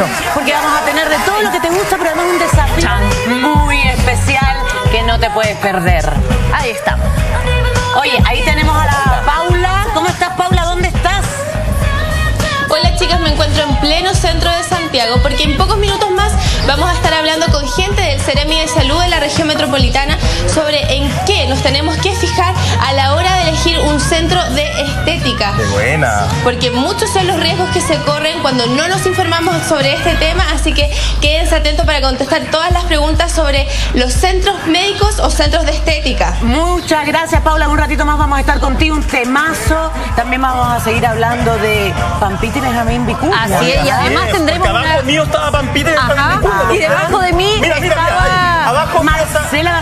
eso, porque vamos a tener de todo lo que te gusta, pero además un desafío muy especial que no te puedes perder. Ahí estamos. Oye, ahí tenemos a la Paula. ¿Cómo estás, Paula? ¿Dónde estás? Hola chicas, me encuentro en pleno centro de Santiago porque en pocos minutos vamos a estar hablando con gente del Ceremi de Salud de la región metropolitana sobre en qué nos tenemos que fijar a la hora de elegir un centro de estética. ¡Qué buena! Porque muchos son los riesgos que se corren cuando no nos informamos sobre este tema, así que quédense atentos para contestar todas las preguntas sobre los centros médicos o centros de estética. Muchas gracias, Paula. Un ratito más vamos a estar contigo, un temazo. También vamos a seguir hablando de Pampita y Benjamín Vicuña. Así es, y además tendremos porque abajo una- mío estaba Pampita y. Benjamín Vicuña. Y debajo de mí Mira, mira, mira, estaba. Abajo está- Marcela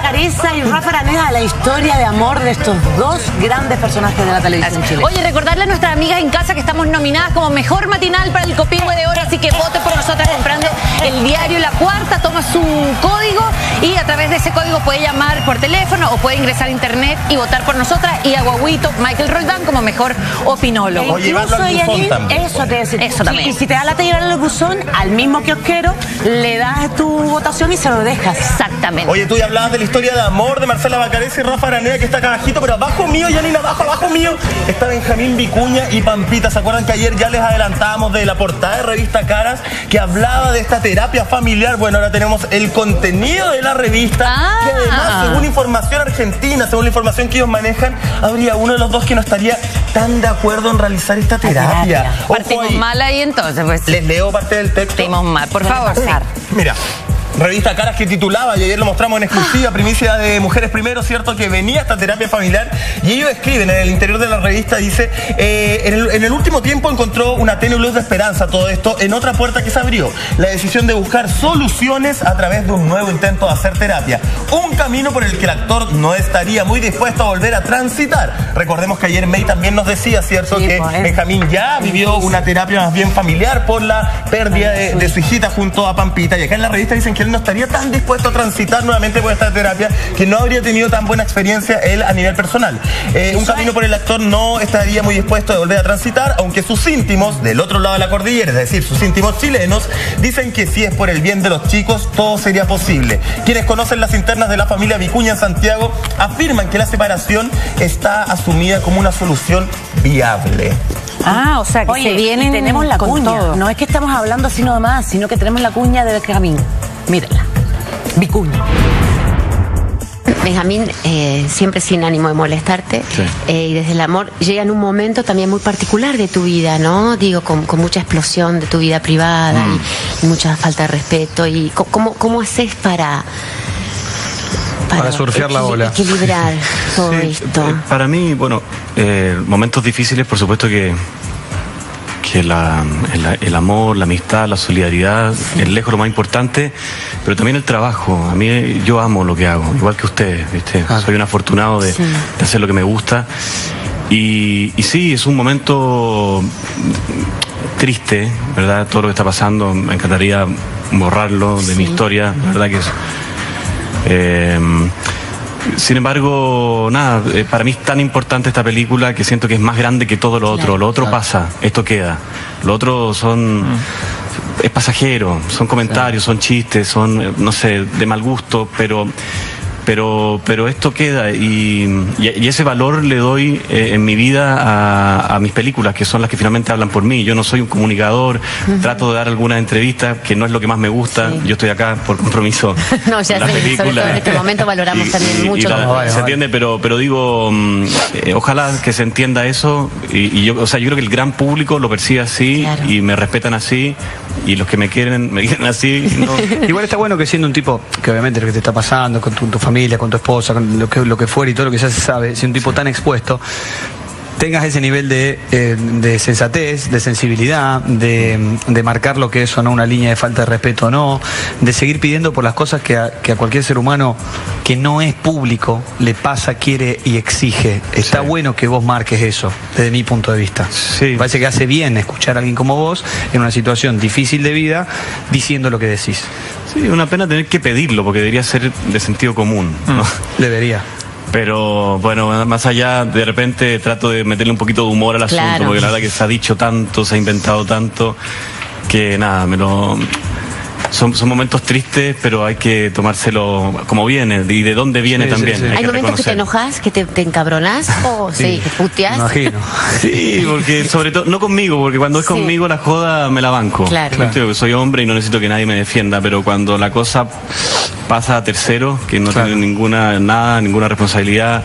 y Rafa Araneda, la historia de amor de estos dos grandes personajes de la televisión chilena. Oye, recordarle a nuestras amigas en casa que estamos nominadas como mejor matinal para el Copihue de Oro, así que vote por nosotras comprando el diario La Cuarta, toma su código y a través de ese código puede llamar por teléfono o puede ingresar a internet y votar por nosotras y a Guaguito Michael Roldán como mejor opinólogo. O llevarlo al buzón también. Eso te decir. Eso también. Y si te da la te llevar al buzón, al mismo kiosquero, le das tu votación y se lo dejas. Exactamente. Oye, tú ya hablabas de la historia de amor de Marcela Bacareza y Rafa Araneda, que está acá abajito, pero abajo mío, Janina, abajo, abajo mío, está Benjamín Vicuña y Pampita. ¿Se acuerdan que ayer ya les adelantábamos de la portada de revista Caras que hablaba de esta terapia familiar? Bueno, ahora tenemos el contenido de la revista, Ah. que además, según información argentina, según la información que ellos manejan, habría uno de los dos que no estaría tan de acuerdo en realizar esta terapia. Partimos ahí. mal ahí entonces, pues. Les leo parte del texto. Partimos mal, por favor. Mira. Revista Caras que titulaba, y ayer lo mostramos en exclusiva, primicia de Mujeres Primero, ¿cierto? Que venía esta terapia familiar. Y ellos escriben en el interior de la revista, dice, eh, en, el, en el último tiempo encontró una tenue luz de esperanza todo esto en otra puerta que se abrió. La decisión de buscar soluciones a través de un nuevo intento de hacer terapia. Un camino por el que el actor no estaría muy dispuesto a volver a transitar. Recordemos que ayer May también nos decía, ¿cierto? Sí, que pues, es Benjamín ya vivió una terapia más bien familiar por la pérdida de, de su hijita junto a Pampita. Y acá en la revista dicen que él no estaría tan dispuesto a transitar nuevamente por esta terapia, que no habría tenido tan buena experiencia él a nivel personal. Eh, un camino por el actor no estaría muy dispuesto a volver a transitar, aunque sus íntimos, del otro lado de la cordillera, es decir, sus íntimos chilenos, dicen que si es por el bien de los chicos, todo sería posible. Quienes conocen las internas de la familia Vicuña en Santiago afirman que la separación está asumida como una solución viable. Ah, o sea, que Oye, se y tenemos la con cuña. todo. No es que estamos hablando así nomás, sino que tenemos la cuña de Benjamín. Mírala. Vicuña. Benjamín, eh, siempre sin ánimo de molestarte, eh, y desde el amor llega en un momento también muy particular de tu vida, ¿no? Digo, con, con mucha explosión de tu vida privada y, y mucha falta de respeto. y ¿Cómo, cómo haces para, Para surfear la ola. Equilibrar todo Sí, esto. eh, para mí, bueno, eh, momentos difíciles, por supuesto que, que la- el, el amor, la amistad, la solidaridad es lejos lo más importante, pero también el trabajo. A mí yo amo lo que hago, igual que ustedes, ¿viste? Ah. Soy un afortunado de, Sí. de hacer lo que me gusta. Y, y sí, es un momento triste, ¿verdad? Todo lo que está pasando, me encantaría borrarlo de mi historia, la verdad que es... Eh, sin embargo, nada, eh, para mí es tan importante esta película que siento que es más grande que todo lo otro. Lo otro pasa, esto queda. Lo otro son... Es pasajero, son comentarios, son chistes, son, eh, no sé, de mal gusto, pero... Pero, pero esto queda y, y- y ese valor le doy eh, en mi vida a, a mis películas, que son las que finalmente hablan por mí. Yo no soy un comunicador, trato de dar algunas entrevistas, que no es lo que más me gusta. Yo estoy acá por compromiso. No, ya La sé, sobre película. todo en este momento valoramos también mucho la- se Vale, entiende, pero, pero digo, mm, eh, ojalá que se entienda eso. Y, y yo, o sea, yo creo que el gran público lo percibe así Claro. y me respetan así. Y los que me quieren, me quieren así. ¿no? Igual está bueno que siendo un tipo que obviamente lo que te está pasando con tu, tu familia, con tu esposa, con lo que, lo que fuera y todo lo que ya se sabe, siendo un tipo tan expuesto, tengas ese nivel de, eh, de sensatez, de sensibilidad, de, de marcar lo que es o no una línea de falta de respeto o no, de seguir pidiendo por las cosas que a, que a cualquier ser humano que no es público le pasa, quiere y exige. Está Sí. bueno que vos marques eso, desde mi punto de vista. Sí. Me parece que hace bien escuchar a alguien como vos en una situación difícil de vida diciendo lo que decís. Sí, una pena tener que pedirlo, porque debería ser de sentido común. ¿no? Debería. Pero bueno, más allá, de repente trato de meterle un poquito de humor al asunto, Claro. porque la verdad que se ha dicho tanto, se ha inventado tanto. que nada, me lo son, son momentos tristes, pero hay que tomárselo como viene y de dónde viene Sí, también. sí. Hay, ¿Hay que momentos que te enojas, que te, te encabronas o sí, que puteas? Imagino. Sí, porque sobre todo, no conmigo, porque cuando es Sí. conmigo la joda me la banco. Claro. Porque Soy hombre y no necesito que nadie me defienda, pero cuando la cosa pasa a tercero, que no Claro. tiene ninguna, nada, ninguna responsabilidad,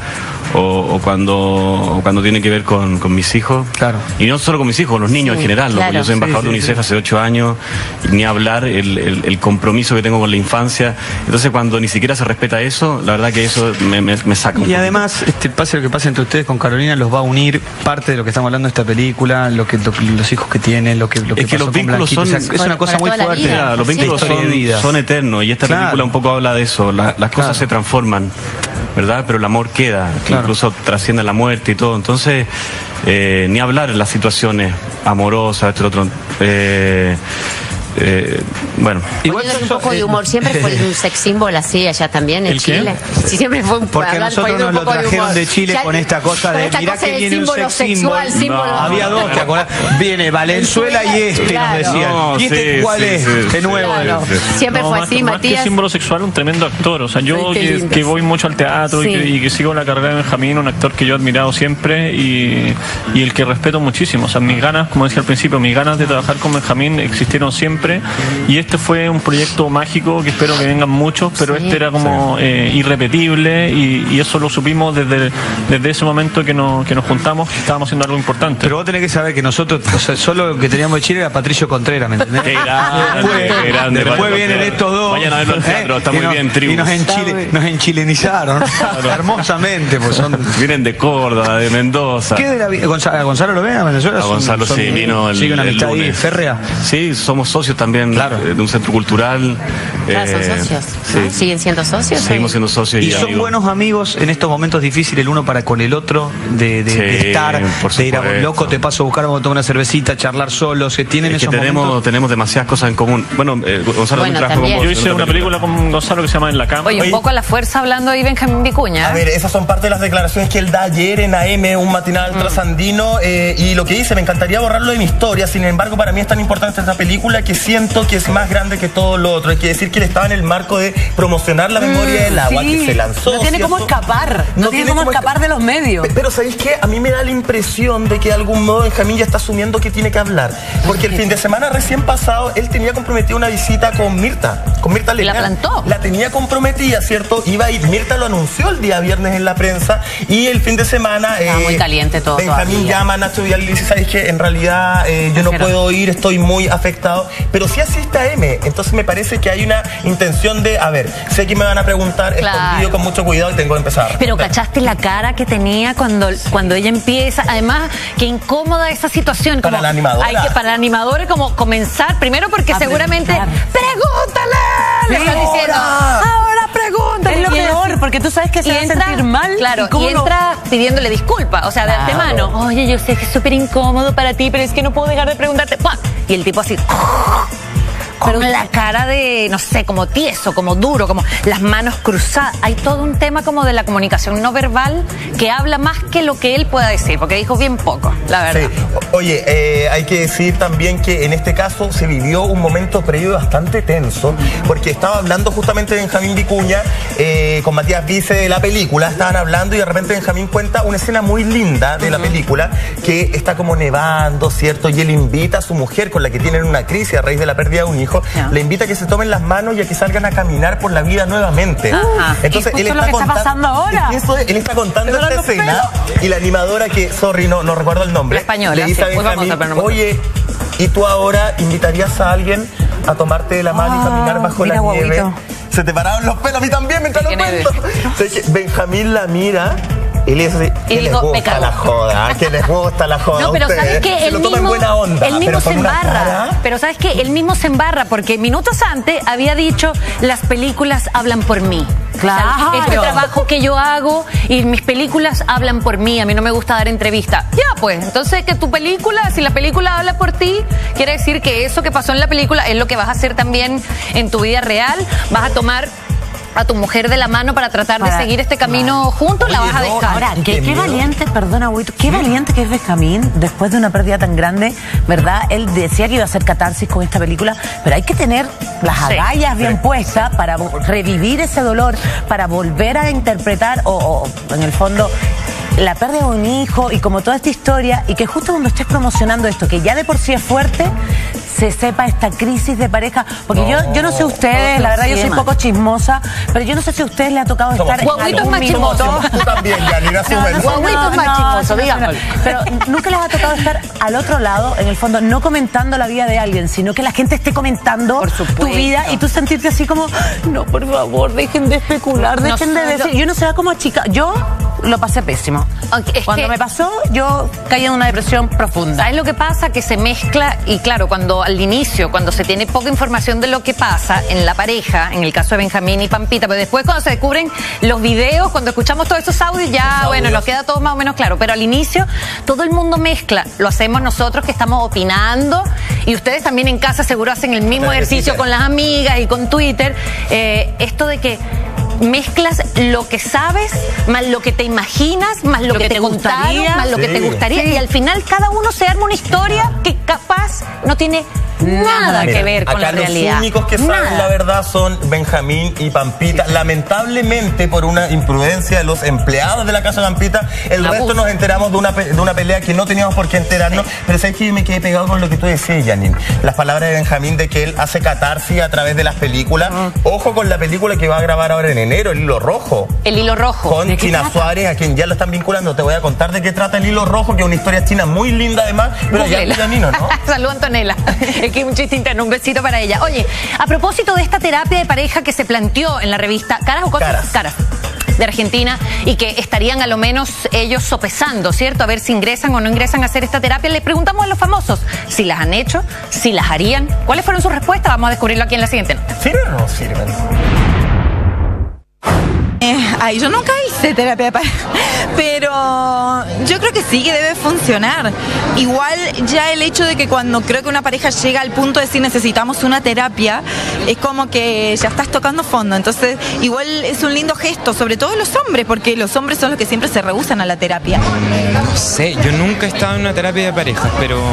o, o cuando, o cuando tiene que ver con, con mis hijos. Claro. Y no solo con mis hijos, con los niños Sí, en general. claro. Yo soy embajador Sí, de UNICEF sí. hace ocho años, y ni hablar el, el- el compromiso que tengo con la infancia. Entonces, cuando ni siquiera se respeta eso, la verdad que eso me, me, me saca un Y además, este, pase lo que pase entre ustedes con Carolina, los va a unir parte de lo que estamos hablando de esta película, lo que, lo que- los hijos que tienen, lo que, lo que Es que pasó los vínculos son- O sea, es una cosa muy fuerte. vida. Los vínculos son, son eternos y esta Claro. película un poco habla de eso. La- las cosas Claro. se transforman, ¿verdad? Pero el amor queda, Claro. Incluso trasciende la muerte y todo. Entonces, eh, ni hablar en las situaciones amorosas, esto otro. Eh, eh, bueno, Igual un poco de humor, siempre fue un sex symbol así allá también en. Chile. Sí, siempre fue un Porque hablar, nosotros nos lo de trajeron de Chile con esta cosa de, esta mirá cosa que viene un símbolo sex sexual, símbolo. No, Había dos, ¿te acordás? Viene Valenzuela y este, Claro. nos decían. No, ¿Y este sí, cuál sí, es? sí, sí. nuevo. Claro. Siempre No, fue más, así, más que Matías. símbolo sexual, un tremendo actor. O sea, yo que, voy mucho al teatro y, Sí. que, y que sigo la carrera de Benjamín, un actor que yo he admirado siempre y, y el que respeto muchísimo. O sea, mis ganas, como decía al principio, mis ganas de trabajar con Benjamín existieron siempre y este fue un proyecto mágico que espero que vengan muchos, pero Sí. este era como eh, irrepetible y, y eso lo supimos desde, desde ese momento que nos, que nos juntamos, que estábamos haciendo algo importante. Pero vos tenés que saber que nosotros, o sea, solo lo que teníamos de Chile era Patricio Contreras, ¿me entendés? Qué grande, Después, qué grande, después Patricio vienen Contreras. estos dos. Vayan a verlo al teatro, está y muy nos- bien, tribus. Y nos, enchile- nos enchilenizaron hermosamente, pues son. vienen de Córdoba, de Mendoza. ¿Qué de la vida? ¿Gonzalo, ¿A Gonzalo lo ven a Venezuela? A Son- Gonzalo son- sí, vino el, Sigue una el ahí férrea. Sí, somos socios también Claro. eh, de un centro cultural. Claro, son Eh, socios. Sí. ¿no? ¿Siguen siendo socios? Seguimos siendo socios y, Y son amigos. buenos amigos en estos momentos difíciles el uno para con el otro, de, de- Sí, de estar, por de ir a loco, te paso a buscar, vamos a tomar una cervecita, charlar solos, que tienen Es que esos tenemos, momentos. tenemos demasiadas cosas en común. Bueno, eh, Gonzalo Bueno, yo hice una película con Gonzalo que se llama En la cama. Oye, un poco a la fuerza hablando ahí Benjamín Vicuña. A ver, esas son parte de las declaraciones que él da ayer en AM, un matinal trasandino, eh, y lo que dice, me encantaría borrarlo de mi historia, sin embargo, para mí es tan importante esta película que siento que es más grande que todo lo otro. Hay que decir que él estaba en el marco de promocionar la memoria del agua, Sí. que se lanzó. No tiene cómo ¿cierto? escapar. No, tiene cómo escapar de los medios. Pe- Pero ¿sabéis qué? A mí me da la impresión de que de algún modo Benjamín ya está asumiendo que tiene que hablar. Porque el fin de semana recién pasado él tenía comprometida una visita con Mirta, con Mirta la Legrand. plantó. La tenía comprometida, ¿cierto? Iba a ir, Mirta lo anunció el día viernes en la prensa y el fin de semana... Estaba muy caliente todo Benjamín todavía. llama a Nacho Vidal y dice, ¿sabes qué? En realidad eh, yo no puedo ir, estoy muy afectado. Pero sí asiste a M. Entonces me parece que hay una intención de, a ver, sé que me van a preguntar, Claro. escondido con mucho cuidado y tengo que empezar. Pero cachaste la cara que tenía cuando, cuando ella empieza. Además, qué incómoda esa situación. Para como la animadora. Hay que, para la animadora, como comenzar primero, porque A seguramente. preguntar. ¡Pregúntale! Le están diciendo. Ahora pregúntale. Es lo peor, porque tú sabes que se va a sentir mal. Claro, y no? entra pidiéndole disculpas, o sea, de Claro. antemano. Oye, yo sé que es súper incómodo para ti, pero es que no puedo dejar de preguntarte. Y el tipo así. Con la cara de, no sé, como tieso, como duro, como las manos cruzadas. Hay todo un tema como de la comunicación no verbal que habla más que lo que él pueda decir, porque dijo bien poco, la verdad. Sí. Oye, eh, hay que decir también que en este caso se vivió un momento previo bastante tenso, porque estaba hablando justamente Benjamín Vicuña eh, con Matías Vice de la película, estaban hablando y de repente Benjamín cuenta una escena muy linda de la película, que está como nevando, ¿cierto? Y él invita a su mujer, con la que tienen una crisis a raíz de la pérdida de un hijo, Le invita a que se tomen las manos y a que salgan a caminar por la vida nuevamente. Ajá. Entonces él está, lo que está contan- pasando ahora. Eso él está contando esta escena y la animadora que, sorry, no, no recuerdo el nombre, La española, le dice sí, a Benjamín, me oye, ¿y tú ahora invitarías a alguien a tomarte de la mano y caminar bajo mira, la nieve? Se te pararon los pelos a mí también mientras lo cuento. Benjamín la mira y le dice, Y que les dijo, "Me gusta cago". la joda, que les gusta la joda. No, pero ustedes. ¿sabes qué? En mismo, buena onda. él mismo pero se embarra. cara- Pero ¿sabes qué? Él mismo se embarra porque minutos antes había dicho, las películas hablan por mí. Claro. O sea, este trabajo que yo hago y mis películas hablan por mí. A mí no me gusta dar entrevistas. Ya, pues. Entonces, que tu película, si la película habla por ti, quiere decir que eso que pasó en la película es lo que vas a hacer también en tu vida real. Vas a tomar a tu mujer de la mano para tratar Para- de seguir este camino juntos, la vas a no, dejar. Ahora, Qué qué, qué miedo. valiente, perdona, Huito, qué valiente que es Benjamín después de una pérdida tan grande, ¿verdad? Él decía que iba a hacer catarsis con esta película, pero hay que tener las Sí. agallas bien puestas para revivir ese dolor, para volver a interpretar, o, o, en el fondo, la pérdida de un hijo y como toda esta historia, y que justo cuando estés promocionando esto, que ya de por sí es fuerte, se sepa esta crisis de pareja, porque yo, yo no sé ustedes, la verdad yo soy poco chismosa, pero yo no sé si a ustedes les ha tocado estar en algún más minuto-. Tú también, Yanira, no, no, dígame. Pero nunca les ha tocado estar al otro lado, en el fondo, no comentando la vida de alguien, sino que la gente esté comentando Por tu vida y tú sentirte así como, no, por favor, dejen de especular, dejen de decir. Yo no sé cómo chica. Yo lo pasé pésimo. Es Cuando que- me pasó, yo caí en una depresión profunda. ¿Sabes lo que pasa? Que se mezcla y claro, cuando al inicio, cuando se tiene poca información de lo que pasa en la pareja, en el caso de Benjamín y Pampita, pero después cuando se descubren los videos, cuando escuchamos todos esos audios, ya bueno, nos queda todo más o menos claro. Pero al inicio todo el mundo mezcla. Lo hacemos nosotros que estamos opinando y ustedes también en casa seguro hacen el mismo ejercicio con las amigas y con Twitter. Eh, esto de que mezclas lo que sabes, más lo que te imaginas, más lo, que, te, contaron, gustaría. más lo que te gustaría. Y al final cada uno se arma una historia que capaz no tiene nada Mira, que ver con acá la realidad. Los únicos que saben Nada. la verdad son Benjamín y Pampita. Lamentablemente, por una imprudencia de los empleados de la casa de Pampita, el Abuso. resto nos enteramos de una, de una pelea que no teníamos por qué enterarnos. Pero sabes que yo me quedé pegado con lo que tú decías, Janine. Las palabras de Benjamín de que él hace catarsis a través de las películas. Ojo con la película que va a grabar ahora en enero, El Hilo Rojo. El hilo rojo. Con ¿De qué China? Suárez, a quien ya lo están vinculando. Te voy a contar de qué trata el hilo rojo, que es una historia china muy linda además, pero ya Googlela. es Janino, ¿no? Salud Antonella. Es que es un chiste interno. Un besito para ella. Oye, a propósito de esta terapia de pareja que se planteó en la revista Caras o Cosas Caras. de Argentina y que estarían a lo menos ellos sopesando, ¿cierto? A ver si ingresan o no ingresan a hacer esta terapia. Le preguntamos a los famosos si las han hecho, si las harían. ¿Cuáles fueron sus respuestas? Vamos a descubrirlo aquí en la siguiente nota. ¿Sirven o no sirven? Eh, ay, yo nunca hice terapia de pareja, pero yo creo que sí que debe funcionar. Igual ya el hecho de que cuando creo que una pareja llega al punto de decir necesitamos una terapia, es como que ya estás tocando fondo. Entonces, igual es un lindo gesto, sobre todo los hombres, porque los hombres son los que siempre se rehusan a la terapia. No sé, yo nunca he estado en una terapia de pareja, pero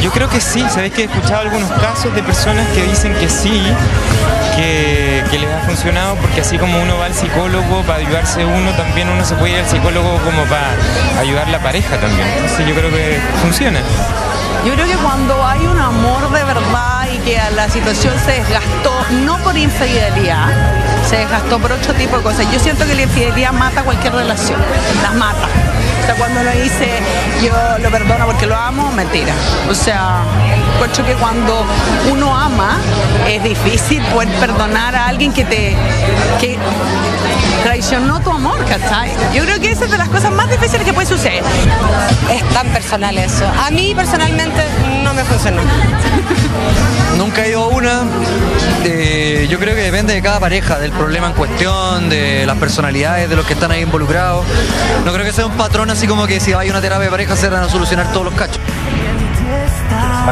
yo creo que sí. Sabéis que he escuchado algunos casos de personas que dicen que sí, que, que les ha funcionado, porque así como uno va al psicólogo para ayudarse uno, también uno se puede ir al psicólogo como para ayudar la pareja también. Entonces yo creo que funciona. Yo creo que cuando hay un amor de verdad y que la situación se desgastó, no por infidelidad, se desgastó por otro tipo de cosas. Yo siento que la infidelidad mata cualquier relación, las mata. O sea, cuando uno dice yo lo perdono porque lo amo, mentira. O sea, encuentro que cuando uno ama es difícil poder perdonar a alguien que te que traicionó tu amor, ¿cachai? Yo creo que esa es de las cosas más difíciles que puede suceder. Es tan personal eso. A mí personalmente no me funcionó. Nunca he ido a una. Eh, yo creo que depende de cada pareja, del problema en cuestión, de las personalidades de los que están ahí involucrados. No creo que sea un patrón así como que si hay una terapia de pareja se van a solucionar todos los cachos.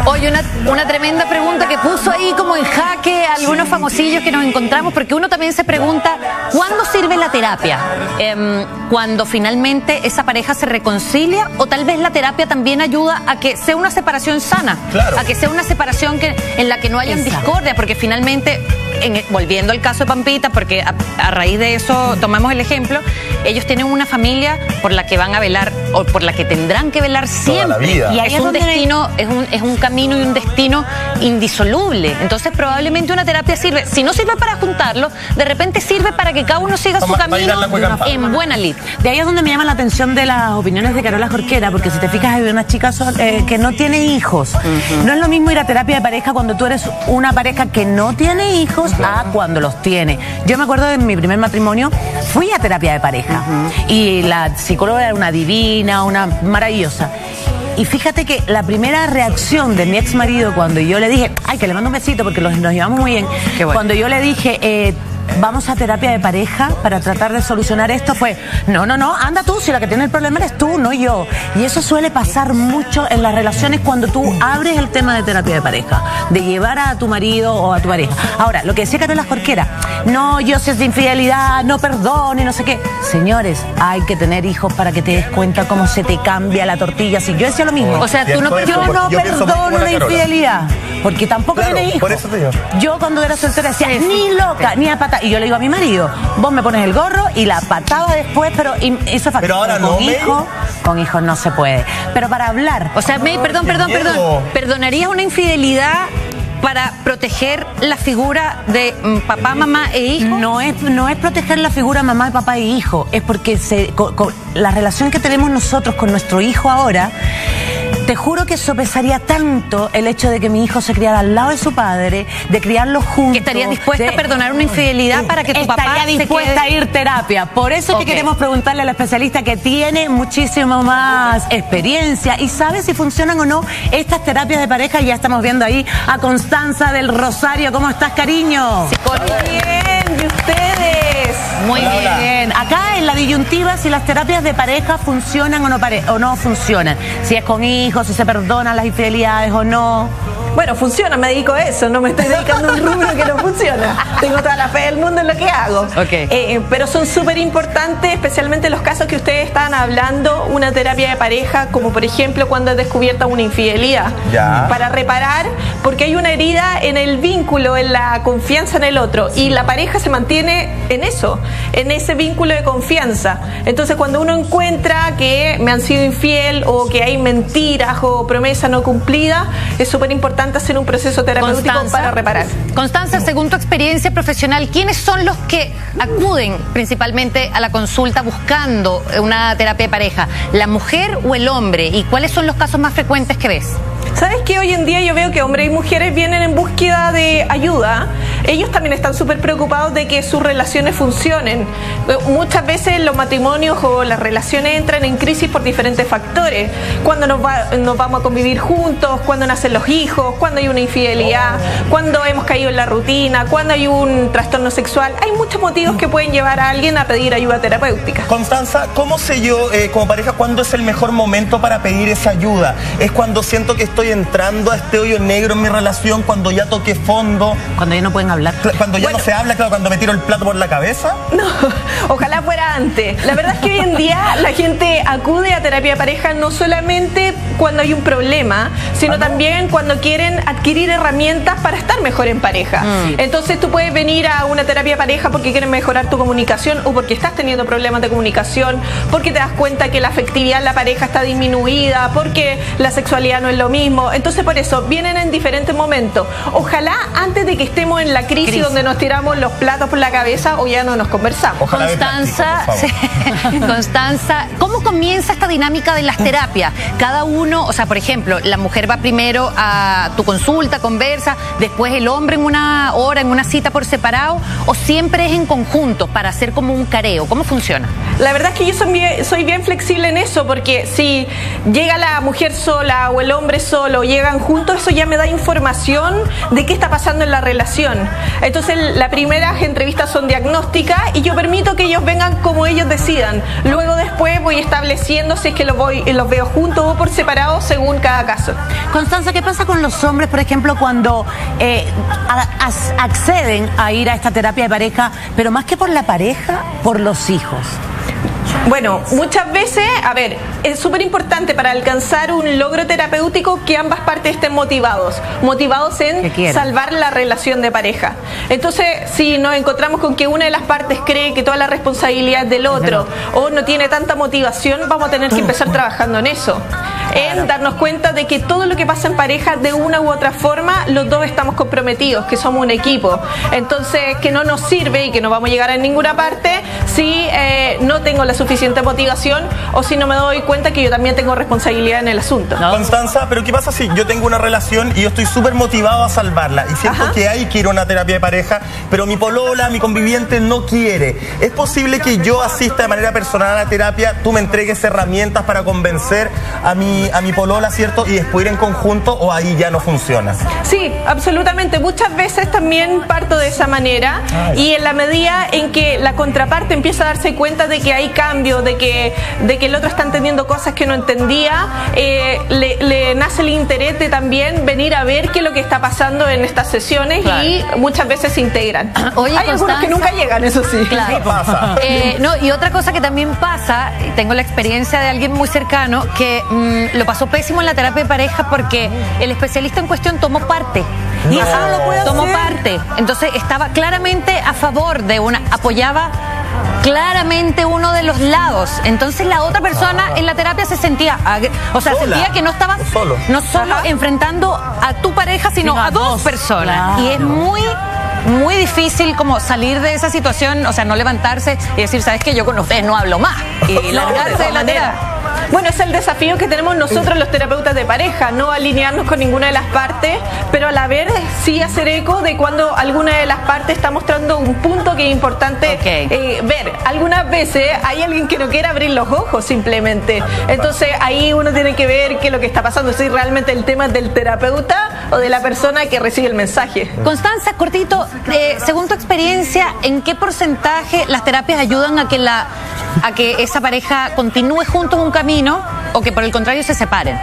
Oye, una, una tremenda pregunta que puso ahí como en jaque a algunos famosillos que nos encontramos, porque uno también se pregunta, ¿cuándo sirve la terapia? Em, ¿Cuando finalmente esa pareja se reconcilia? ¿O tal vez la terapia también ayuda a que sea una separación sana? Claro. A que sea una separación que, en la que no Exacto. discordia, porque finalmente, en- volviendo al caso de Pampita, porque a, a raíz de eso tomamos el ejemplo, ellos tienen una familia por la que van a velar o por la que tendrán que velar siempre. la vida. Y ahí es es un donde- destino, es un, es un camino y un destino indisoluble. Entonces probablemente una terapia sirve, si no sirve para juntarlo, de repente sirve para que cada uno siga su camino en buena lid. De ahí es donde me llama la atención de las opiniones de Carola Jorquera, porque si te fijas hay una chica sol- eh, que no tiene hijos. No es lo mismo ir a terapia de pareja cuando tú eres una pareja que no tiene hijos a cuando los tiene. Yo me acuerdo de mi primer matrimonio, fui a terapia de pareja y la psicóloga era una divina, una maravillosa. Y fíjate que la primera reacción de mi ex marido cuando yo le dije, ay, que le mando un besito porque los- nos llevamos muy bien, bueno. cuando yo le dije, eh, vamos a terapia de pareja para tratar de solucionar esto, fue, no, no, no, anda tú, si la que tiene el problema eres tú, no yo. Y eso suele pasar mucho en las relaciones cuando tú abres el tema de terapia de pareja, de llevar a tu marido o a tu pareja. Ahora, lo que decía Carola Jorquera, no, yo si es de infidelidad, no perdone, no sé qué. Señores, hay que tener hijos para que te des cuenta cómo se te cambia la tortilla. Si yo decía lo mismo. O sea, tú no, yo no yo perdono Carola. infidelidad. Porque tampoco Claro, tiene hijos. por eso te digo. Yo cuando era soltera decía, ni loca, ni a pata. Y yo le digo a mi marido, vos me pones el gorro y la pataba después, pero eso es fácil. Pero ahora con no, May. hijos, con hijos no se puede. Pero para hablar. O sea, May, perdón, perdón, miedo. perdón. ¿Perdonarías una infidelidad para proteger la figura de mm, papá, mamá e hijo? No es, no es proteger la figura mamá, papá y hijo, es porque se, la relación que tenemos nosotros con nuestro hijo ahora, te juro que sopesaría tanto el hecho de que mi hijo se criara al lado de su padre, de criarlo juntos. ¿Que estarías dispuesta de- a perdonar una infidelidad para que tu papá Estaría se dispuesta quede- a ir terapia. Por eso es que queremos preguntarle a la especialista que tiene muchísimo más experiencia y sabe si funcionan o no estas terapias de pareja. Ya estamos viendo ahí a Constanza del Rosario. ¿Cómo estás, cariño? Muy bien, ¿y ustedes? Muy Hola, hola. bien. Acá en la disyuntiva si las terapias de pareja funcionan o no, pare- o no funcionan. Si es con hijos, si se perdonan las infidelidades o no. Bueno, funciona, me dedico a eso, no me estoy dedicando a un rubro que no funciona. Tengo toda la fe del mundo en lo que hago. Ok. Eh, pero son súper importantes, especialmente los casos que ustedes están hablando, una terapia de pareja, como por ejemplo cuando es descubierta una infidelidad. Ya. Para reparar, porque hay una herida en el vínculo, en la confianza en el otro. Y la pareja se mantiene en eso, en ese vínculo de confianza. Entonces, cuando uno encuentra que me han sido infiel o que hay mentiras o promesas no cumplidas, es súper importante hacer un proceso terapéutico para reparar. Constanza, según tu experiencia profesional, ¿quiénes son los que acuden principalmente a la consulta buscando una terapia de pareja? ¿La mujer o el hombre? ¿Y cuáles son los casos más frecuentes que ves? ¿Sabes que Hoy en día yo veo que hombres y mujeres vienen en búsqueda de ayuda. Ellos también están súper preocupados de que sus relaciones funcionen. Muchas veces los matrimonios o las relaciones entran en crisis por diferentes factores. Cuando nos, va- nos vamos a convivir juntos, cuando nacen los hijos, cuando hay una infidelidad, cuando hemos caído en la rutina, cuando hay un trastorno sexual. Hay muchos motivos que pueden llevar a alguien a pedir ayuda terapéutica. Constanza, ¿cómo sé yo eh, como pareja cuándo es el mejor momento para pedir esa ayuda? ¿Es cuando siento que estoy entrando a este hoyo negro en mi relación, cuando ya toqué fondo? Cuando ya no pueden hablar. Cuando ya no se habla, claro, cuando me tiro el plato por la cabeza. No, ojalá fuera antes. La verdad es que hoy en día la gente acude a terapia de pareja no solamente cuando hay un problema, sino también cuando quieren adquirir herramientas para estar mejor en pareja. Entonces tú puedes venir a una terapia de pareja porque quieres mejorar tu comunicación o porque estás teniendo problemas de comunicación, porque te das cuenta que la afectividad en la pareja está disminuida, porque la sexualidad no es lo mismo. Entonces por eso vienen en diferentes momentos. Ojalá antes de que estemos en la crisis, Crisis. donde nos tiramos los platos por la cabeza o ya no nos conversamos. Ojalá Constanza. Constanza, ¿cómo comienza esta dinámica de las terapias? Cada uno, o sea, por ejemplo, la mujer va primero a tu consulta, conversa, después el hombre en una hora, en una cita por separado, o siempre es en conjunto para hacer como un careo. ¿Cómo funciona? La verdad es que yo soy bien, soy bien flexible en eso, porque si llega la mujer sola o el hombre solo, llegan juntos, eso ya me da información de qué está pasando en la relación. Entonces, las primeras entrevistas son diagnósticas y yo permito que ellos vengan como ellos decidan. Luego, después, voy estableciendo si es que los, voy, los veo juntos o por separado según cada caso. Constanza, ¿qué pasa con los hombres, por ejemplo, cuando eh, a- acceden a ir a esta terapia de pareja, pero más que por la pareja, por los hijos? Bueno, muchas veces, a ver, es súper importante para alcanzar un logro terapéutico que ambas partes estén motivados, motivados en salvar la relación de pareja. Entonces, si nos encontramos con que una de las partes cree que toda la responsabilidad es del otro o no tiene tanta motivación, vamos a tener que empezar trabajando en eso. En darnos cuenta de que todo lo que pasa en pareja, de una u otra forma, los dos estamos comprometidos, que somos un equipo. Entonces, que no nos sirve y que no vamos a llegar a ninguna parte si eh, no tengo la suficiente motivación o si no me doy cuenta que yo también tengo responsabilidad en el asunto. Constanza, pero ¿qué pasa si yo tengo una relación y yo estoy súper motivado a salvarla y siento Ajá. que hay que ir a una terapia de pareja, pero mi polola, mi conviviente no quiere? ¿Es posible que yo asista de manera personal a la terapia, tú me entregues herramientas para convencer a mi mi, a mi polola, ¿cierto? Y después ir en conjunto o ahí ya no funciona. Sí, absolutamente. Muchas veces también parto de esa manera y en la medida en que la contraparte empieza a darse cuenta de que hay cambio, de que, de que el otro está entendiendo cosas que no entendía, eh, le, le nace el interés de también venir a ver qué es lo que está pasando en estas sesiones y muchas veces se integran. Oye, hay algunos que nunca llegan, eso sí. Claro. Eh, no, y otra cosa que también pasa, tengo la experiencia de alguien muy cercano que mm, lo pasó pésimo en la terapia de pareja porque el especialista en cuestión tomó parte. Y eso no lo puede tomó hacer. parte. Entonces estaba claramente a favor de una, apoyaba claramente uno de los lados. Entonces la otra persona en la terapia se sentía, o sea, Sola. sentía que no estaba Solo. no solo enfrentando a tu pareja, sino Sino a a dos dos. personas. Claro. Y es muy muy difícil como salir de esa situación, o sea, no levantarse y decir, ¿sabes qué? Yo con ustedes no hablo más. Y No, largarse de de la manera. Bueno, es el desafío que tenemos nosotros los terapeutas de pareja, no alinearnos con ninguna de las partes, pero a la vez sí hacer eco de cuando alguna de las partes está mostrando un punto que es importante eh, ver. Algunas veces hay alguien que no quiere abrir los ojos simplemente. Entonces ahí uno tiene que ver qué es lo que está pasando, si realmente el tema es del terapeuta o de la persona que recibe el mensaje. Constanza, cortito, eh, según tu experiencia, ¿en qué porcentaje las terapias ayudan a que la a que esa pareja continúe juntos un camino o que por el contrario se separen?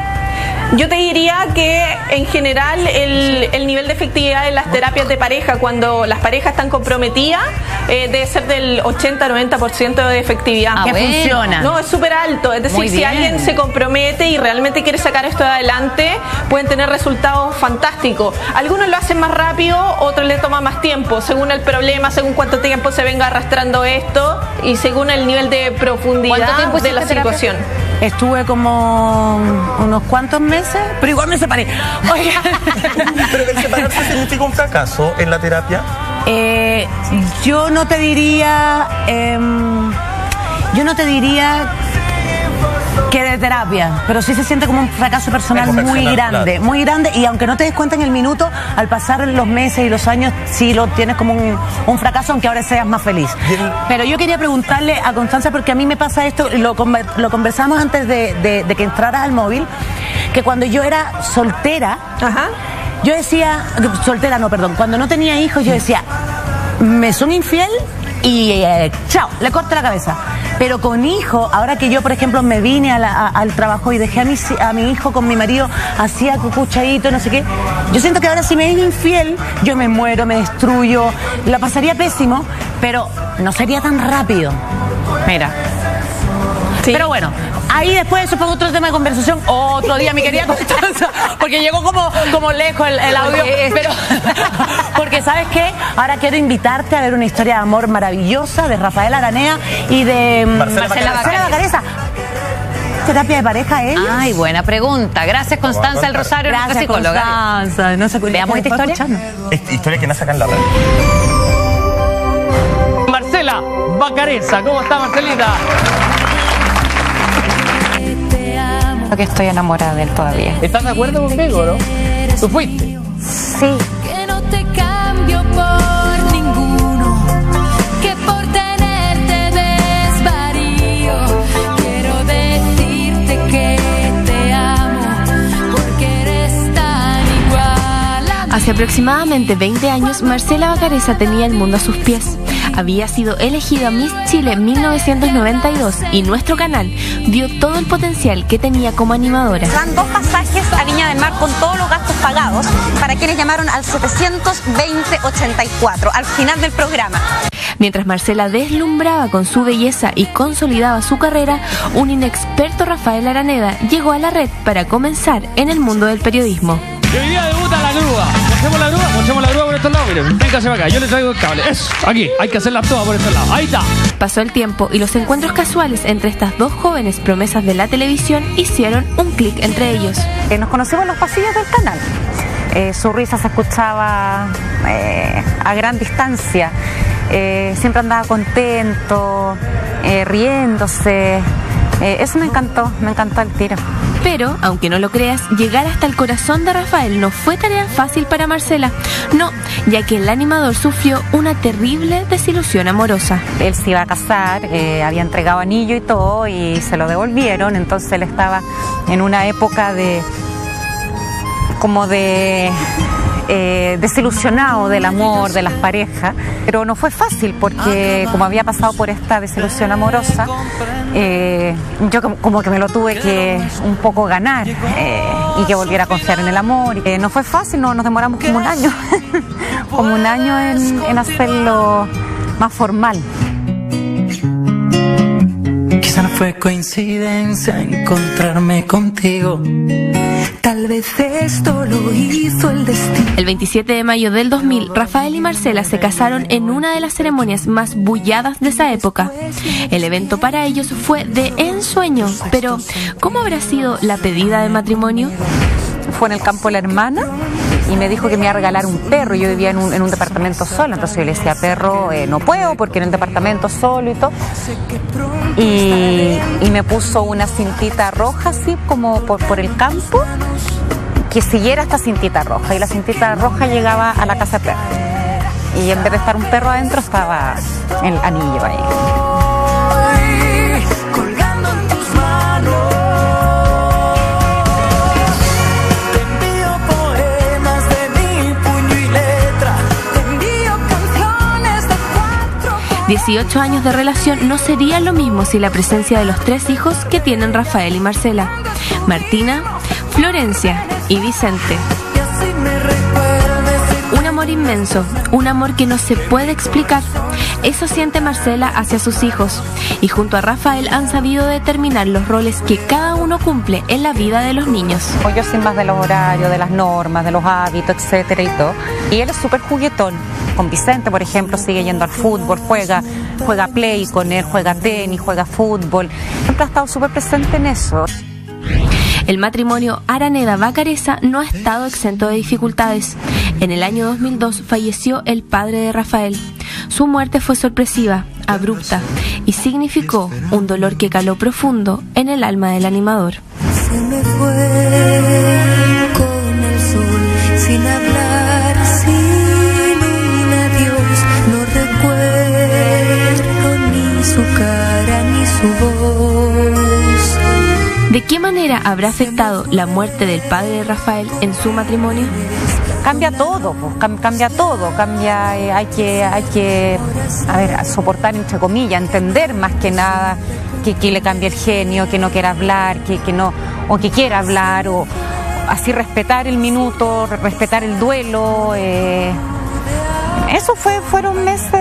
Yo te diría que en general el, el nivel de efectividad en las terapias de pareja, cuando las parejas están comprometidas, eh, debe ser del 80-90% de efectividad. Ah, Que bueno. funciona. No, es súper alto. Es decir, si alguien se compromete y realmente quiere sacar esto adelante, pueden tener resultados fantásticos. Algunos lo hacen más rápido, otros le toma más tiempo, según el problema, según cuánto tiempo se venga arrastrando esto y según el nivel de profundidad ¿Cuánto tiempo de la terapia? Estuve como unos cuantos meses, pero igual me separé. Oiga. Pero el separarse significa un fracaso en la terapia. Eh, yo no te diría, em, yo no te diría de terapia, pero sí se siente como un fracaso personal muy grande, claro. muy grande y aunque no te des cuenta en el minuto, al pasar los meses y los años sí lo tienes como un, un fracaso aunque ahora seas más feliz. Pero yo quería preguntarle a Constanza porque a mí me pasa esto, lo, conver- lo conversamos antes de, de- de que entraras al móvil, que cuando yo era soltera, yo decía, soltera no, perdón, cuando no tenía hijos yo decía, me son infiel y eh, chao, le corto la cabeza. Pero con hijo, ahora que yo, por ejemplo, me vine al trabajo y dejé a mi, a mi hijo con mi marido, hacía cucuchadito, no sé qué, yo siento que ahora si me es infiel, yo me muero, me destruyo, la pasaría pésimo, pero no sería tan rápido. Mira. Pero bueno, ahí después eso fue otro tema de conversación, otro día, mi querida Constanza, porque llegó como, como lejos el, el audio, pero porque sabes qué, ahora quiero invitarte a ver una historia de amor maravillosa de Rafael Aranea y de mm, Marcela Bacareza. Bacareza. Terapia de pareja ella. Ay, buena pregunta. Gracias, Constanza del Rosario, nuestra Gracias, psicóloga. Constanza. No se Veamos esta historia. Esta historia que nace acá en la red. Marcela Bacareza, ¿cómo está Marcelita? Que estoy enamorada de él todavía. ¿Estás de acuerdo conmigo, no? ¿Tú fuiste? Sí. Que no te cambio por ninguno, que por tenerte desvarío. Quiero decirte que te amo, porque eres tan igual a mí. Hace aproximadamente 20 años, Marcela Bacareza tenía el mundo a sus pies. Había sido elegida Miss Chile en 1992 y nuestro canal vio todo el potencial que tenía como animadora. Dan dos pasajes a Viña del Mar con todos los gastos pagados para quienes llamaron al 720-84 al final del programa. Mientras Marcela deslumbraba con su belleza y consolidaba su carrera, un inexperto Rafael Araneda llegó a la red para comenzar en el mundo del periodismo. Y hoy día debuta la grúa. ¿Mochemos la grúa? Mochemos la grúa por estos lados. Miren, véngase para acá. Yo le traigo el cable. Eso, aquí. Hay que hacerla toda por estos lados. Ahí está. Pasó el tiempo y los encuentros casuales entre estas dos jóvenes promesas de la televisión hicieron un clic entre ellos. Eh, nos conocimos en los pasillos del canal. Eh, su risa se escuchaba eh, a gran distancia. Eh, siempre andaba contento, eh, riéndose. Eh, eso me encantó, me encantó el tiro. Pero, aunque no lo creas, llegar hasta el corazón de Rafael no fue tarea fácil para Marcela. No, ya que el animador sufrió una terrible desilusión amorosa. Él se iba a casar, eh, había entregado anillo y todo y se lo devolvieron, entonces él estaba en una época de como de eh, desilusionado del amor, de las parejas, pero no fue fácil porque como había pasado por esta desilusión amorosa, eh, yo como- que me lo tuve que un poco ganar eh, y que volviera a confiar en el amor. No fue fácil, no, nos demoramos como un año, como un año en hacerlo más formal. Quizá no fue coincidencia encontrarme contigo. Tal vez esto lo hizo el destino. El 27 de mayo del 2000, Rafael y Marcela se casaron en una de las ceremonias más bulladas de esa época. El evento para ellos fue de ensueño, pero ¿cómo habrá sido la pedida de matrimonio? Fue en el campo de la hermana y me dijo que me iba a regalar un perro. Yo vivía en un, en un departamento solo, entonces yo le decía, perro, eh, no puedo porque en un departamento solo y todo. Y, y me puso una cintita roja así como por, por el campo que siguiera esta cintita roja y la cintita roja llegaba a la casa de perro. Y en vez de estar un perro adentro estaba el anillo ahí. 18 años de relación no sería lo mismo sin la presencia de los tres hijos que tienen Rafael y Marcela. Martina, Florencia y Vicente. Un amor inmenso, un amor que no se puede explicar. Eso siente Marcela hacia sus hijos y junto a Rafael han sabido determinar los roles que cada uno cumple en la vida de los niños. Yo sin más de los horarios, de las normas, de los hábitos, etcétera y todo. Y él es súper juguetón. Con Vicente, por ejemplo, sigue yendo al fútbol, juega, juega play con él, juega tenis, juega fútbol. Siempre ha estado súper presente en eso. El matrimonio Araneda-Vacareza no ha estado exento de dificultades. En el año 2002 falleció el padre de Rafael. Su muerte fue sorpresiva, abrupta y significó un dolor que caló profundo en el alma del animador. Se me fue con el sol, sin hablar, sin un adiós. No recuerdo ni su cara ni su voz. ¿De qué manera habrá afectado la muerte del padre de Rafael en su matrimonio? Cambia todo, pues, cam- cambia todo, cambia, eh, hay que, hay que, a ver, soportar entre comillas, entender más que nada que, le cambie el genio, que no quiera hablar, que, no, o que quiera hablar, o así respetar el minuto, re- respetar el duelo. eh. Eso fue, fueron meses,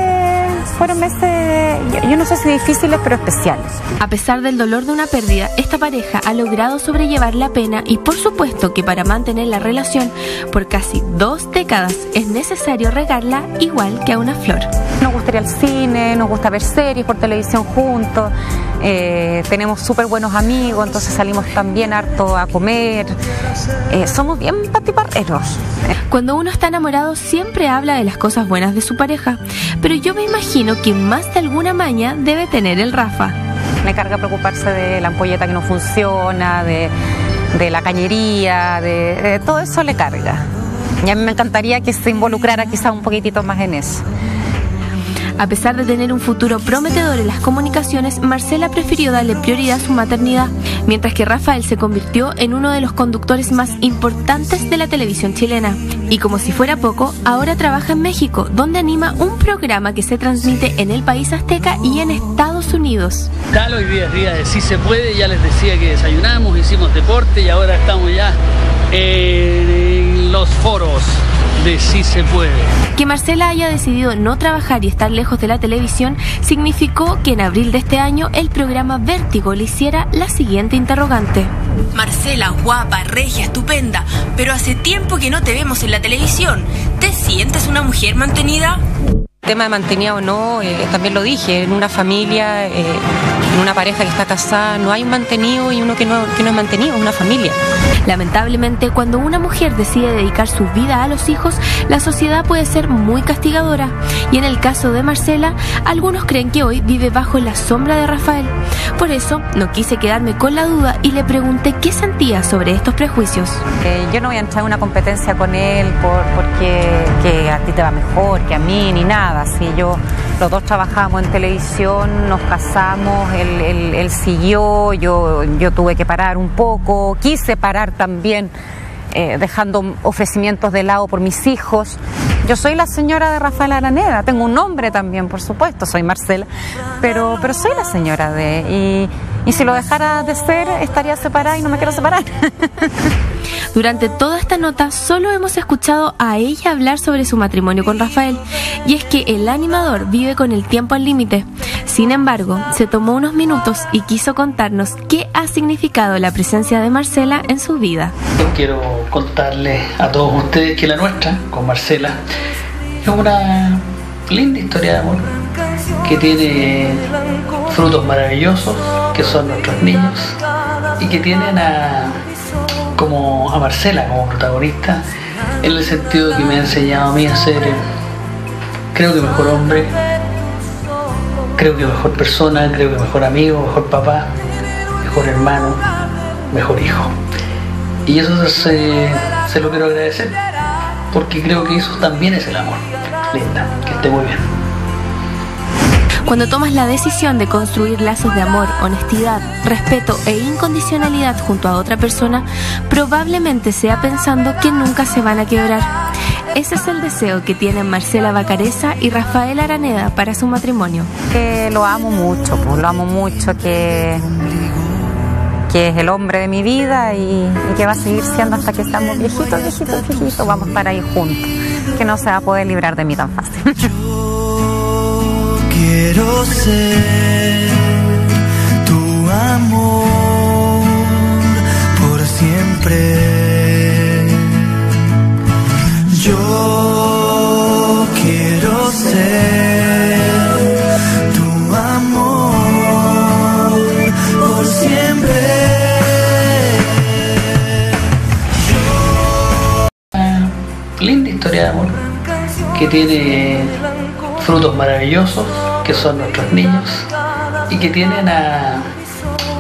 fueron meses, yo, yo no sé si difíciles, pero especiales. A pesar del dolor de una pérdida, esta pareja ha logrado sobrellevar la pena y por supuesto que para mantener la relación por casi dos décadas es necesario regarla igual que a una flor. Nos gusta ir al cine, nos gusta ver series por televisión juntos, eh, tenemos súper buenos amigos, entonces salimos también harto a comer. Eh, somos bien patiparreros. Cuando uno está enamorado siempre habla de las cosas buenas de su pareja, pero yo me imagino que más de alguna maña debe tener el Rafa. Me carga preocuparse de la ampolleta que no funciona, de, de la cañería, de, de todo eso le carga. Y a mí me encantaría que se involucrara quizá un poquitito más en eso. A pesar de tener un futuro prometedor en las comunicaciones, Marcela prefirió darle prioridad a su maternidad, mientras que Rafael se convirtió en uno de los conductores más importantes de la televisión chilena. Y como si fuera poco, ahora trabaja en México, donde anima un programa que se transmite en el país azteca y en Estados Unidos. Tal, hoy día es día de sí se puede, ya les decía que desayunamos, hicimos deporte y ahora estamos ya en los foros de sí se puede. Que Marcela haya decidido no trabajar y estar lejos de la televisión significó que en abril de este año el programa Vértigo le hiciera la siguiente interrogante. Marcela, guapa, regia, estupenda, pero hace tiempo que no te vemos en la televisión. ¿Te sientes una mujer mantenida? tema de mantenida o no, eh, también lo dije, en una familia eh, en una pareja que está casada no hay un mantenido y uno que no, que no es mantenido, es una familia. Lamentablemente, cuando una mujer decide dedicar su vida a los hijos, la sociedad puede ser muy castigadora. Y en el caso de Marcela, algunos creen que hoy vive bajo la sombra de Rafael. Por eso, no quise quedarme con la duda y le pregunté qué sentía sobre estos prejuicios. Eh, yo no voy a entrar en una competencia con él por, porque que a ti te va mejor que a mí ni nada. Si yo, los dos trabajamos en televisión, nos casamos, él, él- siguió, yo, yo tuve que parar un poco, quise parar también, eh, dejando ofrecimientos de lado por mis hijos. Yo soy la señora de Rafael Araneda, tengo un nombre también, por supuesto, soy Marcela, pero, pero soy la señora de... Y, y si lo dejara de ser, estaría separada y no me quiero separar. Durante toda esta nota solo hemos escuchado a ella hablar sobre su matrimonio con Rafael y es que el animador vive con el tiempo al límite. Sin embargo, se tomó unos minutos y quiso contarnos qué ha significado la presencia de Marcela en su vida. Yo quiero contarles a todos ustedes que la nuestra, con Marcela, es una linda historia de amor que tiene frutos maravillosos, que son nuestros niños, y que tienen a, como a Marcela como protagonista, en el sentido que me ha enseñado a mí a ser, creo que mejor hombre, creo que mejor persona, creo que mejor amigo, mejor papá, mejor hermano, mejor hijo. Y eso se, se lo quiero agradecer, porque creo que eso también es el amor. Linda, que esté muy bien. Cuando tomas la decisión de construir lazos de amor, honestidad, respeto e incondicionalidad junto a otra persona, probablemente sea pensando que nunca se van a quebrar. Ese es el deseo que tienen Marcela Bacareza y Rafael Araneda para su matrimonio. que lo amo mucho, pues lo amo mucho, que, que es el hombre de mi vida y, y que va a seguir siendo hasta que seamos viejitos, viejitos, viejitos, vamos a estar ahí juntos, que no se va a poder librar de mí tan fácil. Quiero ser tu amor por siempre. Yo quiero ser tu amor por siempre. Linda historia de amor que tiene frutos maravillosos, que son nuestros niños, y que tienen a,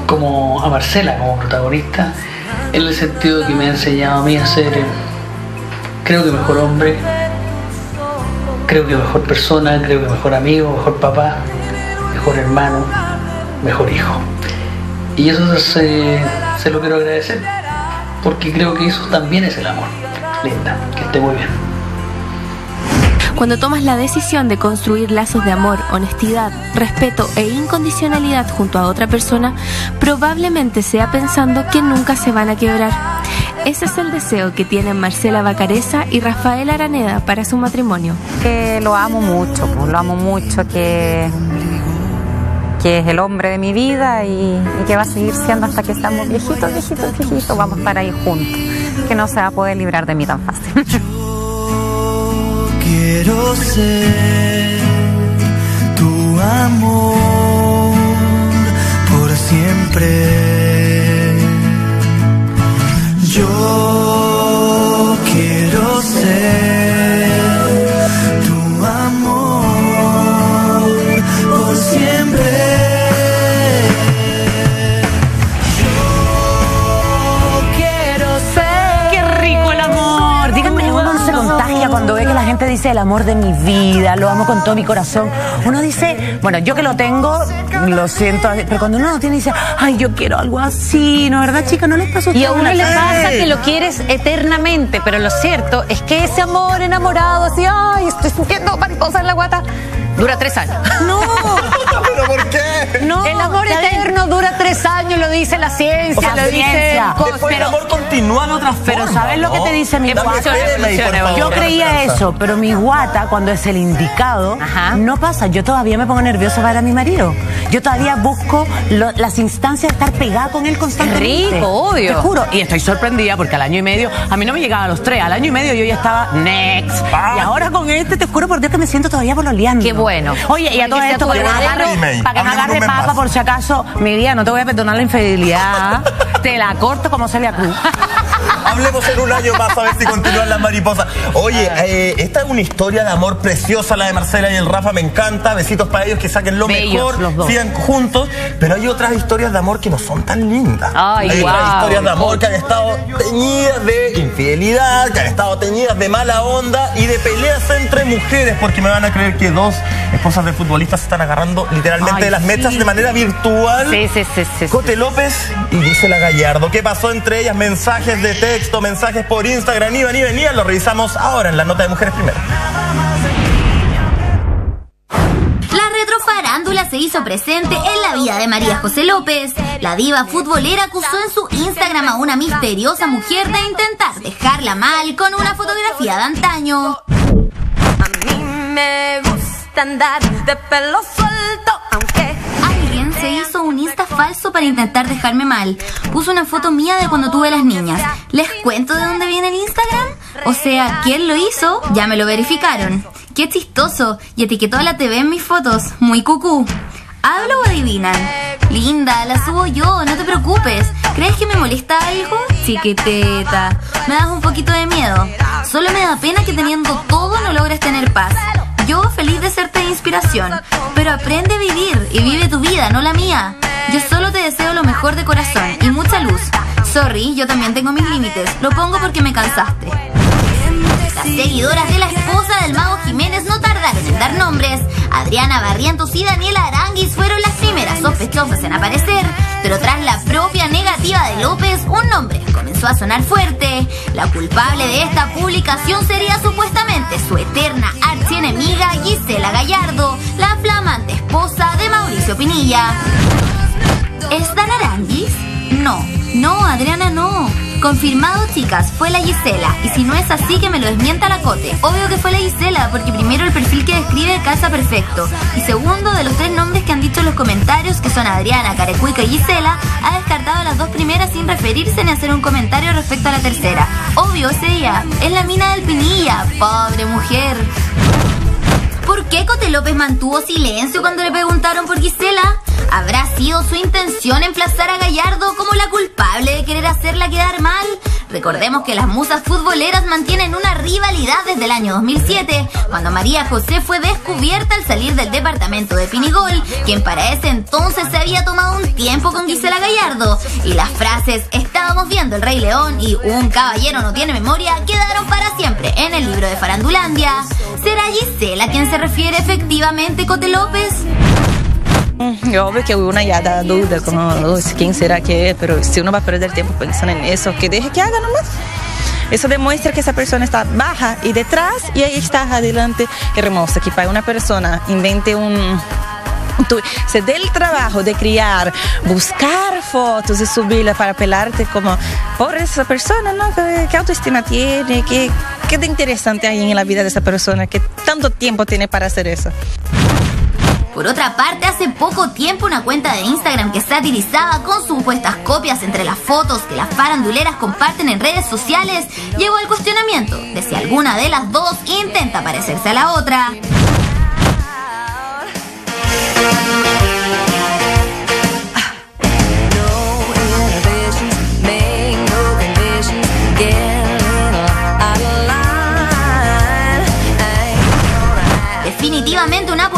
como a Marcela como protagonista, en el sentido que me ha enseñado a mí a ser, eh, creo que mejor hombre, creo que mejor persona, creo que mejor amigo, mejor papá, mejor hermano, mejor hijo. Y eso se, se lo quiero agradecer, porque creo que eso también es el amor. Linda, que esté muy bien. Cuando tomas la decisión de construir lazos de amor, honestidad, respeto e incondicionalidad junto a otra persona, probablemente sea pensando que nunca se van a quebrar. Ese es el deseo que tienen Marcela Bacareza y Rafael Araneda para su matrimonio. que lo amo mucho, pues lo amo mucho, que, que es el hombre de mi vida y, y que va a seguir siendo hasta que seamos viejitos, viejitos, viejitos, vamos a estar ahí juntos, que no se va a poder librar de mí tan fácil. Quiero ser tu amor por siempre. Yo quiero ser tu amor por siempre. Gente dice el amor de mi vida, lo amo con todo mi corazón. Uno dice, bueno, yo que lo tengo, lo siento, pero cuando uno lo tiene dice, ay, yo quiero algo así, ¿no verdad, chica? ¿No les pasa Y a uno le pasa que lo quieres eternamente, pero lo cierto es que ese amor enamorado, así, ay, estoy sintiendo mariposa en la guata, dura tres años. No. ¿Pero por qué? No, el amor eterno dura tres años, lo dice la ciencia, O sea, lo dice el amor continúa de otra forma. Pero ¿sabes lo que te dice mi guata? por. Yo creía eso, pero mi guata, cuando es el indicado, no pasa. Yo todavía me pongo nerviosa para mi marido. Yo todavía busco lo- las instancias de estar pegada con él constantemente. rico, obvio. Te juro. Y estoy sorprendida porque al año y medio, a mí no me llegaba a los tres, al año y medio yo ya estaba next. Y ahora con este, te juro por Dios que me siento todavía pololeando. Qué bueno. Oye, y a todo esto, para que no agarre, Mes papa, más. por si acaso, mi vida, no te voy a perdonar la infidelidad. te la corto como Celia Cruz. Hablemos en un año más a ver si continúan las mariposas. Oye, eh, esta es una historia de amor preciosa, la de Marcela y el Rafa, me encanta. Besitos para ellos, que saquen lo Bellos, mejor, los dos. sigan juntos. Pero hay otras historias de amor que no son tan lindas. Ay, hay otras historias de amor que han estado teñidas de infidelidad, que han estado teñidas de mala onda y de peleas entre mujeres, porque me van a creer que dos esposas de futbolistas se están agarrando literalmente Ay, de las sí. mechas de manera virtual. Sí, sí, sí, sí. Cote López y Gisela Gallardo. ¿Qué pasó entre ellas? Mensajes de texto, mensajes por Instagram, iban y venían. Lo revisamos ahora en la nota de Mujeres Primero. La retrofarándula se hizo presente en la vida de María José López. La diva futbolera acusó en su Instagram a una misteriosa mujer de intentar dejarla mal con una fotografía de antaño. Me gusta andar de pelo se hizo un Insta falso para intentar dejarme mal. Puso una foto mía de cuando tuve las niñas. ¿Les cuento de dónde viene el Instagram? O sea, ¿quién lo hizo? Ya me lo verificaron. Qué chistoso. Y etiquetó a la TV en mis fotos. Muy cucú. ¿Hablo o adivinan? Linda, la subo yo, no te preocupes. ¿Crees que me molesta algo? Chiquiteta. Me das un poquito de miedo. Solo me da pena que teniendo todo no logres tener paz. Yo feliz de serte de inspiración. Pero aprende a vivir y vive tu vida, no la mía. Yo solo te deseo lo mejor de corazón y mucha luz. Sorry, yo también tengo mis límites. Lo pongo porque me cansaste. Seguidoras de la esposa del mago Jiménez no tardaron en dar nombres. Adriana Barrientos y Daniela Aranguis fueron las primeras sospechosas en aparecer, pero tras la propia negativa de López, un nombre comenzó a sonar fuerte. La culpable de esta publicación sería supuestamente su eterna archienemiga Gisela Gallardo, la flamante esposa de Mauricio Pinilla. ¿Es Dan Aranguis? No, no, Adriana no. Confirmado, chicas, fue la Gisela. Y si no es así, que me lo desmienta la Cote. Obvio que fue la Gisela, porque primero el perfil que describe calza perfecto. Y segundo, de los tres nombres que han dicho en los comentarios, que son Adriana, Carecuica y Gisela, ha descartado las dos primeras sin referirse ni hacer un comentario respecto a la tercera. Obvio, es ella. Es la mina del Pinilla. Pobre mujer. ¿Por qué Cote López mantuvo silencio cuando le preguntaron por Gisela? ¿Habrá sido su intención emplazar a Gallardo como la culpable de querer hacerla quedar mal? Recordemos que las musas futboleras mantienen una rivalidad desde el año 2007, cuando María José fue descubierta al salir del departamento de Pinigol, quien para ese entonces se había tomado un tiempo con Gisela Gallardo. Y las frases estábamos viendo el Rey León y un caballero no tiene memoria quedaron para siempre en el libro de Farandulandia. ¿Será Gisela quien se refiere efectivamente Cote López? Mm, Obvio que uno ya da duda, como "Oh, quién será que es, pero si uno va a perder tiempo pensando en eso, que deje que haga nomás. Eso demuestra que esa persona está baja y detrás y ahí está adelante. Hermoso, que para una persona invente un... tú- se dé el trabajo de criar, buscar fotos y subirlas para pelarte como por esa persona, ¿no? ¿Qué, autoestima tiene? ¿Qué, ¿Qué de interesante hay en la vida de esa persona? ¿Qué tanto tiempo tiene para hacer eso? Por otra parte, hace poco tiempo una cuenta de Instagram que satirizaba con supuestas copias entre las fotos que las faranduleras comparten en redes sociales llevó al cuestionamiento de si alguna de las dos intenta parecerse a la otra.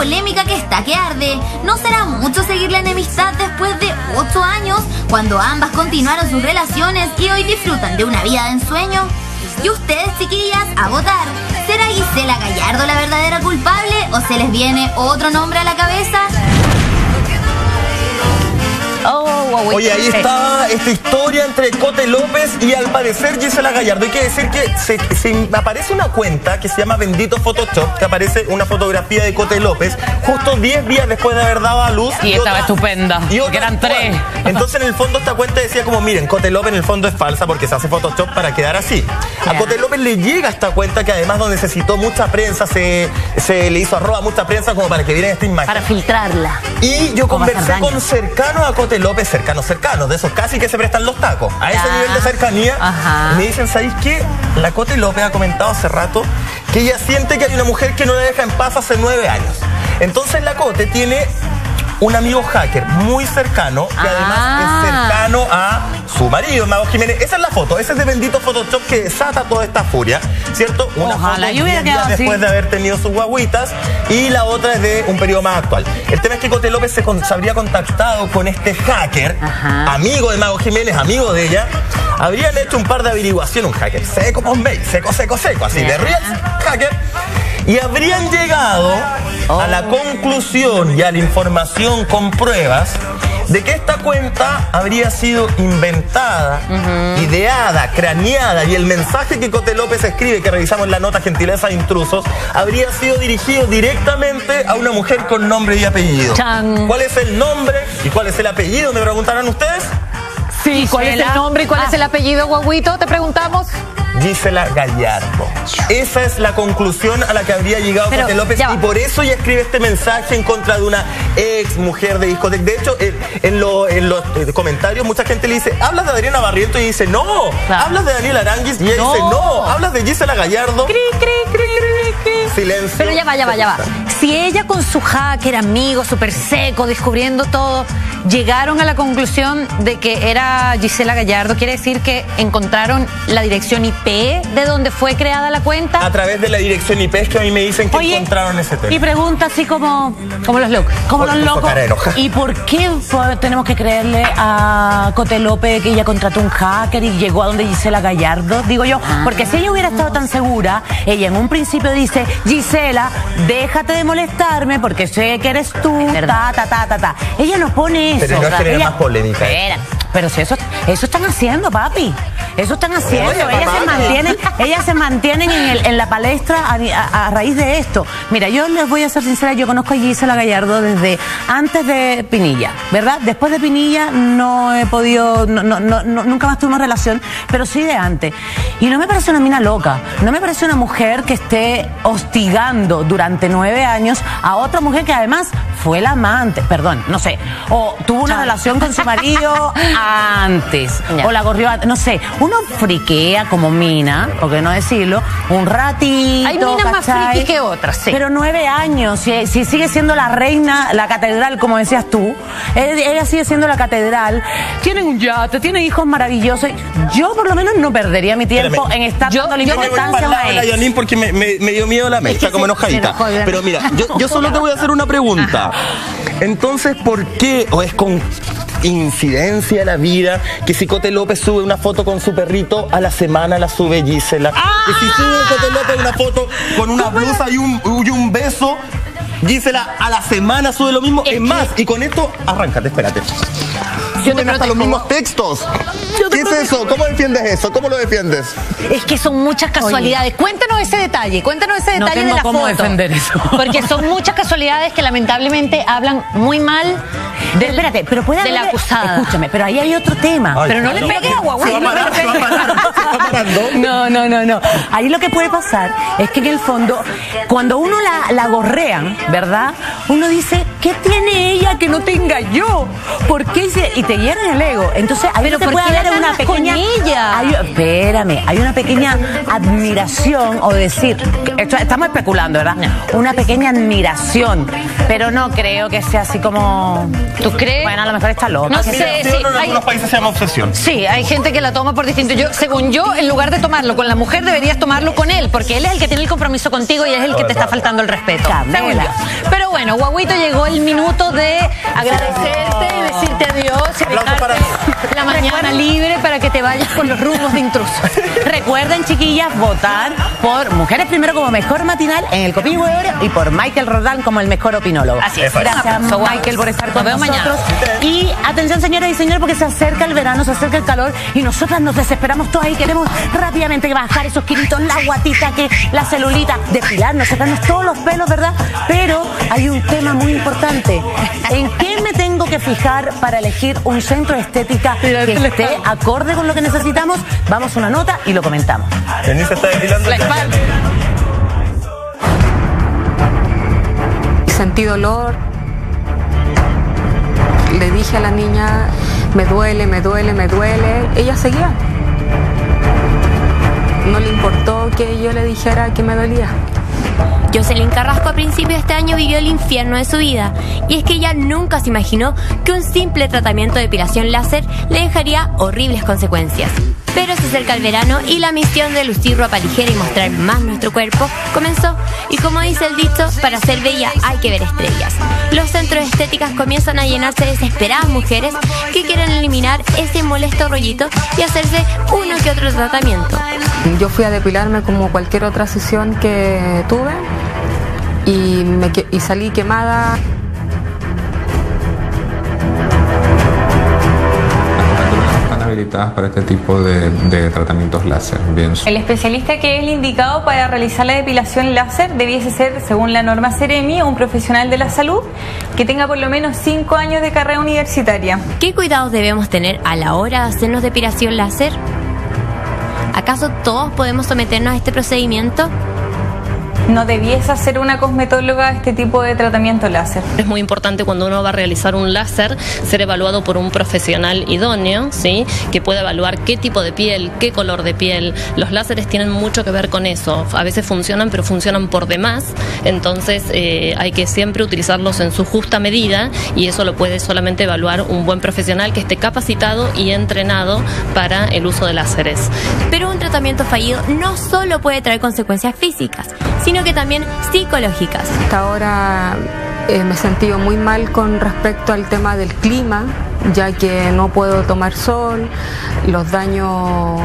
Polémica que está que arde. No será mucho seguir la enemistad después de 8 años, cuando ambas continuaron sus relaciones y hoy disfrutan de una vida de ensueño. Y ustedes, chiquillas, a votar. ¿Será Gisela Gallardo la verdadera culpable o se les viene otro nombre a la cabeza? Oh, Oye, ahí está esta historia entre Cote López y al parecer Gisela Gallardo. Hay que decir que se, se aparece una cuenta que se llama Bendito Photoshop, que aparece una fotografía de Cote López justo 10 días después de haber dado a luz. Y estaba estupenda, Y porque eran tres. Entonces, en el fondo, esta cuenta decía como, miren, Cote López en el fondo es falsa porque se hace Photoshop para quedar así. A Cote López le llega esta cuenta que además donde necesitó mucha prensa, se, se le hizo arroba mucha prensa como para que vieran esta imagen. Para filtrarla. Y yo conversé con cercanos a Cote López, cercanos, cercanos, de esos casi que se prestan los tacos. A ese nivel de cercanía, Ajá. me dicen, ¿sabéis qué? La Cote López ha comentado hace rato que ella siente que hay una mujer que no la deja en paz hace nueve años. Entonces la Cote tiene un amigo hacker muy cercano, que además Ah. es cercano a su marido, Mago Jiménez. Esa es la foto, ese es de bendito Photoshop que desata toda esta furia, ¿cierto? Una Ojalá, foto yo hubiera 10 días quedado así. después de haber tenido sus guaguitas y la otra es de un periodo más actual. El tema es que Cote López se, con- se habría contactado con este hacker, amigo de Mago Jiménez, amigo de ella. Habrían hecho un par de averiguaciones, un hacker seco, Bombay, seco, seco, seco, así de real hacker. Y habrían llegado a la conclusión y a la información con pruebas de que esta cuenta habría sido inventada, ideada, craneada y el mensaje que Cote López escribe, que revisamos en la nota gentileza de intrusos, habría sido dirigido directamente a una mujer con nombre y apellido. ¿Cuál es el nombre y cuál es el apellido? Me preguntarán ustedes. Sí, ¿cuál es el nombre y cuál es el apellido, Guaguito? Te preguntamos. Gisela Gallardo. Esa es la conclusión a la que habría llegado Pero, López y por eso ella escribe este mensaje en contra de una ex mujer de discoteca. De hecho, en, lo- en los eh, comentarios mucha gente le dice, hablas de Adriana Barriento y dice, no, hablas de Daniel Aranguis y ella No. dice, no, hablas de Gisela Gallardo. Silencio. Pero ya va, ya va, ya va. Si ella con su hacker amigo súper seco, descubriendo todo, llegaron a la conclusión de que era Gisela Gallardo, quiere decir que encontraron la dirección IP de donde fue creada la cuenta. A través de la dirección IP es que a mí me dicen que Oye, encontraron ese tema. Y pregunta así como, como los locos. Como los locos. ¿Y por qué fue- tenemos que creerle a Cote López que ella contrató un hacker y llegó a donde Gisela Gallardo? Digo yo, porque si ella hubiera estado tan segura, ella en un principio dice, Gisela, déjate de molestarme porque sé que eres tú, ta, ta, ta, ta, ta. Ella no pone eso. Pero no genera más polémica. Espera, pero si eso, eso están haciendo, papi. Eso están haciendo. Oye, ellas, se mantienen, ellas se mantienen en, el- en la palestra a, a- a raíz de esto. Mira, yo les voy a ser sincera, yo conozco a Gisela Gallardo desde antes de Pinilla, ¿verdad? Después de Pinilla no he podido, no- no- no- no- nunca más tuvimos relación, pero sí de antes. Y no me parece una mina loca, no me parece una mujer que esté hostigando durante nueve años a otra mujer que además fue la amante, perdón, no sé, o tuvo una relación con su marido antes, Ya. o la corrió antes, no sé, uno friquea como mina, por qué no decirlo, un ratito. Hay minas más friki que otras, sí. Pero nueve años, si, si sigue siendo la reina, la catedral, como decías tú, ella sigue siendo la catedral, tienen un yate, tienen hijos maravillosos. Yo por lo menos no perdería mi tiempo Espérame. en estar Yo- me voy importancia a una la ex. Porque me, me- me dio miedo la mesa, Es que como enojadita. se. Pero mira, yo, yo solo te voy a hacer una pregunta. Entonces, ¿por qué, o es con incidencia de la vida, que si Cote López sube una foto con su perrito, a la semana la sube Gisela? Que si sube Cote López una foto con una blusa y un, y un beso, Gisela a la semana sube lo mismo. Es más, y con esto, arráncate, espérate. Hasta los mismos textos. ¿Qué es eso? ¿Cómo defiendes eso? ¿Cómo lo defiendes? Es que son muchas casualidades. Cuéntanos ese detalle, cuéntanos ese No detalle tengo de la cómo foto. defender eso. Porque son muchas casualidades que lamentablemente hablan muy mal del, espérate, pero puede de la haber- acusada. Escúchame, pero ahí hay otro tema. Ay, pero no le pegues a parando. No, no, no, no. Ahí lo que puede pasar es que en el fondo, cuando uno la, la gorrean, ¿verdad? Uno dice, ¿qué tiene ella que no tenga yo? ¿Por qué? hice-?" Y te hieren el ego. Entonces, ahí Pero ¿por puede haber una pequeña. ella? Hay- espérame, hay una pequeña admiración o decir, esto- estamos especulando, ¿verdad? Una pequeña admiración, pero no creo que sea así como. ¿Tú crees? Bueno, a lo mejor está loca. No ¿Qué sé? Sí, sí, en hay- algunos países se llama obsesión. Sí, hay gente que la toma por distinto. Yo, según yo, en lugar de tomarlo con la mujer, deberías tomarlo con él, porque él es el que tiene el compromiso contigo y es el que te está faltando el respeto. Según yo. Pero bueno, Guaguito llegó el minuto de agradecerte, decirte adiós para- la mañana libre para que te vayas con los rumbos de intrusos. Recuerden, chiquillas, votar por Mujeres Primero como mejor matinal en el Copillo de Oro y por Michael Rodán como el mejor opinólogo. Así es. Gracias. Michael, por estar Nos con vemos nosotros. mañana. Y atención, señoras y señores, porque se acerca el verano, se acerca el calor y nosotras nos desesperamos todas y queremos rápidamente bajar esos kilitos, la guatita, que la celulita, depilarnos, sacarnos todos los pelos, ¿verdad? Pero hay un tema muy importante. ¿En qué me tengo que fijar para elegir un centro de estética que esté acorde con lo que necesitamos? Vamos a una nota y lo comentamos. Denise está depilando. La espalda. Sentí dolor. Le dije a la niña, me duele, me duele, me duele. Ella seguía. No le importó que yo le dijera que me dolía. Jocelyn Carrasco a principios de este año vivió el infierno de su vida y es que ella nunca se imaginó que un simple tratamiento de depilación láser le dejaría horribles consecuencias. Pero se acerca el verano y la misión de lucir ropa ligera y mostrar más nuestro cuerpo comenzó y como dice el dicho, para ser bella hay que ver estrellas. Los centros estéticas comienzan a llenarse de desesperadas mujeres que quieren eliminar ese molesto rollito y hacerse uno que otro tratamiento. Yo fui a depilarme como cualquier otra sesión que tuve y, me y salí quemada. Habilitadas para este tipo de, de tratamientos láser. Bien, El especialista que es el indicado para realizar la depilación láser debiese ser, según la norma Ceremi, un profesional de la salud que tenga por lo menos 5 años de carrera universitaria. ¿Qué cuidados debemos tener a la hora de hacernos depilación láser? ¿Acaso todos podemos someternos a este procedimiento? No debiese hacer una cosmetóloga este tipo de tratamiento láser. Es muy importante cuando uno va a realizar un láser ser evaluado por un profesional idóneo, ¿sí? que pueda evaluar qué tipo de piel, qué color de piel. Los láseres tienen mucho que ver con eso. A veces funcionan, pero funcionan por demás. Entonces eh, hay que siempre utilizarlos en su justa medida y eso lo puede solamente evaluar un buen profesional que esté capacitado y entrenado para el uso de láseres. Pero tratamiento fallido no solo puede traer consecuencias físicas, sino que también psicológicas. Hasta ahora eh, me he sentido muy mal con respecto al tema del clima, ya que no puedo tomar sol, los daños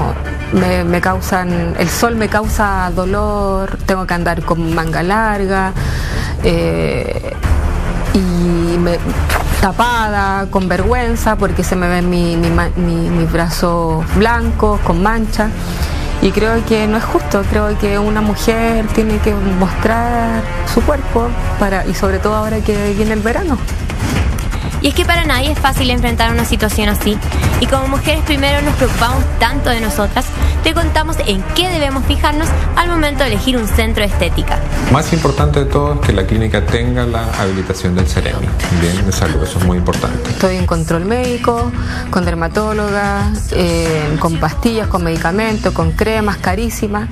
me, causan, el sol me causa dolor, tengo que andar con manga larga eh, y me, tapada, con vergüenza, porque se me ven mi, mi, mi- mis brazos blancos, con mancha. Y creo que no es justo, creo que una mujer tiene que mostrar su cuerpo para, y sobre todo ahora que viene el verano. Y es que para nadie es fácil enfrentar una situación así. Y como mujeres primero nos preocupamos tanto de nosotras, te contamos en qué debemos fijarnos al momento de elegir un centro de estética. Más importante de todo es que la clínica tenga la habilitación del Ceremi, bien, de salud, eso es muy importante. Estoy en control médico, con dermatóloga, eh, con pastillas, con medicamentos, con cremas carísimas.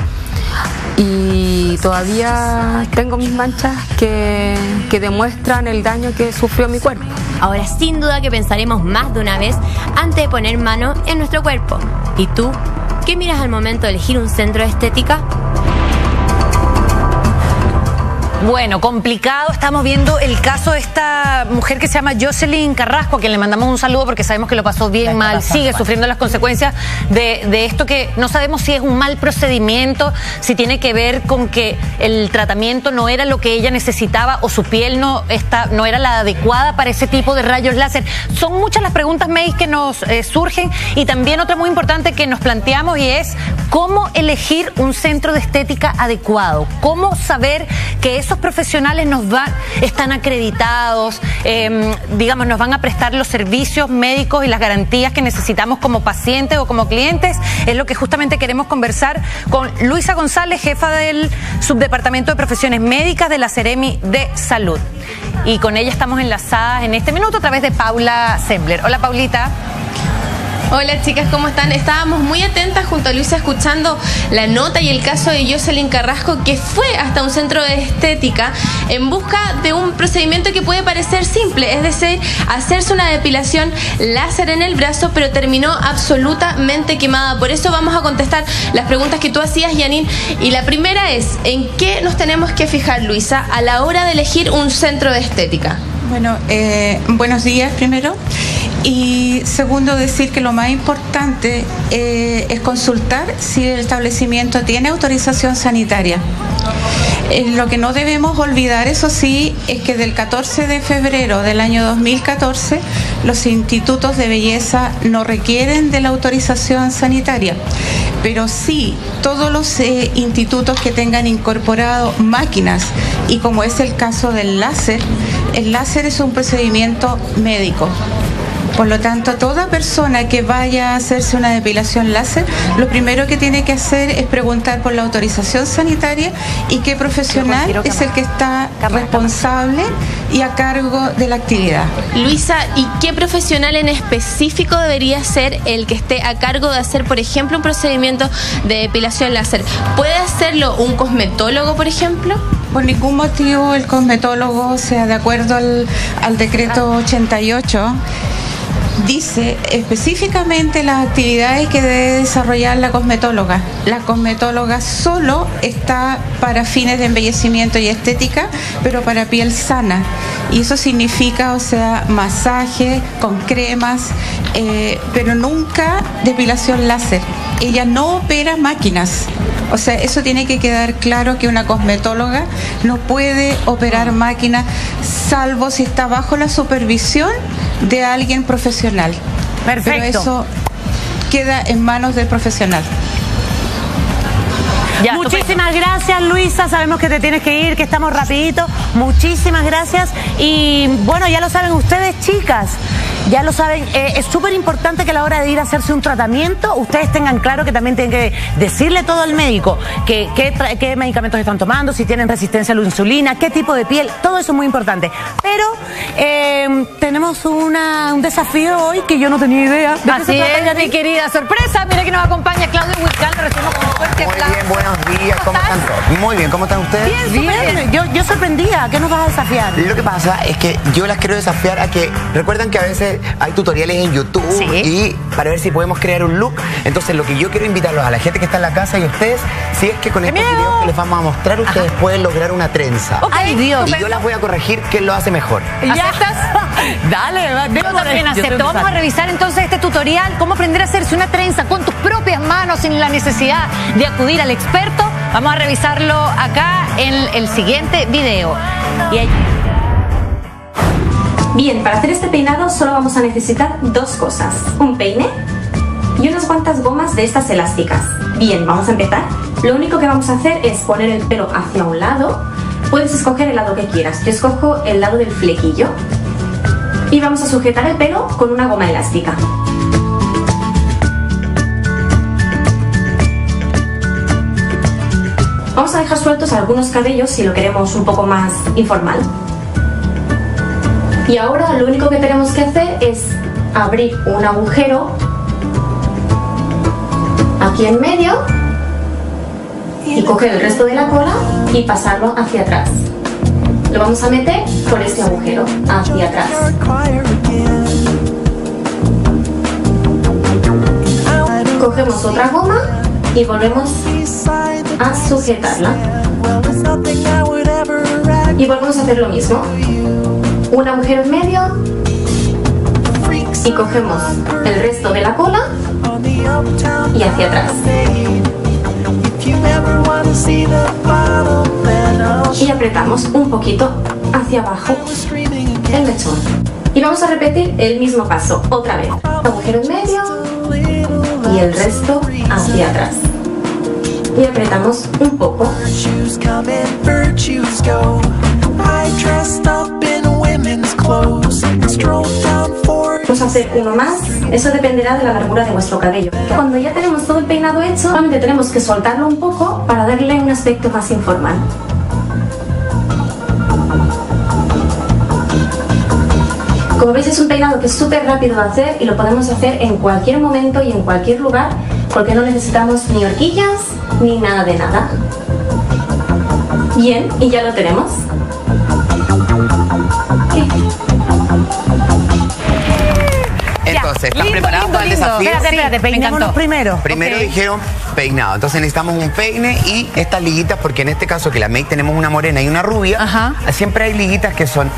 Y todavía tengo mis manchas que, que demuestran el daño que sufrió mi cuerpo. Ahora sin duda que pensaremos más de una vez antes de poner mano en nuestro cuerpo. ¿Y tú? ¿Qué miras al momento de elegir un centro de estética? Bueno, complicado. Estamos viendo el caso de esta mujer que se llama Jocelyn Carrasco, a quien le mandamos un saludo porque sabemos que lo pasó bien mal. Sigue sufriendo las consecuencias de, de esto que no sabemos si es un mal procedimiento, si tiene que ver con que el tratamiento no era lo que ella necesitaba o su piel no, está, no era la adecuada para ese tipo de rayos láser. Son muchas las preguntas, May, que nos eh, surgen y también otra muy importante que nos planteamos y es cómo elegir un centro de estética adecuado, cómo saber que esos profesionales nos van, están acreditados, eh, digamos, nos van a prestar los servicios médicos y las garantías que necesitamos como pacientes o como clientes. Es lo que justamente queremos conversar con Luisa González, jefa del Subdepartamento de Profesiones Médicas de la Ceremi de Salud. Y con ella estamos enlazadas en este minuto a través de Paula Sembler. Hola, Paulita. Hola chicas, ¿cómo están? Estábamos muy atentas junto a Luisa escuchando la nota y el caso de Jocelyn Carrasco que fue hasta un centro de estética en busca de un procedimiento que puede parecer simple, es decir, hacerse una depilación láser en el brazo, pero terminó absolutamente quemada. Por eso vamos a contestar las preguntas que tú hacías, Janine. Y la primera es, ¿en qué nos tenemos que fijar, Luisa, a la hora de elegir un centro de estética? Bueno, eh, buenos días primero. Y segundo, decir que lo más importante eh, es consultar si el establecimiento tiene autorización sanitaria. Eh, lo que no debemos olvidar, eso sí, es que del 14 de febrero del año 2014 los institutos de belleza no requieren de la autorización sanitaria, pero sí todos los eh, institutos que tengan incorporado máquinas y como es el caso del láser, el láser es un procedimiento médico. Por lo tanto, toda persona que vaya a hacerse una depilación láser, lo primero que tiene que hacer es preguntar por la autorización sanitaria y qué profesional es el que está responsable y a cargo de la actividad. Luisa, ¿y qué profesional en específico debería ser el que esté a cargo de hacer, por ejemplo, un procedimiento de depilación láser? ¿Puede hacerlo un cosmetólogo, por ejemplo? Por ningún motivo el cosmetólogo, o sea, de acuerdo al, al decreto 88, dice específicamente las actividades que debe desarrollar la cosmetóloga. La cosmetóloga solo está para fines de embellecimiento y estética, pero para piel sana. Y eso significa, o sea, masaje con cremas, eh, pero nunca depilación láser. Ella no opera máquinas. O sea, eso tiene que quedar claro que una cosmetóloga no puede operar máquinas salvo si está bajo la supervisión de alguien profesional. Perfecto. Pero eso queda en manos del profesional. Muchísimas gracias, Luisa. Sabemos que te tienes que ir, que estamos rapidito. Muchísimas gracias. Y bueno, ya lo saben ustedes, chicas. Ya lo saben, eh, es súper importante que a la hora de ir a hacerse un tratamiento, ustedes tengan claro que también tienen que decirle todo al médico, que, qué medicamentos están tomando, si tienen resistencia a la insulina, qué tipo de piel, todo eso es muy importante. Pero eh, tenemos una- un desafío hoy que yo no tenía idea. ¿De qué se Así es, mi querida sorpresa. Mira que nos acompaña Claudio Huical. Le recibimos con fuerte Muy buenos días, ¿cómo están todos? Muy bien, ¿cómo están ustedes? Bien, súper bien. Yo, yo sorprendía. ¿Qué nos vas a desafiar? Lo que pasa es que yo las quiero desafiar a que recuerdan que a veces hay tutoriales en YouTube y para ver si podemos crear un look. Entonces lo que yo quiero invitarlos a la gente que está en la casa y a ustedes, si es que con estos videos que les vamos a mostrar ustedes pueden lograr una trenza. Ay, Dios. Y yo las voy a corregir quién lo hace mejor. ¿Aceptas? Dale, va, Yo también acepto. que Vamos a revisar entonces este tutorial, cómo aprender a hacerse una trenza con tus propias manos sin la necesidad de acudir al experto. Vamos a revisarlo acá en el siguiente video. Bien, para hacer este peinado solo vamos a necesitar dos cosas. Un peine y unas cuantas gomas de estas elásticas. Bien, vamos a empezar. Lo único que vamos a hacer es poner el pelo hacia un lado. Puedes escoger el lado que quieras. Yo escojo el lado del flequillo. Y vamos a sujetar el pelo con una goma elástica. Vamos a dejar sueltos algunos cabellos si lo queremos un poco más informal. Y ahora lo único que tenemos que hacer es abrir un agujero aquí en medio y coger el resto de la cola y pasarlo hacia atrás. Lo vamos a meter por este agujero, hacia atrás. Cogemos otra goma y volvemos a sujetarla. Y volvemos a hacer lo mismo. Un agujero en medio y cogemos el resto de la cola y hacia atrás. Y apretamos un poquito hacia abajo el mechón. Y vamos a repetir el mismo paso otra vez. Agujero en medio y el resto hacia atrás. Y apretamos un poco. Vamos a hacer uno más, eso dependerá de la largura de vuestro cabello. Cuando ya tenemos todo el peinado hecho, solamente tenemos que soltarlo un poco para darle un aspecto más informal. Como veis es un peinado que es súper rápido de hacer y lo podemos hacer en cualquier momento y en cualquier lugar porque no necesitamos ni horquillas ni nada de nada. Bien, y ya lo tenemos. Entonces, Entonces, ¿están Lindo, preparados lindo, para el lindo. desafío? Espérate, espérate, peinémonos primero. Primero dijeron peinado. Entonces necesitamos un peine y estas liguitas, porque en este caso que la May tenemos una morena y una rubia, siempre hay liguitas que son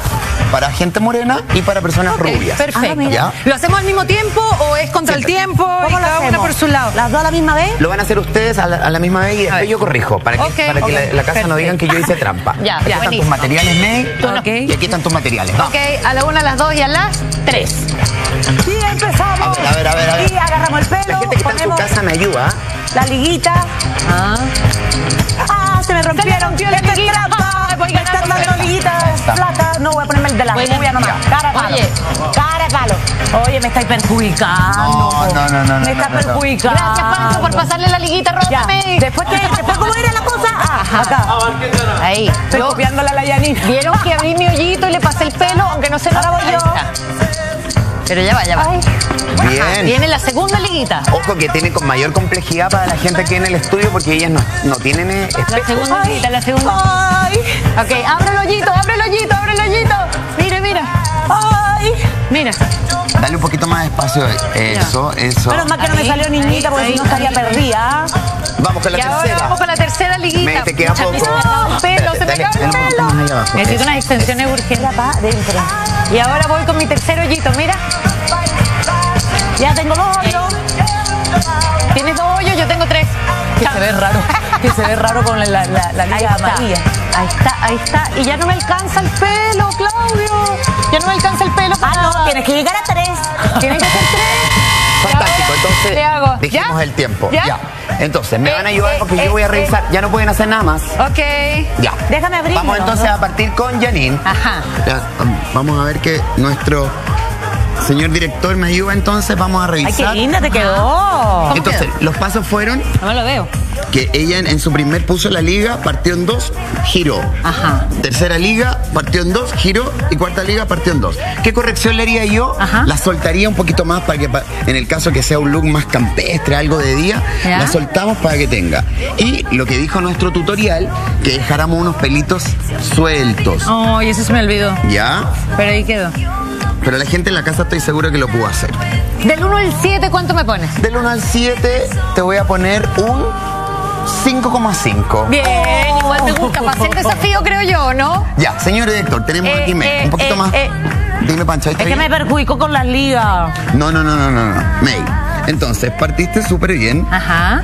para gente morena y para personas rubias. Perfecto. ¿Ya? ¿Lo hacemos al mismo tiempo o es contra el tiempo? y ¿Cómo lo cada una hacemos? por su lado. ¿Las dos a la misma vez? Lo van a hacer ustedes a la, a la misma vez y después yo corrijo, para que, Ok, para que ok, la, la casa no digan que yo hice trampa. Ya, aquí ya, están buenísimo. tus materiales, May, Ok. y aquí están tus materiales. Vamos. Ok, a la una, a las dos y a las tres. Y empezamos. A ver, a ver, a ver. Y agarramos el pelo. La gente que está en su casa me ayuda. La liguita. Ah. Ah, se me rompieron. rompió la Esta es liguita. Voy están ganando. dando liguitas flacas. No voy a ponerme el de la rubia nomás. Cara palo. Oye. Cara palo. Oye, me estáis perjudicando. No, no, no, no. Me no, está no, no. perjudicando. Gracias, Pancho, por pasarle la liguita rótame. Después, que, después, ¿cómo era la cosa? Ah, acá. Ahí. Estoy copiándola a la Yanina. Vieron que abrí mi hoyito y le pasé el pelo, aunque no se lo Ahora voy yo. Pero ya va, ya va. Bien. Viene la segunda liguita. Ojo que tiene con mayor complejidad para la gente aquí en el estudio porque ellas no, no tienen eh, La segunda liguita, la segunda. Ay. Ok, abre el hoyito, abre el hoyito, abre el hoyito. Mira, mira. Ay. Mira. Dale un poquito más de espacio. Eso, eso. Menos mal que no me salió niñita porque si no estaría perdida. Vamos con la y ahora tercera. vamos con la tercera liguita. Me te queda Pucha, a mí poco. se me pelo, se me un pelo. más. Necesito unas extensiones urgentes para adentro. Y ahora voy con mi tercer hoyito, mira. Ya tengo dos hoyos. Tienes dos hoyos, yo tengo tres. Que se ve raro. Que se ve raro con la, la, la Ahí liga está, amarilla. ahí está, ahí está. Y ya no me alcanza el pelo, Claudio. Ya no me alcanza el pelo. Ah, no, tienes que llegar a tres. Tienes que ser tres. Fantástico, entonces ¿Qué hago? dijimos ¿Ya? el tiempo. ¿Ya? Entonces, me Eh, van a ayudar eh, porque eh, yo voy a revisar. Ya no pueden hacer nada más. Ok. Ya. Déjame abrir. Vamos entonces a partir con Janine. Ajá. Ya, Vamos a ver que nuestro señor director me ayuda entonces. Vamos a Ay, revisar. qué linda te quedó. Entonces, los pasos fueron No lo veo. Que ella en, en su primer puso la liga, partió en dos, giró. Ajá. Tercera liga, partió en dos, giró. Y cuarta liga, partió en dos. ¿Qué corrección le haría yo? Ajá. La soltaría un poquito más para que, en el caso que sea un look más campestre, algo de día, Ya. la soltamos para que tenga. Y lo que dijo nuestro tutorial, que dejáramos unos pelitos sueltos. Ay, eso se me olvidó. ¿Ya? Pero ahí quedó. Pero la gente en la casa estoy seguro que lo pudo hacer. Del 1 al 7, ¿cuánto me pones? Del 1 al 7 te voy a poner un 5,5. Bien, igual me gusta. Pasé el desafío, creo yo, ¿no? Ya, señor director, tenemos Eh, aquí May. eh, un poquito eh, más. eh. Dime, Pancho, ¿ahí está Es que me bien? perjudicó con las ligas. No, no, no, no, no, no. May. Entonces, partiste súper bien. Ajá.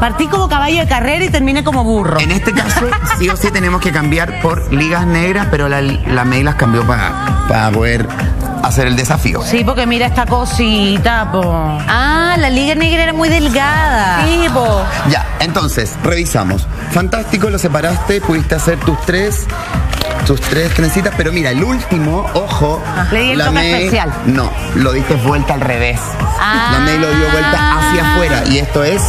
Partí como caballo de carrera y terminé como burro. En este caso, sí o sí tenemos que cambiar por ligas negras, pero la, la May las cambió para para poder hacer el desafío. Sí, porque mira esta cosita, po. Ah, la liga negra era muy delgada. Sí, po. Ya, entonces, revisamos. Fantástico, lo separaste, pudiste hacer tus tres. Tus tres trencitas, pero mira, el último, ojo. Le di el toque May- especial. No, lo diste vuelta al revés. Ah. La May lo dio vuelta hacia afuera. Y esto es.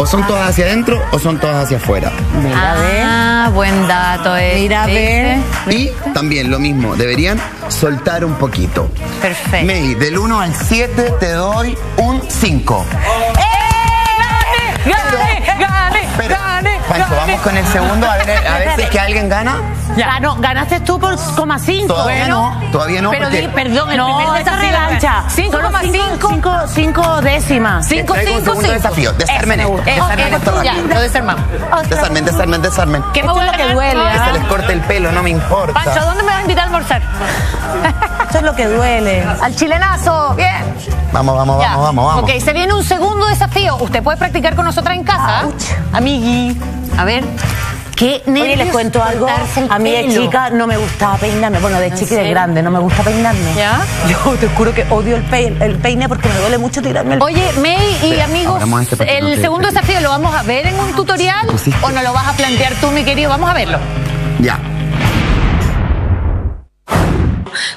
O son todas hacia adentro o son todas hacia afuera. Mira, ve. Ah, buen dato eh. Mira, ve. Y también lo mismo, deberían soltar un poquito. Perfecto. May, del 1 al 7 te doy un 5. ¡Gane! ¡Gane! Pero, ¡Gane! Pancho, vamos con el segundo a ver, a ver si es que alguien gana. Ganó, ganaste tú por coma cinco. Todavía Bueno. no, todavía no. Pero porque di, perdón, el No, primer esta desafío. revancha. Cinco Solo coma cinco, cinco. cinco, cinco décimas. te Cinco, traigo un cinco, segundo cinco. desafío. Desarmen esto. Desarmen Eh, esto Ya, lo desarmamos. Desarmen, desarmen, desarmen. ¿Qué me lo que duele, No. Que se les corte el pelo, no me importa. Pancho, ¿a dónde me vas a invitar a almorzar? Esto es lo que duele. Al chilenazo. Bien. Vamos, vamos, Ya. vamos, vamos, vamos. Ok, se viene un segundo desafío. Usted puede practicar con nosotras en casa. Amigui. A ver. ¿Qué Oye, les cuento algo. A mí de chica no me gustaba peinarme. Bueno, de ¿En chica y de grande no me gusta peinarme. ¿Ya? Yo te juro que odio el peine, el peine porque me duele mucho tirarme el Oye, May y amigos, este no el te segundo desafío lo vamos a ver en un tutorial Pusiste. o nos lo vas a plantear tú, mi querido. Vamos a verlo. Ya.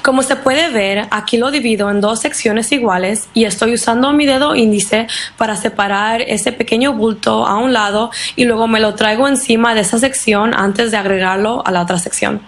Como se puede ver, aquí lo divido en dos secciones iguales y estoy usando mi dedo índice para separar ese pequeño bulto a un lado y luego me lo traigo encima de esa sección antes de agregarlo a la otra sección.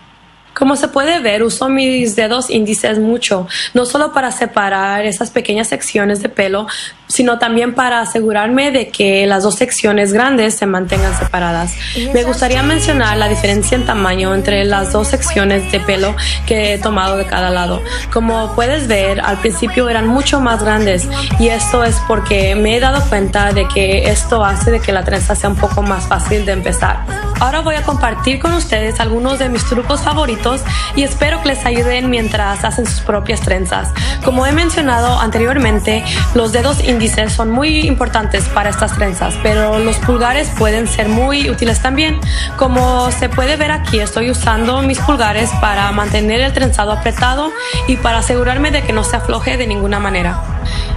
Como se puede ver, uso mis dedos índices mucho, no solo para separar esas pequeñas secciones de pelo, sino también para asegurarme de que las dos secciones grandes se mantengan separadas. Me gustaría mencionar la diferencia en tamaño entre las dos secciones de pelo que he tomado de cada lado. Como puedes ver, al principio eran mucho más grandes y esto es porque me he dado cuenta de que esto hace de que la trenza sea un poco más fácil de empezar. Ahora voy a compartir con ustedes algunos de mis trucos favoritos y espero que les ayuden mientras hacen sus propias trenzas. Como he mencionado anteriormente, los dedos índices son muy importantes para estas trenzas, pero los pulgares pueden ser muy útiles también. Como se puede ver aquí, estoy usando mis pulgares para mantener el trenzado apretado y para asegurarme de que no se afloje de ninguna manera.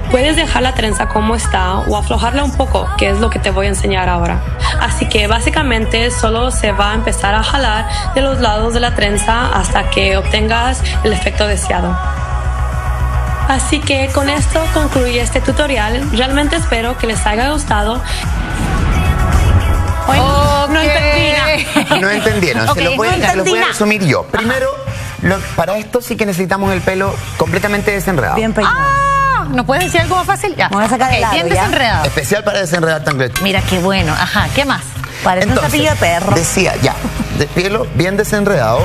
Puedes dejar la trenza como está o aflojarla un poco, que es lo que te voy a enseñar ahora. Así que básicamente solo se va a empezar a jalar de los lados de la trenza hasta que obtengas el efecto deseado. Así que con esto concluye este tutorial. Realmente espero que les haya gustado. no entendí. No entendieron. se, lo voy, no se lo voy a resumir yo. Primero, lo- para esto sí que necesitamos el pelo completamente desenredado. Bien peinado. Ah, ¿nos puedes decir algo más fácil? Ya. Me voy a sacar el Ok, lado, bien ¿ya? desenredado. Especial para desenredar tan Mira qué bueno. Ajá, ¿qué más? Parece un Entonces, cepillo de perro. Decía, ya, de pelo bien desenredado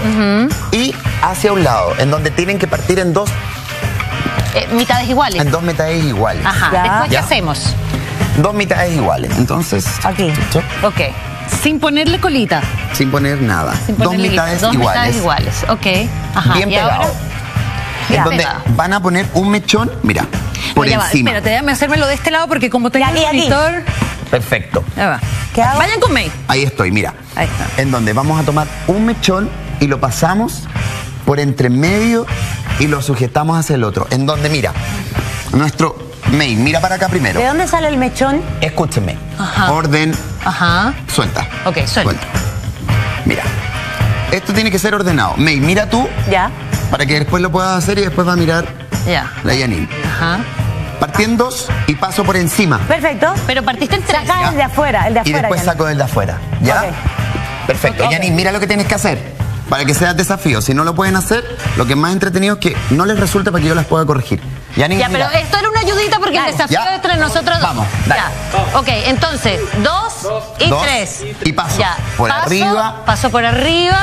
y hacia un lado, en donde tienen que partir en dos, Eh, mitades iguales. en dos mitades iguales. Ajá. Ya. Después, ¿qué Ya. hacemos? Dos mitades iguales. Entonces, Aquí. Ok. Sin ponerle colita. sin poner nada. Sin dos ponerle mitades dos iguales. mitades iguales. Ok. Ajá. Bien ¿Y ahora? pegado. Ya. En donde Pegado. van a poner un mechón, mira, por va, encima. Espérate, déjame hacérmelo de este lado porque como tengo aquí, el monitor. Perfecto. Ya va. ¿Qué hago? Vayan con May. Ahí estoy, mira. Ahí está. En donde vamos a tomar un mechón y lo pasamos por entre medio y lo sujetamos hacia el otro. En donde, mira, nuestro main, mira para acá primero. ¿De dónde sale el mechón? Escúchenme. Ajá. Orden, Ajá. suelta. Ok, suelta. Mira. Esto tiene que ser ordenado. May, mira tú Ya. para que después lo puedas hacer y después va a mirar Ya. la Yanin. Ajá. Partiendo y paso por encima. Perfecto. Pero partiste en tres. Saca el de afuera, el de Y afuera. después ya. saco el de afuera. ¿Ya? Perfecto. Yanin, mira lo que tienes que hacer. Para que sea desafío. Si no lo pueden hacer, lo que es más entretenido es que no les resulte para que yo las pueda corregir. Ya, mira. pero esto era una ayudita porque el desafío Ya. es entre nosotros. Vamos, dale. Ya. Ok, entonces, dos y Dos, tres. y paso. Ya. Por Paso, arriba. Paso por arriba.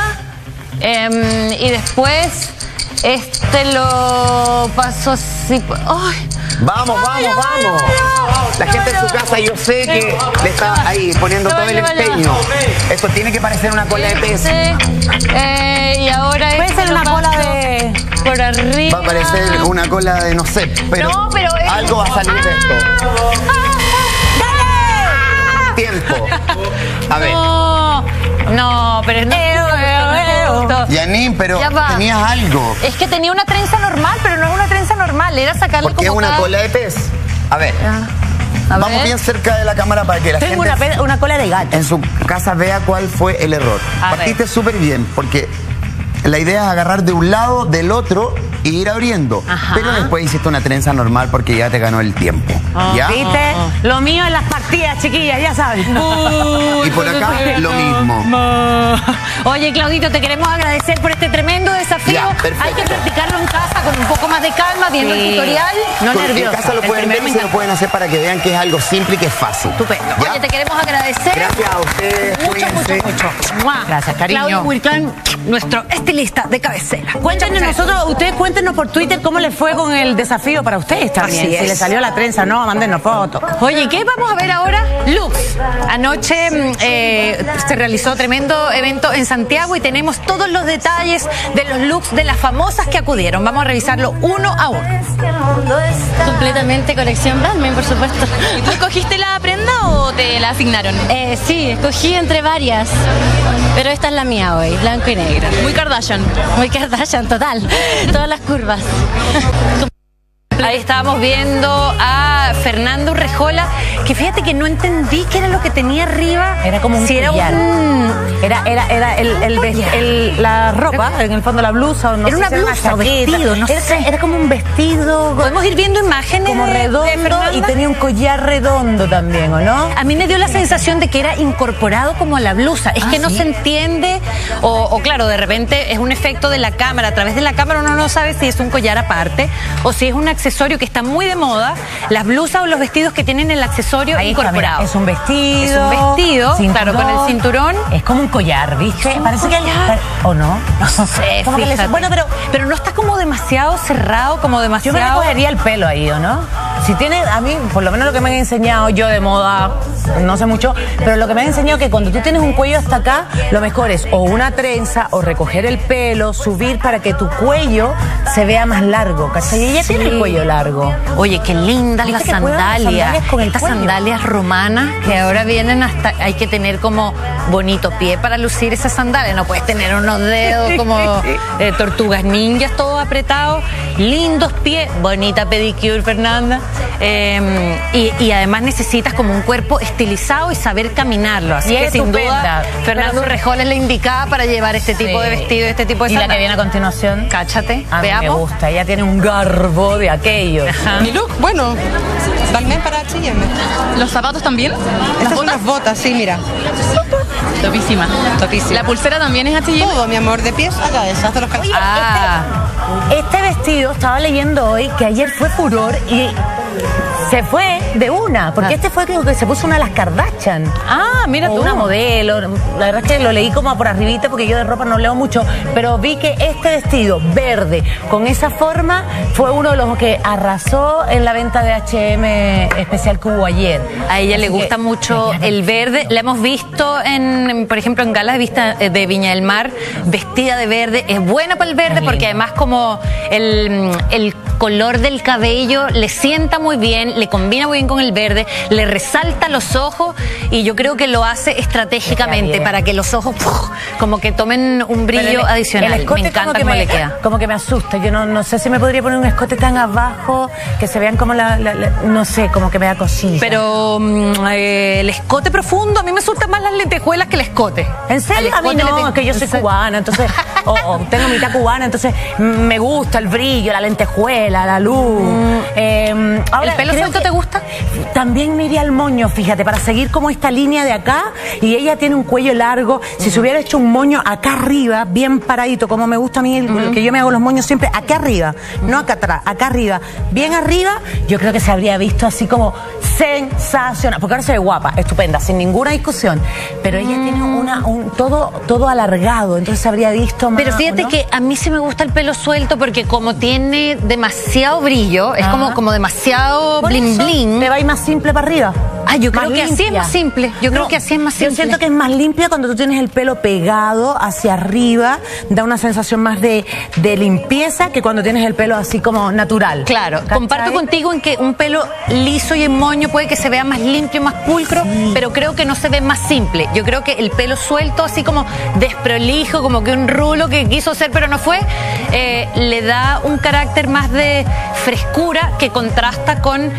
em, y después, este lo paso así. ¡Ay! Vamos, vamos, vamos. La gente en su casa yo sé que le está ahí poniendo todo el empeño. Esto tiene que parecer una cola de pez. Eh, y ahora Puede este ser una cola de- Por arriba. Va a parecer una cola de no sé, pero, No, pero es- algo va a salir de esto. ¡Ah! Tiempo. A ver. No, no, pero no. Yanin, pero Ya tenías algo. Es que tenía una trenza normal, pero no es una trenza normal, era sacarle Porque es como una cada- cola de pez. A ver. A Vamos ver. bien cerca de la cámara para que la Tengo gente una, pe- una cola de gato. en su casa vea cuál fue el error. A Partiste súper bien, porque la idea es agarrar de un lado, del otro y ir abriendo. Ajá. Pero después hiciste una trenza normal porque ya te ganó el tiempo. ¿Ya? ¿Viste? Lo mío en las partidas, chiquillas, ya sabes. Y por acá lo mismo. Oye, Claudito, te queremos agradecer por este tremendo desafío. Ya. Hay que practicarlo en casa con un poco más de calma, viendo Sí. el tutorial. No Con- en nerviosa. casa lo pueden ver y se lo pueden hacer para que vean que es algo simple y que es fácil. Estupendo. ¿Ya? Oye, te queremos agradecer. Gracias a ustedes. Mucho, mucho, cuídense. mucho. Gracias, cariño. Claudio Wilcán, nuestro estilista de cabecera. Cuéntenos nosotros, ustedes cuéntenos por Twitter cómo les fue con el desafío para ustedes también. Así si es. les salió la trenza, no, mándenos fotos. Oye, ¿qué vamos a ver ahora? Lux. Anoche mm, eh, se realizó tremendo evento en Santiago y tenemos todos los detalles de los looks de las famosas que acudieron. Vamos a revisarlo uno a uno. Completamente colección Batman, por supuesto. ¿Y tú escogiste la prenda o te la asignaron? Eh, sí, escogí entre varias, pero esta es la mía hoy, blanco y negro. Muy Kardashian. Muy Kardashian, total. Todas las curvas. Ahí estábamos viendo a Fernando Urrejola, que fíjate que no entendí qué era lo que tenía arriba. Era como un si era un Era, era, era el, el vest- el- la ropa, en el fondo la blusa, o no Era una blusa o chaqueta. vestido, no era, sé. era como un vestido Podemos ir viendo imágenes como de redondo y tenía un collar redondo también, ¿o no? A mí me dio la sensación de que era incorporado como a la blusa. Es Ah, que no ¿sí? se entiende, o, o claro, de repente es un efecto de la cámara. A través de la cámara uno no sabe si es un collar aparte o si es un accesorio accesorio que está muy de moda, las blusas o los vestidos que tienen el accesorio Ahí está, incorporado. mira, es un vestido. Es un vestido, claro, con el cinturón. Es como un collar, ¿viste? Parece que ¿O no? No sé, Como que le- fíjate. bueno, pero pero no está como demasiado cerrado, como yo demasiado. me recogería el pelo ahí, ¿o no? Si tiene, a mí, por lo menos lo que me han enseñado yo de moda, no sé mucho, pero lo que me han enseñado que cuando tú tienes un cuello hasta acá, lo mejor es o una trenza o recoger el pelo, subir para que tu cuello se vea más largo, ¿cachai? Y ella tiene el cuello largo. Oye, qué lindas las ¿Viste que juegan las sandalias. el Estas cuello? sandalias romanas que ahora vienen hasta. Hay que tener como bonito pie para lucir esas sandalias. No puedes tener unos dedos como eh, tortugas ninjas, todo apretado. Lindos pies. Bonita pedicure, Fernanda. Eh, y, y además necesitas como un cuerpo estilizado y saber caminarlo. Así Y que sin duda, Fernando Rejol es la indicada para llevar este tipo de vestido, este tipo de ¿Y la que viene a continuación? Cáchate, A mí me veamos. gusta, ella tiene un garbo de aquellos. Mi look, bueno, también para H&M. ¿Los zapatos también? Estas son las botas, sí, mira. Topísima. Topísima. ¿La pulsera también es H&M? Todo, mi amor, de pies a cabeza, hasta los calzones. Ah, este vestido, estaba leyendo hoy que ayer fue furor y Yeah. Se fue de una, porque este fue creo que se puso una de las Kardashian. Ah, mira O tú. Una modelo. La verdad es que lo leí como por arribita porque yo de ropa no leo mucho, pero vi que este vestido verde con esa forma fue uno de los que arrasó en la venta de H&M especial que hubo ayer. A ella le gusta que- mucho el verde. La hemos visto en, por ejemplo, en galas de, vista, eh, de Viña del Mar, vestida de verde. Es buena para el verde porque además como el, el color del cabello le sienta muy bien, le combina muy bien con el verde, le resalta los ojos y yo creo que lo hace estratégicamente para que los ojos ¡puf! como que tomen un brillo el- adicional. el escote me encanta como que cómo me, le queda. Como que me asusta. Yo no, no sé si me podría poner un escote tan abajo que se vean como la, la- la- no sé, como que me da cosilla. Pero mm, eh, el escote profundo, a mí me asustan más las lentejuelas que el escote. ¿En serio? A mí no, tengo- es que yo soy cubana, entonces, o, tengo mitad cubana, entonces mm, me gusta el brillo, la lentejuela, la luz. Eh, ahora, ¿El pelo que te gusta? También me iría al moño, fíjate, para seguir como esta línea de acá, y ella tiene un cuello largo. Si se hubiera hecho un moño acá arriba, bien paradito, como me gusta a mí, el- que yo me hago los moños siempre acá arriba, no acá atrás, acá arriba, bien arriba, yo creo que se habría visto así como sensacional, porque ahora se ve guapa, estupenda, sin ninguna discusión, pero ella tiene una, un, todo, todo alargado, entonces se habría visto más. Pero fíjate que a mí sí me gusta el pelo suelto porque como tiene demasiado brillo, es como, como demasiado bling bling. Me va a ir más simple para arriba. Ah, yo creo Más que así es más simple. Yo creo que así es más simple. Yo siento que es más limpia cuando tú tienes el pelo pegado hacia arriba, da una sensación más de, de limpieza que cuando tienes el pelo así como natural. Claro, ¿Cachai? comparto contigo en que un pelo liso y en moño puede que se vea más limpio, más pulcro, pero creo que no se ve más simple. Yo creo que el pelo suelto, así como desprolijo, como que un rulo que quiso ser pero no fue, eh, le da un carácter más de frescura que contrasta con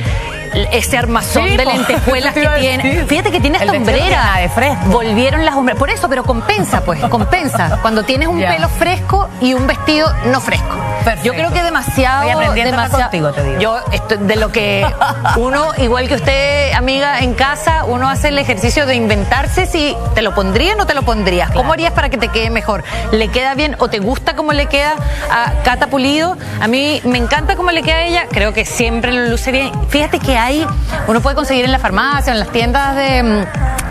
ese armazón Sí, de lentejuelas Te que tiene. Fíjate que tiene hasta hombrera. de fresco. Volvieron las hombreras. Por eso, pero compensa, pues, compensa. Cuando tienes un pelo fresco y un vestido no fresco. Yo creo que demasiado. Voy aprendiendo acá demasiado contigo, te digo. Yo, esto- de lo que uno, igual que usted, amiga, en casa, uno hace el ejercicio de inventarse si te lo pondrías o no te lo pondrías. ¿Cómo harías para que te quede mejor? ¿Le queda bien o te gusta cómo le queda a Cata Pulido? A mí me encanta cómo le queda a ella. Creo que siempre lo luce bien. Fíjate que hay, uno puede conseguir en la farmacia, en las tiendas de.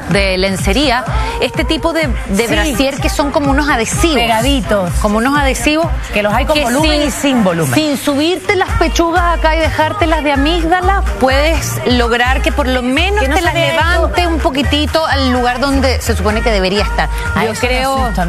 De lencería, este tipo de, de Sí. brasier que son como unos adhesivos. Pegaditos. Como unos adhesivos. Que los hay con volumen y sin volumen. Sin subirte las pechugas acá y dejártelas de amígdala, puedes lograr que por lo menos no te las levante un poquitito al lugar donde se supone que debería estar. Yo creo, asusta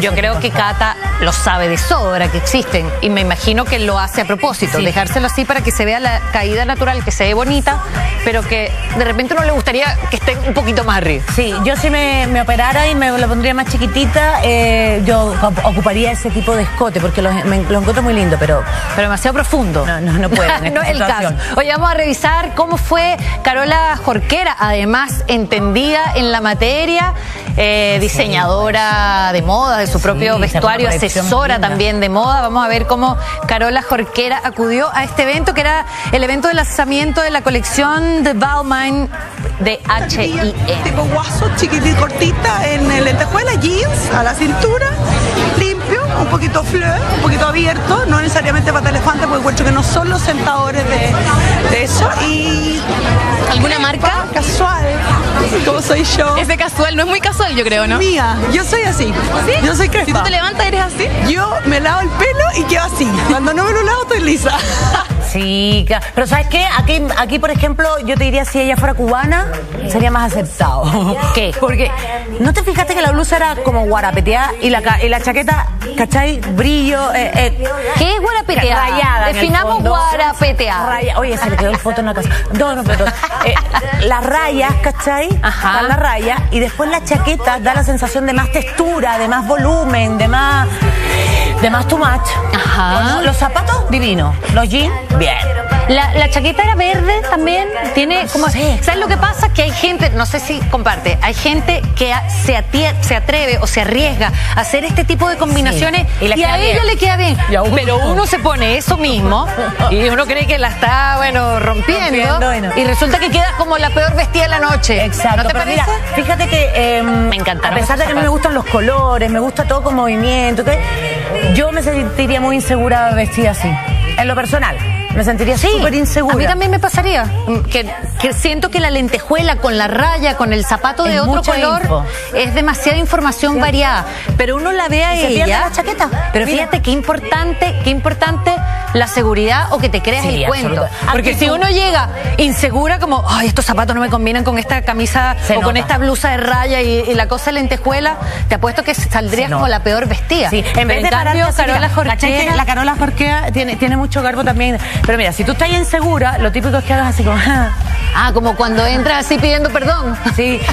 yo creo que. Cata lo sabe de sobra que existen y me imagino que lo hace a propósito, Sí. dejárselo así para que se vea la caída natural, que se ve bonita, pero que de repente no le gustaría que esté un poquito más arriba. Sí, yo si me, me operara y me lo pondría más chiquitita, eh, yo ocup- ocuparía ese tipo de escote porque lo, me- lo encuentro muy lindo, pero Pero demasiado profundo. no, no, no puedo. no es el caso. Hoy vamos a revisar cómo fue Carola Jorquera, además entendida en la materia, eh, diseñadora de moda, de su propio Sí, vestuario, asesora también de moda. Vamos a ver cómo Carola Jorquera acudió a este evento, que era el evento de lanzamiento de la colección de Balmain de H&M. Guaso, chiquitito, cortita, en lentejuela, jeans, a la cintura, limpio, un poquito fleur, un poquito abierto, no necesariamente pata elefante, porque encuentro que no son los sentadores de, de eso. Y. ¿Alguna marca? Casual, como soy yo. Ese casual no es muy casual, yo creo, ¿no? Mía, yo soy así. Yo soy crespa. Si tú te levantas, eres así. Yo me lavo el pelo y quedo así. Cuando no me lo lavo, estoy lisa. Sí, pero ¿sabes qué? Aquí, aquí, por ejemplo, yo te diría si ella fuera cubana, sería más aceptado. ¿Qué? Porque ¿no te fijaste que la blusa era como guarapeteada y la, y la chaqueta, ¿cachai? Brillo. Eh, eh, ¿Qué es guarapeteada? Rayada. Definamos guarapeteada. Raya- Oye, se le quedó el foto en la casa. No, no, perdón. Eh, las rayas, ¿cachai? Ajá. Las rayas y después la chaqueta da la sensación de más textura, de más volumen, de más. de más too much. Ajá. Los zapatos, divinos. Los jeans, bien. La, la chaqueta era verde también, tiene como... ¿Sabes lo que pasa? Que hay gente, no sé si comparte, hay gente que se, atie- se atreve o se arriesga a hacer este tipo de combinaciones Sí, y y, a ella le queda bien. Uno Pero no. uno se pone eso mismo y uno cree que la está, bueno, rompiendo, Rompiendo, y resulta que queda como la peor vestida de la noche. Exacto. ¿No te parece? mira, fíjate que. eh, Me encantaron A pesar de que a mí me gustan los colores, me gusta todo con movimiento, ¿qué? yo me sentiría muy insegura vestida así. En lo personal. Me sentiría súper insegura. A mí también me pasaría. Que, que siento que la lentejuela con la raya, con el zapato de Es otro color, info. es demasiada información variada. Pero uno la ve a Y se ella. la chaqueta. Pero Mira. fíjate qué importante, qué importante la seguridad o que te creas Sí, el cuento. Porque si uno llega insegura como, ay, estos zapatos no me combinan con esta camisa Se o con esta blusa de raya y, y la cosa de lentejuela, te apuesto que saldrías Se como la peor vestida. Sí, en Pero vez de cambio, Carola mira, ¿cachai que Jorquera- La Carola Jorquera tiene, tiene mucho garbo también. Pero mira, si tú estás insegura, lo típico es que hagas así como. Ah, como cuando entras así pidiendo perdón. Sí.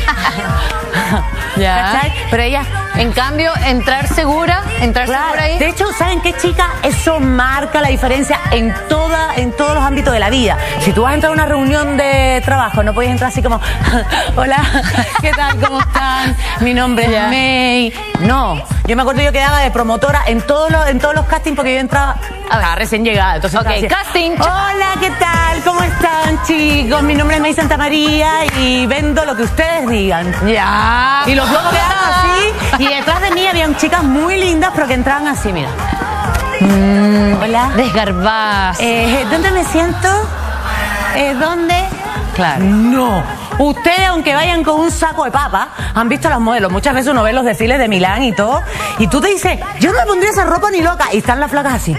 Ya. ¿Cachai? Pero ella. En cambio, entrar segura, entrar Claro. segura ahí. De hecho, ¿saben qué, chica? Eso marca la diferencia en toda, en todos los ámbitos de la vida. Si tú vas a entrar a una reunión de trabajo, no puedes entrar así como, hola, ¿qué tal? ¿Cómo están? Mi nombre es. May. No, yo me acuerdo yo quedaba de promotora en todos los, en todos los castings porque yo entraba, estaba recién llegada. Entonces, Ok, así, casting. Hola, ¿qué tal? ¿Cómo están, chicos? Mi nombre es May Santa María y vendo lo que ustedes digan. Ya. Y los globos quedaban así. Y detrás de mí habían chicas muy lindas, pero que entraban así, mira. Hola. Desgarbás. Eh, ¿Dónde me siento? Eh, ¿Dónde? Claro. No. Ustedes, aunque vayan con un saco de papa, han visto los modelos. Muchas veces uno ve los desfiles de Milán y todo. Y tú te dices, yo no me pondría esa ropa ni loca. Y están las flacas así.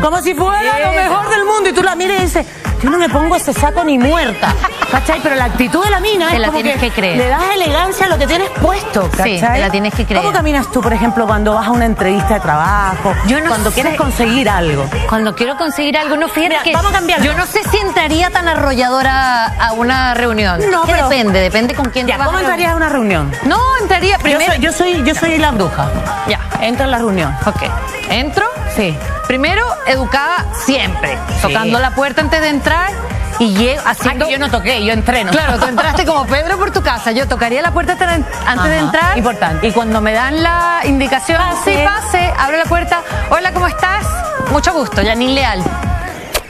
Como si fuera lo mejor del mundo. Y tú la miras y dices, yo no me pongo ese saco ni muerta. ¿Cachai? Pero la actitud de la mina Te es la como tienes que creer. le das elegancia a lo que tienes puesto, Sí, ¿cachai? te la tienes que creer. ¿Cómo caminas tú, por ejemplo, cuando vas a una entrevista de trabajo? Yo no Cuando sé. quieres conseguir algo. Cuando quiero conseguir algo, no fíjate Mira, que vamos a cambiarlo. Yo no sé si entraría tan arrolladora a una reunión. No, pero- depende, depende con quién Ya, te vas ¿cómo a entrarías a una reunión? No, entraría Yo primero. soy, yo soy, yo soy la bruja. Ya. Entra en la reunión. Ok. Entro. Sí. Primero, educada siempre. Tocando la puerta antes de entrar y llego haciendo. Ah, que yo no toqué, yo entreno. Claro, tú entraste como Pedro por tu casa. Yo tocaría la puerta antes de- antes de Ajá, entrar. importante. Y cuando me dan la indicación, Pase. sí, pase, abro la puerta. Hola, ¿cómo estás? Mucho gusto, Janine Leal.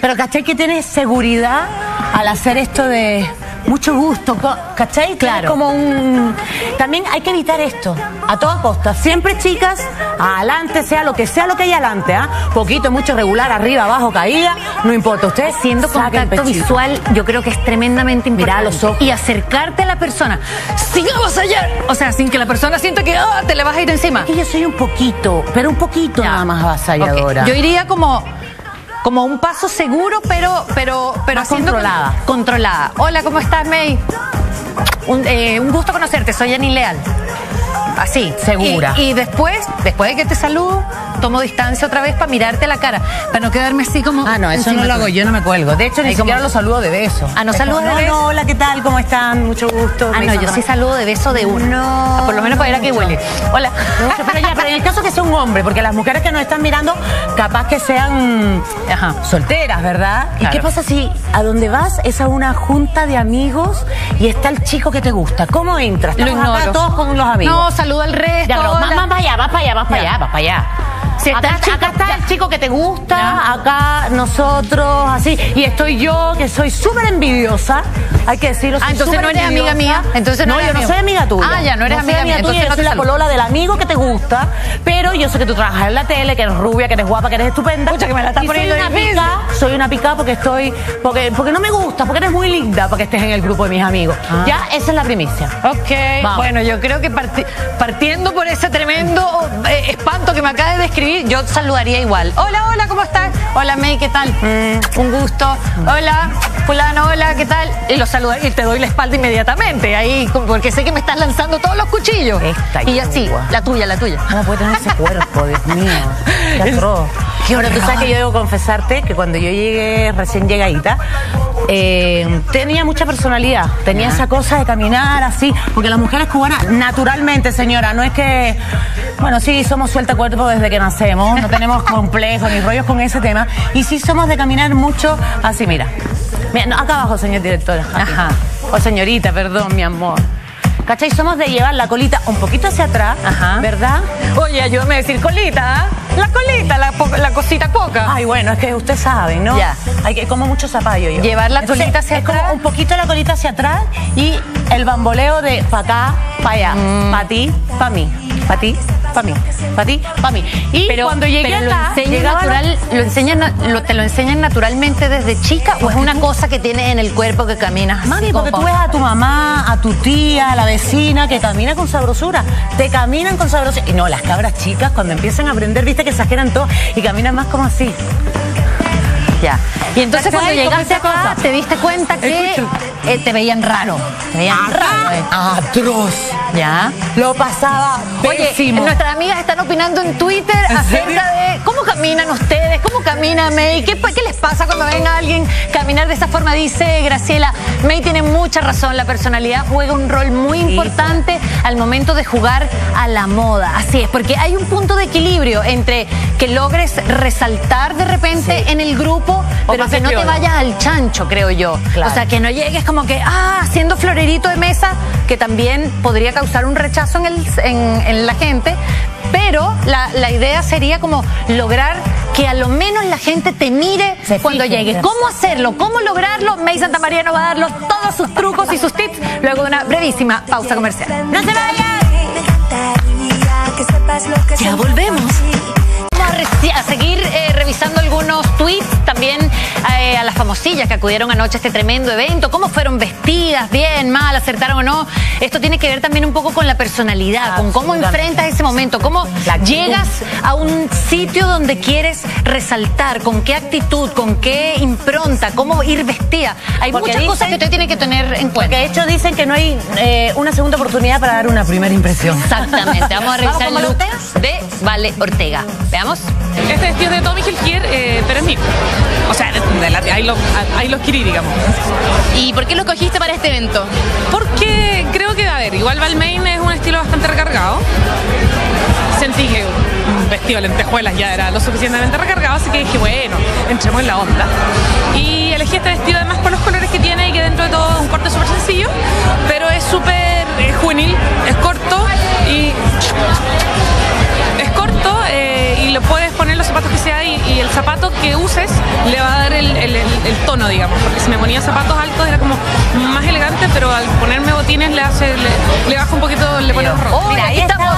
Pero ¿cachai que tienes seguridad al hacer esto de mucho gusto? ¿Cachai? Claro. como un... También hay que evitar esto, a toda costa. Siempre, chicas, adelante, sea lo que sea lo que hay adelante, ¿ah? Poquito, mucho, regular, arriba, abajo, caída, no importa. Ustedes saquen contacto visual, yo creo que es tremendamente importante. los ojos. Y acercarte a la persona sin avasallar. O sea, sin que la persona sienta que ah, te le vas a ir encima. Es que yo soy un poquito, pero un poquito nada más avasalladora. Ok, Yo iría como como un paso seguro, pero pero pero controlada. controlada. Hola, ¿cómo estás, May? Un, eh, un gusto conocerte, soy Annie Leal. Así, Segura. Y, y después, después de que te saludo, tomo distancia otra vez para mirarte la cara, para no quedarme así como. Ah, no, eso no lo hago, yo no me cuelgo. De hecho, ni como- siquiera los saludo de beso. Ah, ¿no como, de beso? No, hola, ¿qué tal? ¿Cómo están? Mucho gusto. Ah, no, yo sí saludo de beso de uno. No, Ah, por lo menos para ver a mucho. huele. Hola. Mucho, pero ya, pero en el caso que sea un hombre, porque las mujeres que nos están mirando, capaz que sean Ajá. solteras, ¿verdad? ¿Y qué pasa si a donde vas es a una junta de amigos y está el chico que te gusta? ¿Cómo entras? Lo Estamos acá ignoro. todos con los amigos. No, saluda al resto. Ya, pero más, más para allá, vas para allá, vas para allá, vas para allá. Si está acá, el chico, acá está el chico que te gusta, acá nosotros, así. Y estoy yo, que soy súper envidiosa. Hay que decirlo. Ah, soy entonces no eres amiga mía. Entonces no no, yo no amiga. soy amiga tuya. Ah, ya, no eres soy amiga mía. tuya, Entonces yo no soy la polola del amigo que te gusta. Pero yo sé que tú trabajas en la tele, que eres rubia, que eres guapa, que eres estupenda. Pucha, que me la estás Y soy poniendo una difícil. pica, soy una pica porque estoy. Porque, porque no me gusta, porque eres muy linda para que estés en el grupo de mis amigos. Ah. Ya, esa es la primicia. Ok, Vamos. bueno, yo creo que parti- partiendo por ese tremendo eh, espanto que me acaba de describir, yo saludaría igual. Hola, hola, ¿cómo estás? Hola, May, ¿qué tal? Mm, un gusto. Hola, fulano, hola, ¿qué tal? Y lo saludaría y te doy la espalda inmediatamente, ahí, porque sé que me estás lanzando todos los cuchillos. Esta y así, la tuya, la tuya. ¿Cómo puede tener ese cuerpo, Dios mío? Qué atroz. Ahora, tú sabes que yo debo confesarte que cuando yo llegué recién llegadita, eh, tenía mucha personalidad. Tenía esa cosa de caminar así. Porque las mujeres cubanas, naturalmente, señora, no es que. Bueno, sí, somos suelta cuerpo desde que nacemos. No tenemos complejos ni rollos con ese tema. Y sí somos de caminar mucho así, mira. Mira, no, acá abajo, señor director. aquí. Ajá. O señorita, perdón, mi amor. ¿Cachai? Somos de llevar la colita un poquito hacia atrás, Ajá. ¿verdad? Oye, ayúdame a decir colita, ¿ah? La colita, la, cosita coca. Ay, bueno, es que usted sabe, ¿no? Ya. Hay que como mucho zapallo yo. Llevar la Entonces, colita hacia es como atrás. un poquito la colita hacia atrás y el bamboleo de pa' acá, pa' allá, Mm. pa' ti, pa' mí, pa' ti, pa' mí, pa' ti, pa' mí. Y pero, cuando llegué pero acá, lo enseñan natural, lo enseñan, na- lo- te lo enseñan naturalmente desde chica o es una cosa que tienes en el cuerpo que caminas así Mami, porque como tú ves a tu mamá, a tu tía, a la vecina que camina con sabrosura. Te caminan con sabrosura. Y no, las cabras chicas cuando empiezan a aprender, viste que exageran todo y caminan más como así. Ya. Y entonces cuando llegaste acá, cosa. te diste cuenta que eh, te veían raro. Te veían raro. eh. Atroz. Ya. Lo pasaba Oye, pésimo. nuestras amigas están opinando en Twitter ¿En acerca serio? de cómo caminan ustedes, cómo camina May, ¿Qué, pa- qué les pasa cuando ven a alguien caminar de esa forma. Dice Graciela, May tiene mucha razón, la personalidad juega un rol muy importante al momento de jugar a la moda. Así es, porque hay un punto de equilibrio entre que logres resaltar de repente en el grupo, O pero que no te vayas al chancho, creo yo. Claro. O sea, que no llegues como que, ah, haciendo florerito de mesa, que también podría causar un rechazo en, el, en, en la gente. Pero la, la idea sería como lograr que a lo menos la gente te mire Se cuando fije, llegues. ¿Cómo hacerlo? ¿Cómo lograrlo? May Santa María nos va a darlos todos sus trucos y sus tips luego de una brevísima pausa comercial. ¡No se vayan! Ya volvemos. Vamos a, seguir eh, revisando algunos tweets, también eh, a las famosillas que acudieron anoche a este tremendo evento, cómo fueron vestidas, bien, mal, acertaron o no. Esto tiene que ver también un poco con la personalidad, con cómo enfrentas ese momento, cómo llegas a un sitio donde quieres resaltar, con qué actitud, con qué impronta, cómo ir vestida. Hay Porque muchas cosas que usted tiene que tener en Porque cuenta. de hecho dicen que no hay eh, una segunda oportunidad para dar una primera impresión. Exactamente, vamos a revisar con el look de Vale Ortega. Veamos. Este vestido es de Tommy Hilfiger, eh, pero es mío. O sea, de, la, ahí, lo, ahí lo adquirí, digamos. ¿Y por qué lo cogiste para este evento? Porque creo que, a ver, igual Balmain es un estilo bastante recargado. Sentí que un vestido de lentejuelas ya era lo suficientemente recargado, así que dije, bueno, entremos en la onda. Y elegí este vestido además por los colores que tiene y que dentro de todo es un corte súper sencillo, pero es súper eh, juvenil, es corto y y le puedes poner los zapatos que sea y, y el zapato que uses le va a dar el, el- el- el tono, digamos. Porque si me ponía zapatos altos era como más elegante, pero al ponerme botines le hace, le, le baja un poquito, le pone un rojo. Oh, Mira, ahí estamos.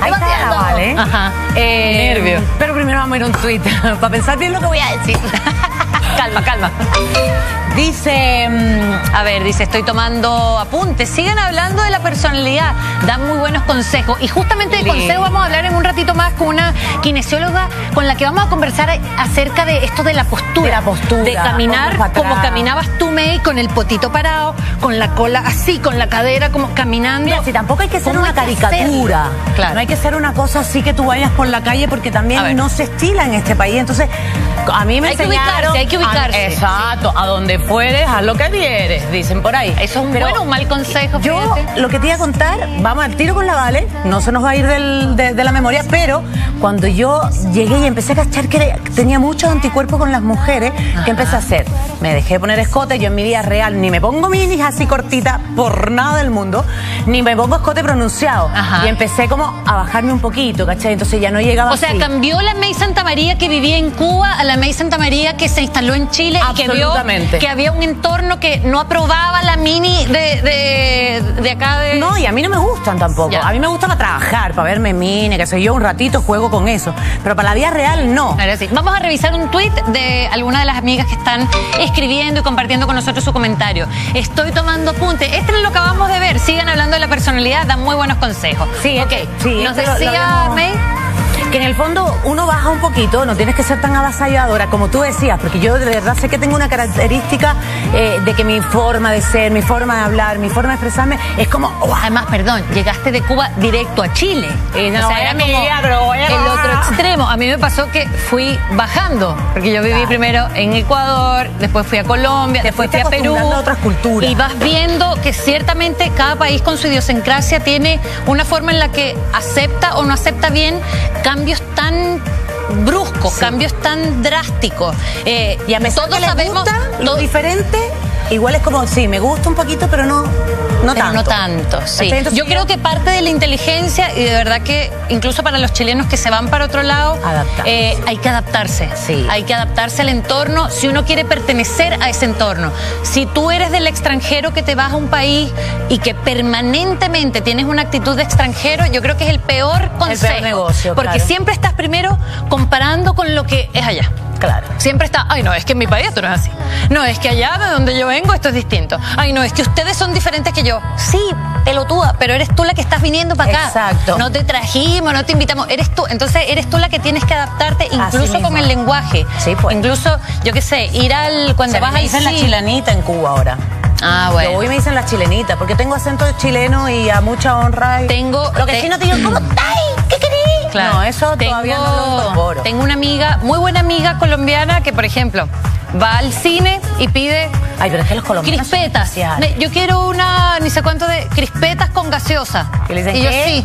Ahí está la Vale. Ajá. Eh, Nervio. Pero primero vamos a ir a un tweet para pensar bien lo que voy a decir. calma, calma. Dice, mm, a ver, dice, estoy tomando apuntes. Sigan hablando de la personalidad, dan muy buenos consejos. Y justamente de consejos vamos a hablar en un ratito más con una kinesióloga con la que vamos a conversar acerca de esto de la postura. De la postura, De caminar como caminabas tú, May, con el potito parado, con la cola así, con la cadera como caminando. Mira, si tampoco hay que ser ¿Cómo una que caricatura. Claro. No hay que ser una cosa así que tú vayas por la calle porque también no se estila en este país. Entonces, a mí me Hay que enseñaron... ubicarse, hay que a- ubicarse. exacto, a donde fueres, haz lo que vieres, dicen por ahí. Eso es un Pero buen o un mal consejo, Yo fíjate. lo que te iba a contar, vamos al tiro con la Vale, no se nos va a ir del- de, de la memoria, pero cuando yo llegué y empecé a cachar que tenía muchos anticuerpos con las mujeres, ¿qué empecé a hacer? Me dejé de poner escote, yo en mi vida real ni me pongo minis así cortitas por nada del mundo, ni me pongo escote pronunciado. Y empecé como a bajarme un poquito, ¿cachai? Entonces ya no llegaba O sea, así. cambió la May Santa María que vivía en Cuba a la May Santa María que se instaló en Chile y que vio Absolutamente. que había un entorno que no aprobaba la mini de, de, de acá de... No, y a mí no me gustan tampoco. A mí me gusta para trabajar, para verme mini, que sé yo, un ratito juego con eso. Pero para la vida real, no. Ahora sí. Vamos a revisar un tuit de alguna de las amigas que están escribiendo y compartiendo con nosotros su comentario. Estoy tomando apunte. Este es lo que acabamos de ver. Sigan hablando de la personalidad, dan muy buenos consejos. Sí, ok. sí, Nos este lo- lo decía May. Que en el fondo uno baja un poquito, no tienes que ser tan avasalladora como tú decías, porque yo de verdad sé que tengo una característica eh, de que mi forma de ser, mi forma de hablar, mi forma de expresarme es como. Además, perdón, llegaste de Cuba directo a Chile. Y no, o sea, era como el otro extremo. A mí me pasó que fui bajando, porque yo viví primero en Ecuador, después fui a Colombia, después fui a Perú. a otras culturas. Y vas viendo que ciertamente cada país con su idiosincrasia tiene una forma en la que acepta o no acepta bien cambios tan bruscos, cambios tan drásticos. Eh, Y a todos que les sabemos gusta lo diferente, igual es como, sí, me gusta un poquito, pero no, no Pero tanto. no tanto, sí. Yo creo que parte de la inteligencia y de verdad que incluso para los chilenos que se van para otro lado, eh, hay que adaptarse. Hay que adaptarse al entorno si uno quiere pertenecer a ese entorno. Si tú eres del extranjero que te vas a un país y que permanentemente tienes una actitud de extranjero, yo creo que es el peor consejo. negocio, Porque claro. siempre estás primero comparando con lo que es allá. Claro. Siempre está, ay no, es que en mi país esto no es así. No, es que allá de donde yo vengo esto es distinto. Ay no, es que ustedes son diferentes que yo. Sí, pelotuda, pero eres tú la que estás viniendo para acá. Exacto. No te trajimos, no te invitamos, eres tú. Entonces eres tú la que tienes que adaptarte incluso con el lenguaje. Sí, pues. Incluso, yo qué sé, ir al cuando Se vas me al dicen la cine. chilenita en Cuba ahora. Ah, bueno. Yo voy y me dicen la chilenita, porque tengo acento chileno y a mucha honra. y- Tengo- Lo que te- sí no te digo, ¿cómo estáis? ¿Qué? Claro. No, eso todavía no lo incorporo. Tengo una amiga, muy buena amiga colombiana que, por ejemplo, va al cine y pide Ay, pero es que los colombianos crispetas. Yo quiero una, ni sé cuánto de crispetas con gaseosa. Y le dicen, yo ¿qué? sí.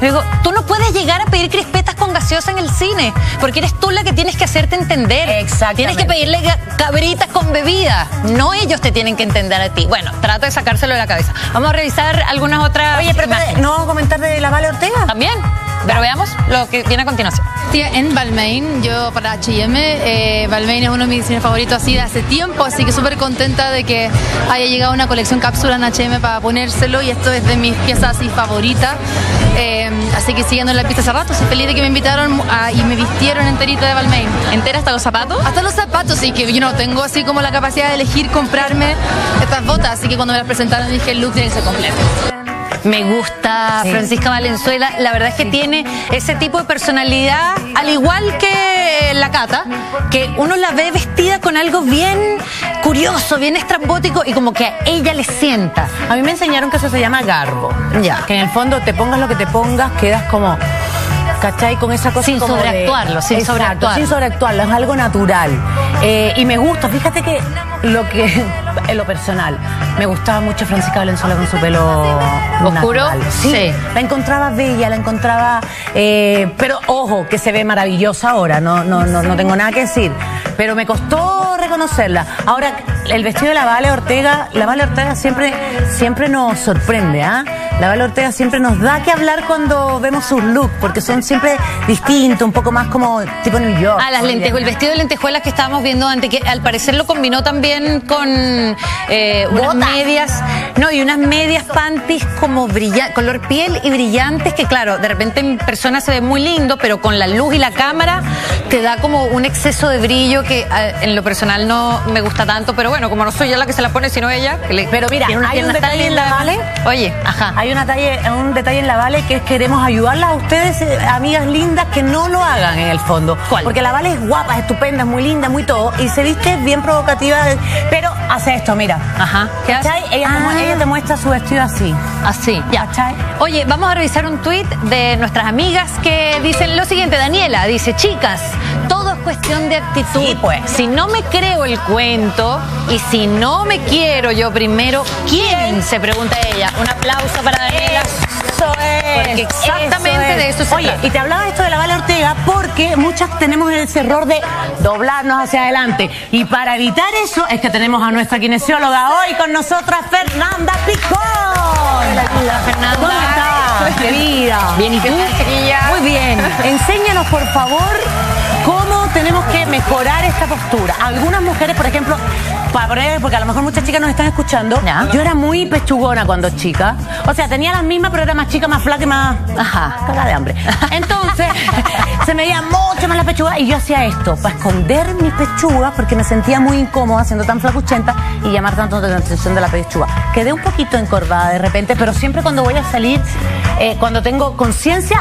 Le digo, tú no puedes llegar a pedir crispetas con gaseosa en el cine, porque eres tú la que tienes que hacerte entender. Exactamente. Tienes que pedirle cabritas con bebida, no ellos te tienen que entender a ti. Bueno, trato de sacárselo de la cabeza. Vamos a revisar algunas otras Oye, pero imágenes. ¿no vamos a comentar de la Vale Ortega? También, pero veamos lo que viene a continuación. Sí, en Balmain, yo para H&M, eh, Balmain es uno de mis diseños favoritos así de hace tiempo, así que súper contenta de que haya llegado una colección cápsula en H&M para ponérselo y esto es de mis piezas así favoritas. Eh, así que siguiendo en la pista hace rato, estoy feliz de que me invitaron a- y me vistieron enterita de Balmain. ¿Entera hasta los zapatos? Hasta los zapatos, sí, que yo no tengo así como la capacidad de elegir comprarme estas botas, así que cuando me las presentaron dije el look tiene que ser completo. Me gusta Sí. Francisca Valenzuela. La verdad es que tiene ese tipo de personalidad, al igual que la Cata, que uno la ve vestida con algo bien curioso, bien estrambótico y como que a ella le sienta. A mí me enseñaron que eso se llama garbo. Ya. Que en el fondo te pongas lo que te pongas, quedas como. ¿Cachai? Con esa cosa Sin como de- sobreactuarlo, sin Exacto, sobreactuar. Sin sobreactuarlo, es algo natural. Eh, y me gusta, fíjate que lo que. En lo personal, me gustaba mucho Francisca Valenzuela con su pelo ¿Oscuro? Sí. La encontraba bella, la encontraba. eh, pero ojo, que se ve maravillosa ahora, no, no, no, no tengo nada que decir. Pero me costó reconocerla. Ahora, el vestido de la Vale Ortega, la Vale Ortega siempre, siempre nos sorprende, ¿ah? La Vale Ortega siempre nos da que hablar cuando vemos sus looks, porque son siempre distintos, un poco más como tipo New York. Ah, las lentejuelas, el vestido de lentejuelas que estábamos viendo antes, que al parecer lo combinó también con eh, unas medias, no, y unas medias panties como brilla, color piel y brillantes, que claro, de repente en persona se ve muy lindo, pero con la luz y la cámara te da como un exceso de brillo que eh, en lo personal no me gusta tanto, pero bueno, como no soy yo la que se la pone, sino ella. que le- Pero mira, tiene unas hay un detalle en la. Vale. Oye, ajá. Hay un detalle, un detalle en la Vale que es queremos ayudarlas a ustedes, eh, amigas lindas, que no lo hagan en el fondo. ¿Cuál? Porque la Vale es guapa, es estupenda, es muy linda, muy todo, y se viste bien provocativa, pero hace esto, mira. Ajá. ¿Qué hace? ¿Cachai? Ella, te Ah. ella te muestra su vestido así. Así, ya. Oye, vamos a revisar un tuit de nuestras amigas que dicen lo siguiente. Daniela dice, chicas, todo es cuestión de actitud. pues. Si no me creo el cuento y si no me quiero yo primero, ¿quién? Se pregunta ella. Un aplauso para Daniela. Es. Porque exactamente eso de es. eso se Oye, trata. y te hablaba esto de la Vale Ortega porque muchas tenemos ese error de doblarnos hacia adelante. Y para evitar eso es que tenemos a nuestra kinesióloga hoy con nosotras, Fernanda Picón. Hola, Fernanda. ¿Cómo estás, querida? Bien, ¿y tú? Muy bien. Enséñanos, por favor, cómo tenemos que mejorar esta postura. Algunas mujeres, por ejemplo, para poner- porque a lo mejor muchas chicas nos están escuchando, yo era muy pechugona cuando chica. O sea, tenía las mismas, pero era más chica, más flaca y más... Ajá, cagada de hambre. Entonces, se me veía mucho más la pechuga y yo hacía esto, para esconder mis pechugas, porque me sentía muy incómoda siendo tan flacuchenta y llamar tanto la atención de la pechuga. Quedé un poquito encorvada de repente, pero siempre cuando voy a salir, eh, cuando tengo conciencia,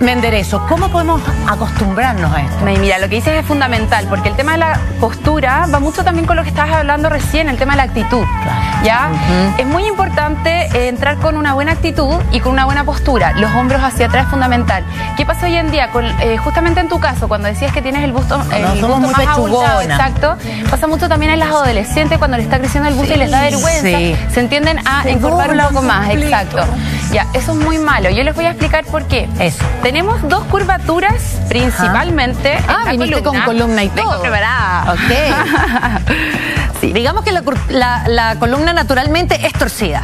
me enderezo. ¿Cómo podemos acostumbrarnos a esto? Mira, lo que dices es fundamental, porque el tema de la postura va mucho también con lo que estabas hablando recién, el tema de la actitud. ¿Ya? Es muy importante eh, entrar con una buena actitud y con una buena postura. Los hombros hacia atrás es fundamental. ¿Qué pasa hoy en día? Con, eh, justamente en tu caso, cuando decías que tienes el busto, el más abultado, exacto, pasa mucho también en las adolescentes cuando les está creciendo el busto y les da vergüenza. sí. Se entienden a Se encorvar un poco más, completo. exacto. Ya, eso es muy malo. Yo les voy a explicar por qué. Eso. Tenemos dos curvaturas principalmente. en Ah, viniste con columna y todo. preparada. Ok. sí, digamos que la, columna naturalmente es torcida.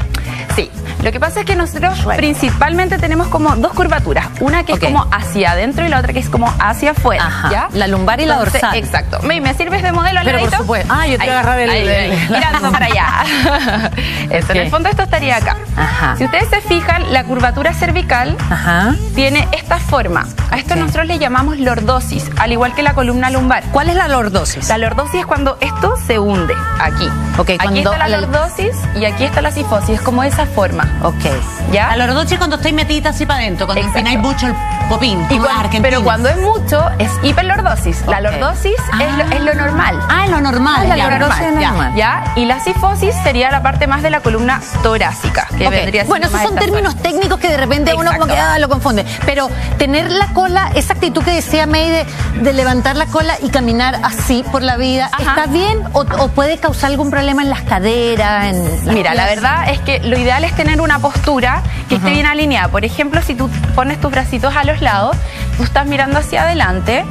Sí. Lo que pasa es que nosotros principalmente tenemos como dos curvaturas. Una que es como hacia adentro y la otra que es como hacia afuera. Ajá. ¿ya? La lumbar y la Entonces, dorsal. Exacto. May, ¿Me sirves de modelo al Pero por supuesto. Ah, yo te voy a agarrar el- ahí, el- ahí, mirando para allá. Eso, en el fondo esto estaría acá. Ajá. Si ustedes se fijan, la curvatura cervical Ajá. tiene esta forma. A esto nosotros le llamamos lordosis, al igual que la columna lumbar. ¿Cuál es la lordosis? La lordosis es cuando esto se hunde aquí. Ok, aquí cuando está la la- lordosis y aquí está la sifosis. Es como esa forma. Ok. ¿Ya? A los cuando estoy metida así para adentro, cuando Exacto. empináis mucho el popín, Y pero cuando es mucho, es hiperlordosis. La lordosis es, lo, es lo normal. Ah, es lo normal. Es la ya. normal, ya, normal. ya. Y la sifosis sería la parte más de la columna torácica, que Ok. vendría siendo Bueno, esos son términos zona. técnicos que de repente uno como que ah, lo confunde. Pero tener la cola, esa actitud que decía May de, de levantar la cola y caminar así por la vida, Ajá. ¿está bien o, o puede causar algún problema en las caderas? En las Mira, la verdad es que lo ideal es tener una postura que esté bien alineada. Por ejemplo, si tú pones tus bracitos a los lados, tú estás mirando hacia adelante.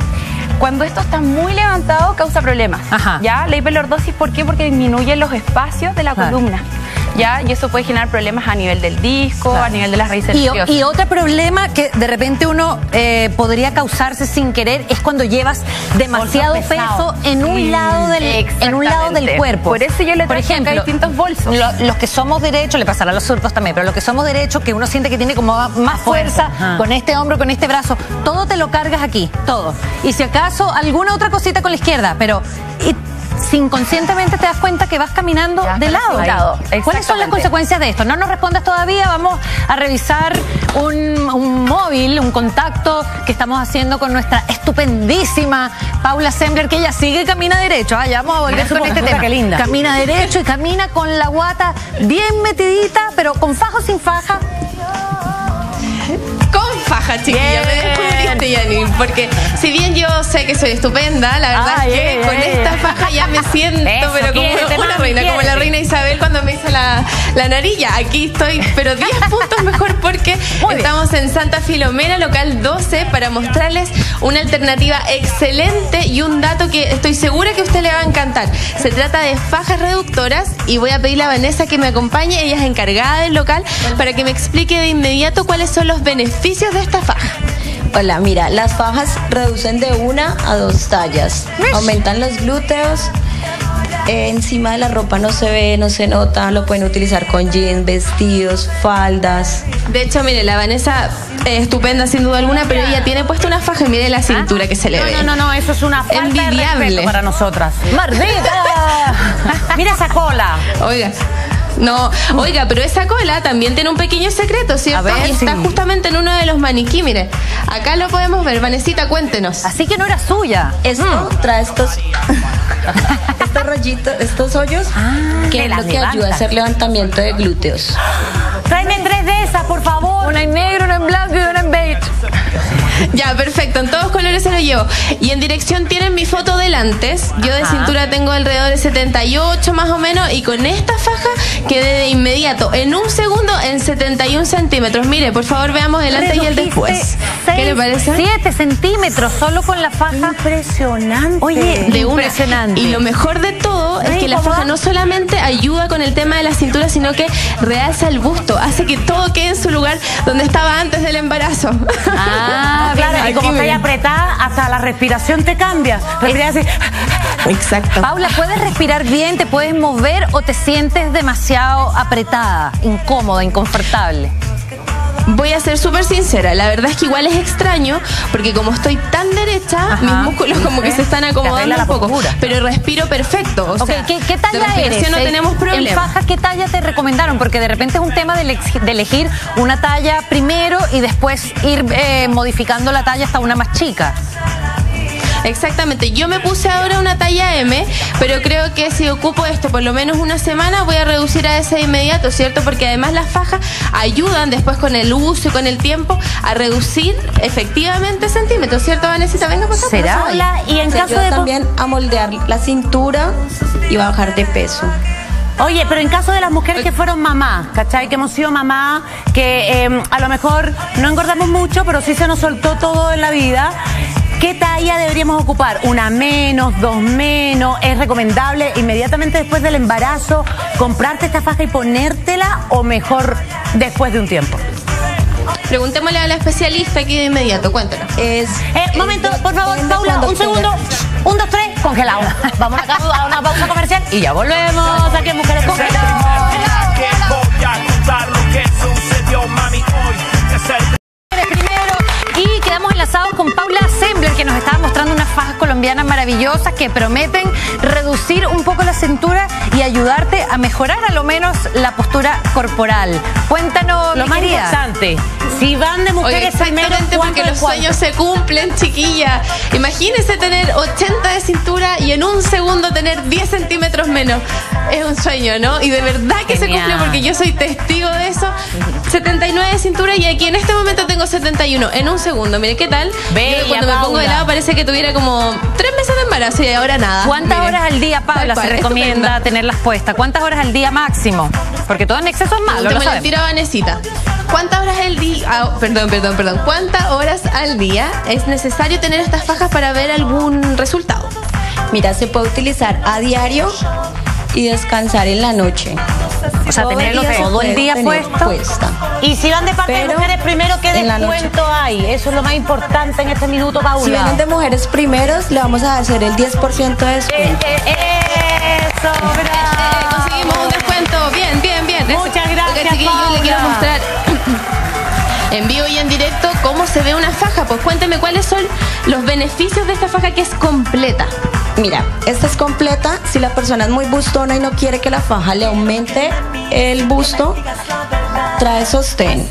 Cuando esto está muy levantado, causa problemas. Ajá. ¿Ya? La hiperlordosis, ¿por qué? Porque disminuye los espacios de la Claro. columna. ¿Ya? Y eso puede generar problemas a nivel del disco, Claro. a nivel de las raíces Y, nerviosas. y otro problema que de repente uno eh, podría causarse sin querer es cuando llevas demasiado peso en un lado del en un lado del cuerpo. Por eso yo le Por traje acá ejemplo, distintos bolsos. lo- los que somos derechos, le pasará a los surdos también, pero los que somos derechos, que uno siente que tiene como más fuerza Ajá. con este hombro, con este brazo, todo te lo cargas aquí, todo. Y si acaso alguna otra cosita con la izquierda, pero y si inconscientemente te das cuenta que vas caminando Ya, de lado. lado. ¿Cuáles son las consecuencias de esto? No nos respondas todavía, vamos a revisar un, un móvil, un contacto que estamos haciendo con nuestra estupendísima Paula Sembler, que ella sigue y camina derecho. Ah, ya vamos a volver con este tema. qué linda. Camina derecho y camina con la guata bien metidita, pero con faja o sin faja. Con faja, chiquilla, me porque si bien yo sé que soy estupenda, la verdad es que ay, con ay. esta faja ya me siento, Eso, pero quiérete, como una mami, reina, como la reina Isabel cuando me hizo la, la narilla. Aquí estoy, pero 10 puntos mejor porque Muy bien. estamos en Santa Filomena, local 12, para mostrarles una alternativa excelente y un dato que estoy segura que a usted le va a encantar. Se trata de fajas reductoras y voy a pedirle a Vanessa que me acompañe, ella es encargada del local, para que me explique de inmediato cuáles son los beneficios de esta faja. Hola, mira, las fajas reducen de una a dos tallas. Aumentan los glúteos. eh, encima de la ropa no se ve, no se nota. Lo pueden utilizar con jeans, vestidos, faldas. De hecho, mire, la Vanessa es estupenda sin duda alguna, pero ella tiene puesta una faja y mire la cintura que se le No, ve. no, no, no, eso es una falta de Envidiable. respeto para nosotras. ¡Mardita! Mira esa cola. Oiga. No, oiga, pero esa cola también tiene un pequeño secreto, ¿cierto? A ver, y está sí. justamente en uno de los maniquí, mire. Acá lo podemos ver. Vanesita, cuéntenos. Así que no era suya. Esto trae estos, estos rollitos, estos hoyos, que me es lo que ayuda a hacer levantamiento de glúteos. Tráeme tres de esas, por favor. Una en negro, una en blanco y una en beige. Ya, perfecto. En todos colores se lo llevo. Y en dirección tienen mi foto del antes. Yo de cintura tengo alrededor de 78 más o menos. Y con esta faja quedé de inmediato, en un segundo, en 71 centímetros. Mire, por favor, veamos el antes y el después. ¿Qué le parece? 7 centímetros solo con la faja. Impresionante. Oye, de una. impresionante. Y lo mejor de todo es que la faja no solamente ayuda con el tema de la cintura, sino que realza el busto, hace que todo quede en su lugar donde estaba antes del embarazo. Ah, y como está ahí apretada, hasta la respiración te cambia. Respiras así. Exacto. Paula, ¿puedes respirar bien? ¿Te puedes mover o te sientes demasiado apretada, incómoda, inconfortable? Voy a ser súper sincera, la verdad es que igual es extraño, porque como estoy tan derecha, mis músculos como que se están acomodando un poco, pero respiro perfecto. O sea, ¿qué, talla eres? no En- tenemos En faja, ¿qué talla te recomendaron? Porque de repente es un tema de, de elegir una talla primero y después ir eh, modificando la talla hasta una más chica. Exactamente, yo me puse ahora una talla M, pero creo que si ocupo esto por lo menos una semana voy a reducir a ese de inmediato, ¿cierto? Porque además las fajas ayudan después con el uso y con el tiempo a reducir efectivamente centímetros, ¿cierto, Vanesita? Venga para acá. ¿Será? y en caso de... también a moldear la cintura y bajar de peso. Oye, pero en caso de las mujeres que fueron mamá, ¿cachai? Que hemos sido mamá, que eh, a lo mejor no engordamos mucho, pero sí se nos soltó todo en la vida. ¿Qué talla deberíamos ocupar? ¿Una menos, dos menos? ¿Es recomendable inmediatamente después del embarazo comprarte esta faja y ponértela o mejor después de un tiempo? Preguntémosle a la especialista aquí de inmediato, cuéntanos. Es, Eh, momento, por favor, Paula, un segundo. Un, dos, tres, congelado. Vamos acá a una pausa comercial y ya volvemos. Aquí en Mujeres Congeladas. voy a contar lo que sucedió, mami, hoy. Enlazados con Paula Sembler que nos estaba mostrando unas fajas colombianas maravillosas que prometen reducir un poco la cintura y ayudarte a mejorar a lo menos la postura corporal. Cuéntanos, Lo más querida. importante, si van de Oye, mujeres primero, exactamente ¿cuánto porque los cuánto? sueños se cumplen, chiquilla. Imagínense tener 80 de cintura y en un segundo tener 10 centímetros menos. Es un sueño, ¿no? Y de verdad que se cumple porque yo soy testigo de eso. 79 de cintura y aquí en este momento tengo 71. En un segundo, mire qué tal. Bella, Yo cuando me pongo de lado parece que tuviera como 3 meses de embarazo y ahora nada. ¿Cuántas horas al día, Paula, se recomienda tenerlas puestas? ¿Cuántas horas al día máximo? Porque todo en exceso es malo, lo Preguntémosle al sabemos. tiro a Vanesita. ¿Cuántas horas al día? ah, perdón, perdón, perdón. ¿Cuántas horas al día es necesario tener estas fajas para ver algún resultado? Mira, se puede utilizar a diario y descansar en la noche. O sea, Todo el tenerlo todo el día puesto. puesta. Y si van de parte de mujeres primero, ¿qué descuento hay? Eso es lo más importante en este minuto, Paula. Si vienen de mujeres primeros, le vamos a hacer el 10% de descuento. Eso, Eh, conseguimos un descuento. Bien, bien, bien. Eso. Muchas gracias, Oiga, chiquillos, yo le quiero mostrar en vivo y en directo cómo se ve una faja. Pues cuénteme cuáles son los beneficios de esta faja que es completa. Mira, esta es completa. Si la persona es muy bustona y no quiere que la faja le aumente el busto, trae sostén.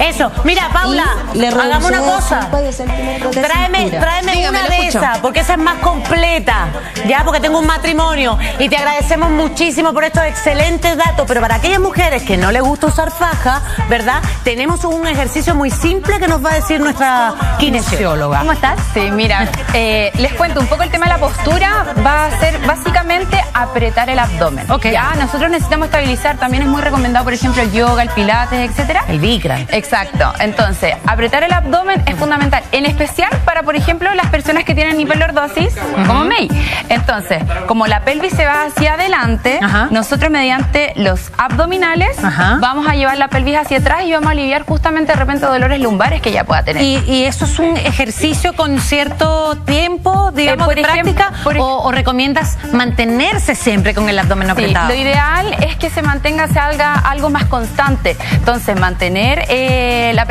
Eso, mira, Paula, le hagamos una cosa. 5 a 10 centímetros de Tráeme, tráeme Dígame, una de esas, porque esa es más completa, ya, porque tengo un matrimonio y te agradecemos muchísimo por estos excelentes datos, pero para aquellas mujeres que no les gusta usar faja, ¿verdad? Tenemos un ejercicio muy simple que nos va a decir nuestra kinesióloga. ¿Cómo estás? Sí, mira, eh, les cuento un poco el tema de la postura. Va a ser básicamente apretar el abdomen. Ok. Ya, nosotros necesitamos estabilizar. También es muy recomendado, por ejemplo, el yoga, el pilates, etcétera. El Bikram. Exacto. Entonces, apretar el abdomen es fundamental, en especial para, por ejemplo, las personas que tienen hiperlordosis, como May. Entonces, como la pelvis se va hacia adelante, nosotros mediante los abdominales vamos a llevar la pelvis hacia atrás y vamos a aliviar justamente de repente dolores lumbares que ella pueda tener. Y, y eso es un ejercicio con cierto tiempo, digamos, Eh, por de ejemplo, práctica, por o, o recomiendas mantenerse siempre con el abdomen Sí, apretado. lo ideal es que se mantenga, se haga algo más constante. Entonces, mantener eh, la,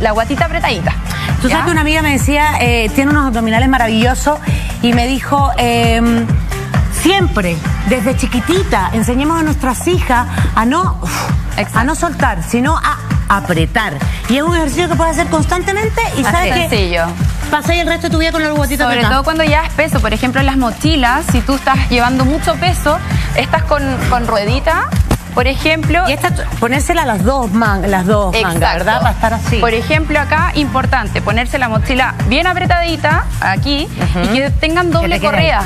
la, guatita apretadita. Tú sabes que una amiga me decía, eh, tiene unos abdominales maravillosos y me dijo, eh, siempre, desde chiquitita, enseñemos a nuestras hijas a no, a no soltar, sino a apretar. Y es un ejercicio que puedes hacer constantemente y Así sabes es. que Sencillo. pasáis el resto de tu vida con el guatito Sobre todo cuando llevas peso, por ejemplo en las mochilas, si tú estás llevando mucho peso, estás con, con ruedita Por ejemplo... Y esta, ponérsela a las dos, man- las dos mangas. ¿verdad? Para estar así. Por ejemplo, acá, importante, ponerse la mochila bien apretadita, aquí, y que tengan doble te quede correa.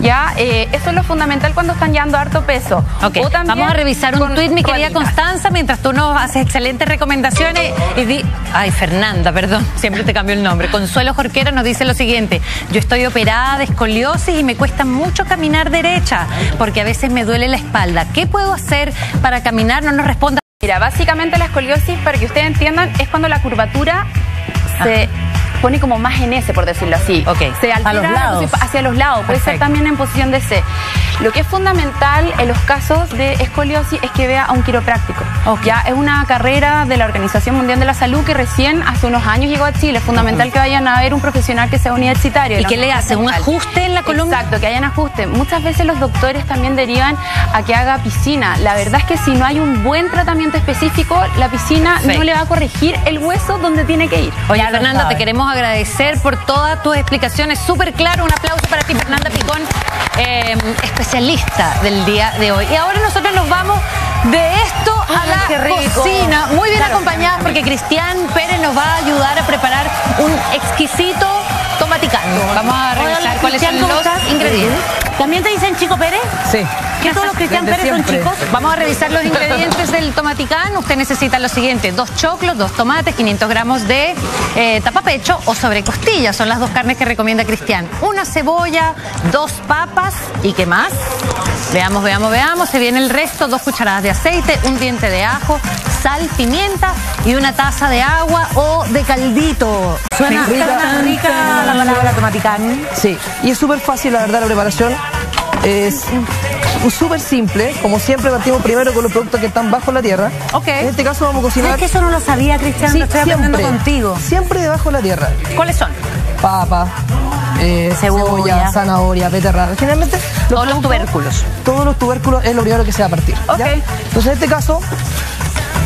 Ya, Eh, eso es lo fundamental cuando están llevando harto peso. Ok, O también vamos a revisar un tuit, mi querida. Constanza, mientras tú nos haces excelentes recomendaciones. Y di... Ay, Fernanda, perdón, siempre te cambio el nombre. Consuelo Jorquera nos dice lo siguiente: Yo estoy operada de escoliosis y me cuesta mucho caminar derecha, porque a veces me duele la espalda. ¿Qué puedo hacer para caminar? No nos responda. Mira, básicamente la escoliosis, para que ustedes entiendan, es cuando la curvatura se pone como más en S, por decirlo así. Se a altera los lados. hacia los lados, puede ser Perfecto. también en posición de C. Lo que es fundamental en los casos de escoliosis es que vea a un quiropráctico. Ya es una carrera de la Organización Mundial de la Salud que recién hace unos años llegó a Chile. Es fundamental que vayan a ver un profesional que sea universitario. ¿Y qué le hace? ¿Un ajuste en la columna? Exacto, que hayan ajuste. Muchas veces los doctores también derivan a que haga piscina. La verdad es que si no hay un buen tratamiento específico, la piscina no le va a corregir el hueso donde tiene que ir. Oye, Ya Fernanda, te queremos agradecer por todas tus explicaciones. Súper claro, un aplauso para ti, Fernanda Picón, eh, especialista del día de hoy. Y ahora nosotros nos vamos de esto a Ay, la cocina, muy bien Claro. acompañadas porque Cristian Pérez nos va a ayudar a preparar un exquisito tomaticano. Vamos a revisar Hola, cuáles son ¿cómo los estás? ingredientes. ¿También te dicen Chico Pérez? Sí. ¿Que todos los Cristian Pérez son chicos? Vamos a revisar los ingredientes del tomaticán. Usted necesita lo siguiente: dos choclos, dos tomates, 500 gramos de eh, tapapecho o sobrecostilla. Son las dos carnes que recomienda Cristian. Una cebolla, dos papas y qué más. Veamos, veamos, veamos. Se viene el resto: dos cucharadas de aceite, un diente de ajo, sal, pimienta y una taza de agua o de caldito. Suena, Rica. suena rica la palabra tomaticán. Sí, y es súper fácil, la verdad, la preparación. Es súper simple. Como siempre, partimos primero con los productos que están bajo la tierra. Ok. En este caso vamos a cocinar. ¿Sabes que eso no lo sabía, Cristian? Sí, lo estoy aprendiendo siempre, contigo. Siempre debajo de la tierra. ¿Cuáles son? Papa, eh, Cebolla. cebolla, zanahoria, beterraga. Generalmente Todos los tubérculos. Todos los tubérculos es lo primero que se va a partir. ¿ya? Ok. Entonces en este caso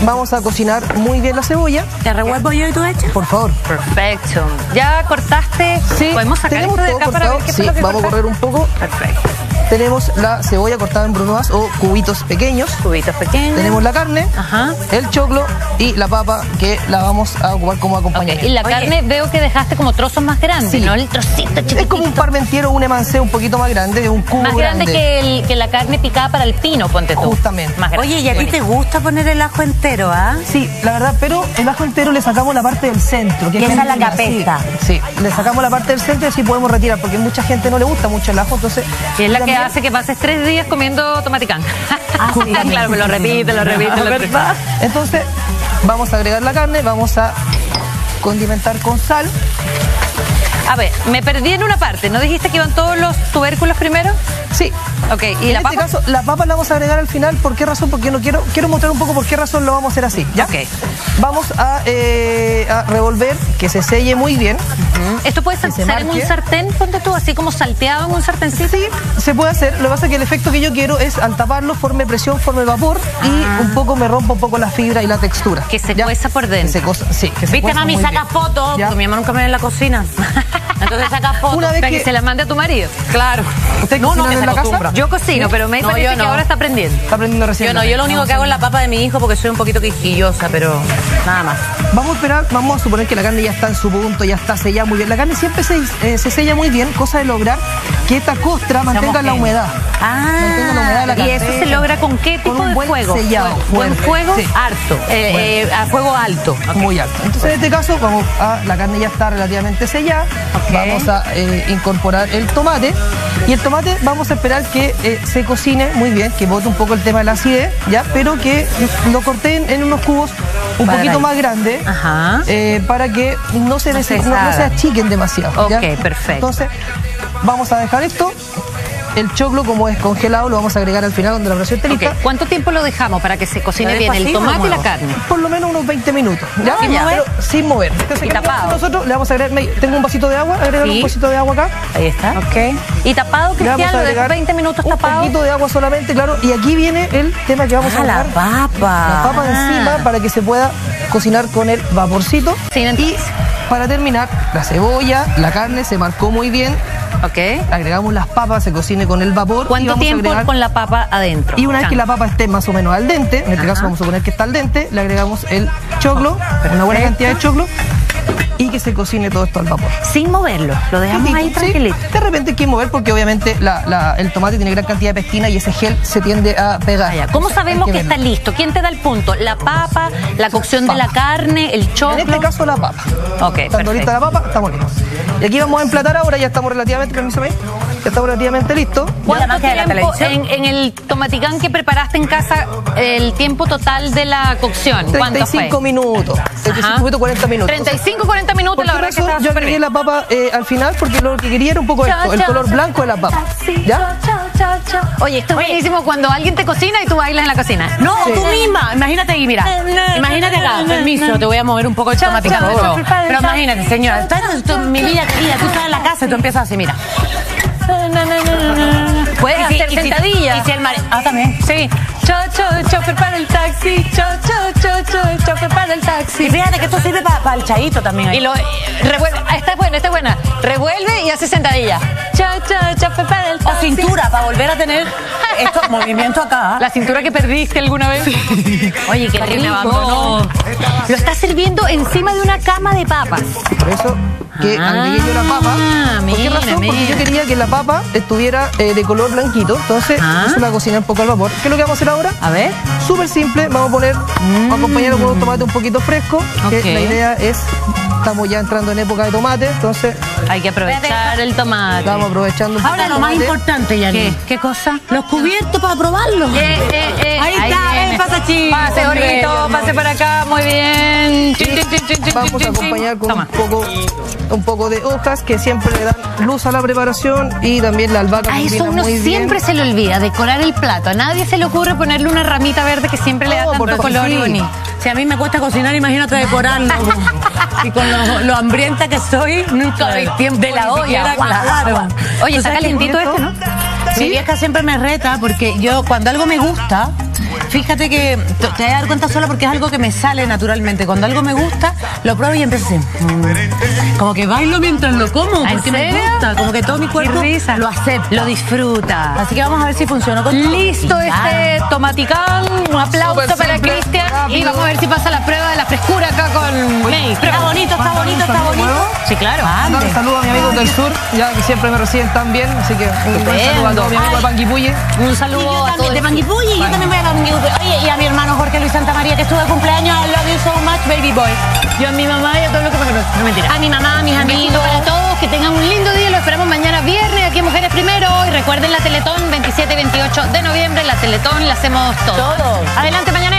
vamos a cocinar muy bien la cebolla. ¿Te revuelvo yo y tú echas? Por favor. Perfecto. ¿Ya cortaste? ¿Podemos sacar esto de acá para ver qué Sí, fue lo que vamos a correr un poco. Perfecto. Tenemos la cebolla cortada en brunoise o cubitos pequeños. Cubitos pequeños. Tenemos la carne, Ajá. el choclo y la papa que la vamos a ocupar como acompañamiento. Y la carne veo que dejaste como trozos más grandes, Sí. ¿no? El trocito chiquitito. Es como un parmentiero, un emancé un poquito más grande, un cubo Más grande, que, el- que la carne picada para el pino, ponte tú. Justamente. Más grande. Oye, ¿y a ti te gusta poner el ajo entero, ah? Sí, la verdad, pero el ajo entero le sacamos la parte del centro. Que Y esa es la capeta. Sí, sí, le sacamos la parte del centro y así podemos retirar, porque mucha gente no le gusta mucho el ajo, entonces... Y es la que también- hace que pases tres días comiendo tomaticán. Ah, sí. claro, me lo repite, lo repite, lo repite. Entonces, vamos a agregar la carne, vamos a condimentar con sal. A ver, me perdí en una parte. ¿No dijiste que iban todos los tubérculos primero? Sí. Ok, ¿y en la este papa? caso, la papa la vamos a agregar al final. ¿Por qué razón? Porque no quiero, quiero mostrar un poco por qué razón lo vamos a hacer así. ¿ya? Ok. Vamos a, eh, a revolver, que se selle muy bien. ¿Esto puede Que se ser en un sartén, ponte tú, así como salteado en un sartencito? Sí, se puede hacer. Lo que pasa es que el efecto que yo quiero es al taparlo, forme presión, forme vapor y un poco me rompa un poco la fibra y la textura. Ah. Que se ¿Ya? cueza por Que dentro. se cosa- sí, que se Viste, mami, saca fotos. Porque mi mamá nunca me ve en la cocina. Entonces saca fotos. Una vez Para que... que- se la mande a tu marido. Claro. ¿Usted No, no, que en la casa? Yo cocino, pero me No, parece que no. ahora está aprendiendo. Está aprendiendo recién. Yo no, yo lo único que hago es la papa de mi hijo porque soy un poquito quisquillosa, pero nada más. Vamos a esperar, vamos a suponer que la carne ya está en su punto, ya está sellada muy bien. La carne siempre se, eh, se sella muy bien, cosa de lograr que esta costra mantenga la humedad. Mantenga la humedad de la Ah, ¿y carne. eso se logra con qué tipo Con un de buen fuego? sellado, ¿Buen fuego? Sí. Harto. Eh, eh, a fuego alto. Muy alto. Entonces en este caso vamos a, la carne ya está relativamente sellada, Ok. vamos a incorporar el tomate y el tomate vamos a esperar que se cocine muy bien, que bote un poco el tema de la acidez, ya, pero que lo corten en unos cubos un Para poquito ahí. más grandes Ajá. eh, para que no se, No se no- se achiquen demasiado. ¿ya? Ok, perfecto. Entonces vamos a dejar esto. El choclo, como es congelado, lo vamos a agregar al final cuando la presión esté lista. ¿Cuánto tiempo lo dejamos para que se cocine ¿Lo bien el tomate y la carne? Por lo menos unos 20 minutos. ¿ya? Ah, ya. Pero sin mover. Entonces, Y ¿qué vamos a hacer tapado. Nosotros le vamos a agregar, tengo un vasito de agua, agregar Sí. un vasito de agua acá. Ahí está. Ok. ¿Y tapado, Cristian? ¿Lo dejo agregar 20 minutos un tapado? poquito de agua solamente, claro. Y aquí viene el tema que vamos Ah, a la agregar. papa. La papa Ah. encima para que se pueda cocinar con el vaporcito. Sí, y para terminar, la cebolla, la carne se marcó muy bien. Ok. Agregamos las papas, se cocine con el vapor. y ¿Cuánto vamos a tiempo agregar- con la papa adentro? Y una vez que la papa esté más o menos al dente, en este Ajá. caso vamos a suponer que está al dente, le agregamos el choclo, una buena cantidad de choclo, y que se cocine todo esto al vapor. Sin moverlo, lo dejamos ahí Sí, tranquilito. De repente hay que mover porque obviamente la- la- el tomate tiene gran cantidad de pectina y ese gel se tiende a pegar. Ah, ¿Cómo sabemos que, está listo? ¿Quién te da el punto? ¿La papa, la cocción de la carne, el choclo? En este caso la papa. Ok, Estando lista la papa, estamos listos. Y aquí vamos a emplatar ahora, ya estamos relativamente, permíseme, estamos relativamente listos. ¿Cuánto tiempo en, en el tomaticán que preparaste en casa, el tiempo total de la cocción? ¿Cuánto fue? 35 minutos. 35 Ajá. minutos, 40 minutos. 35, 40 minutos, ¿Por la verdad razón? Yo agregué la papa eh, al final porque lo que quería era un poco esto, el color blanco de la papa. ¿Ya? Oye, esto es buenísimo cuando alguien te cocina y tú bailas en la cocina. No, Sí. tú misma. Imagínate ahí, mira. Imagínate acá. Permiso, te voy a mover un poco el tomaticán. chao, Pero, chao. pero imagínate, señora. Mi vida querida, tú estás en la casa y tú empiezas así, mira. Puedes hacer y si- sentadillas. y si el mare- Ah, también. Sí. Cho, cho, chofer para el taxi. Cho, cho, cho, cho, chofer para el taxi. Y fíjate que esto sirve para el chayito también. ahí. Y lo revuelve. ah, Esta es buena, esta es buena. Revuelve y hace sentadilla. O cintura, para volver a tener estos movimientos acá. La cintura que perdiste alguna vez. Oye, qué rico. Lo está sirviendo encima de una cama de papas. Por eso que Ah, agregué yo la papa. ¿Por qué mira, razón? Porque yo quería que la papa estuviera eh, de color blanquito. Entonces, Ah. eso la cociné un poco al vapor. ¿Qué es lo que vamos a hacer ahora? A ver. Súper simple. Vamos a poner, vamos a acompañarlo con un tomate un poquito fresco. Que la idea es, estamos ya entrando en época de tomate. Entonces, Hay que aprovechar el tomate. Aprovechando un Ahora lo más importante, Yani. ¿Qué? ¿Qué cosa? Los cubiertos para probarlos. Eh, eh, eh, Ahí está, viene. ven, pasa, chico. Pase, Jorgito, pase para acá, muy bien. Chin, chin, chin, chin, chin, Vamos a acompañar con Toma. un poco, un poco de hojas que siempre le dan luz a la preparación y también la albahaca A eso uno muy bien. siempre se le olvida, decorar el plato. A nadie se le ocurre ponerle una ramita verde que siempre le da tanto por color y sí. bonito. Si a mí me cuesta cocinar, imagínate decorarlo. y con lo, lo hambrienta que soy, nunca hay tiempo. De la olla, siquiera, claro. Oye, ¿Tú está calentito este, ¿no? Mi vieja siempre me reta porque yo cuando algo me gusta, fíjate que te vas a dar cuenta solo porque es algo que me sale naturalmente. Cuando algo me gusta, lo pruebo y empiezo así. mm, Como que bailo mientras lo como ¿En porque me gusta. Como que todo mi cuerpo risa. lo acepta. Lo disfruta. Así que vamos a ver si funcionó con Listo este tomaticán. Un aplauso para Cristian. Y vamos a ver si pasa la prueba de la frescura acá con May. Está bonito, está bonito, está bonito. Sí, claro. Un saludo a mis amigos del sur, ya que siempre me reciben tan bien, así que un saludo a todos mis amigos de Panguipulli. Un Y saludo yo a también, todos. de Panguipulli, yo también voy a Panguipulli. Oye, y a mi hermano Jorge Luis Santa María, que estuvo de cumpleaños, I love you so much, baby boy. Yo a mi mamá y a todos los que me conocen. No, mentira. A mi mamá, a mis amigos. para todos, que tengan un lindo día, lo esperamos mañana viernes aquí en Mujeres Primero y recuerden la Teletón 27 y 28 de noviembre, la Teletón la hacemos todos. Todos. Adelante mañana.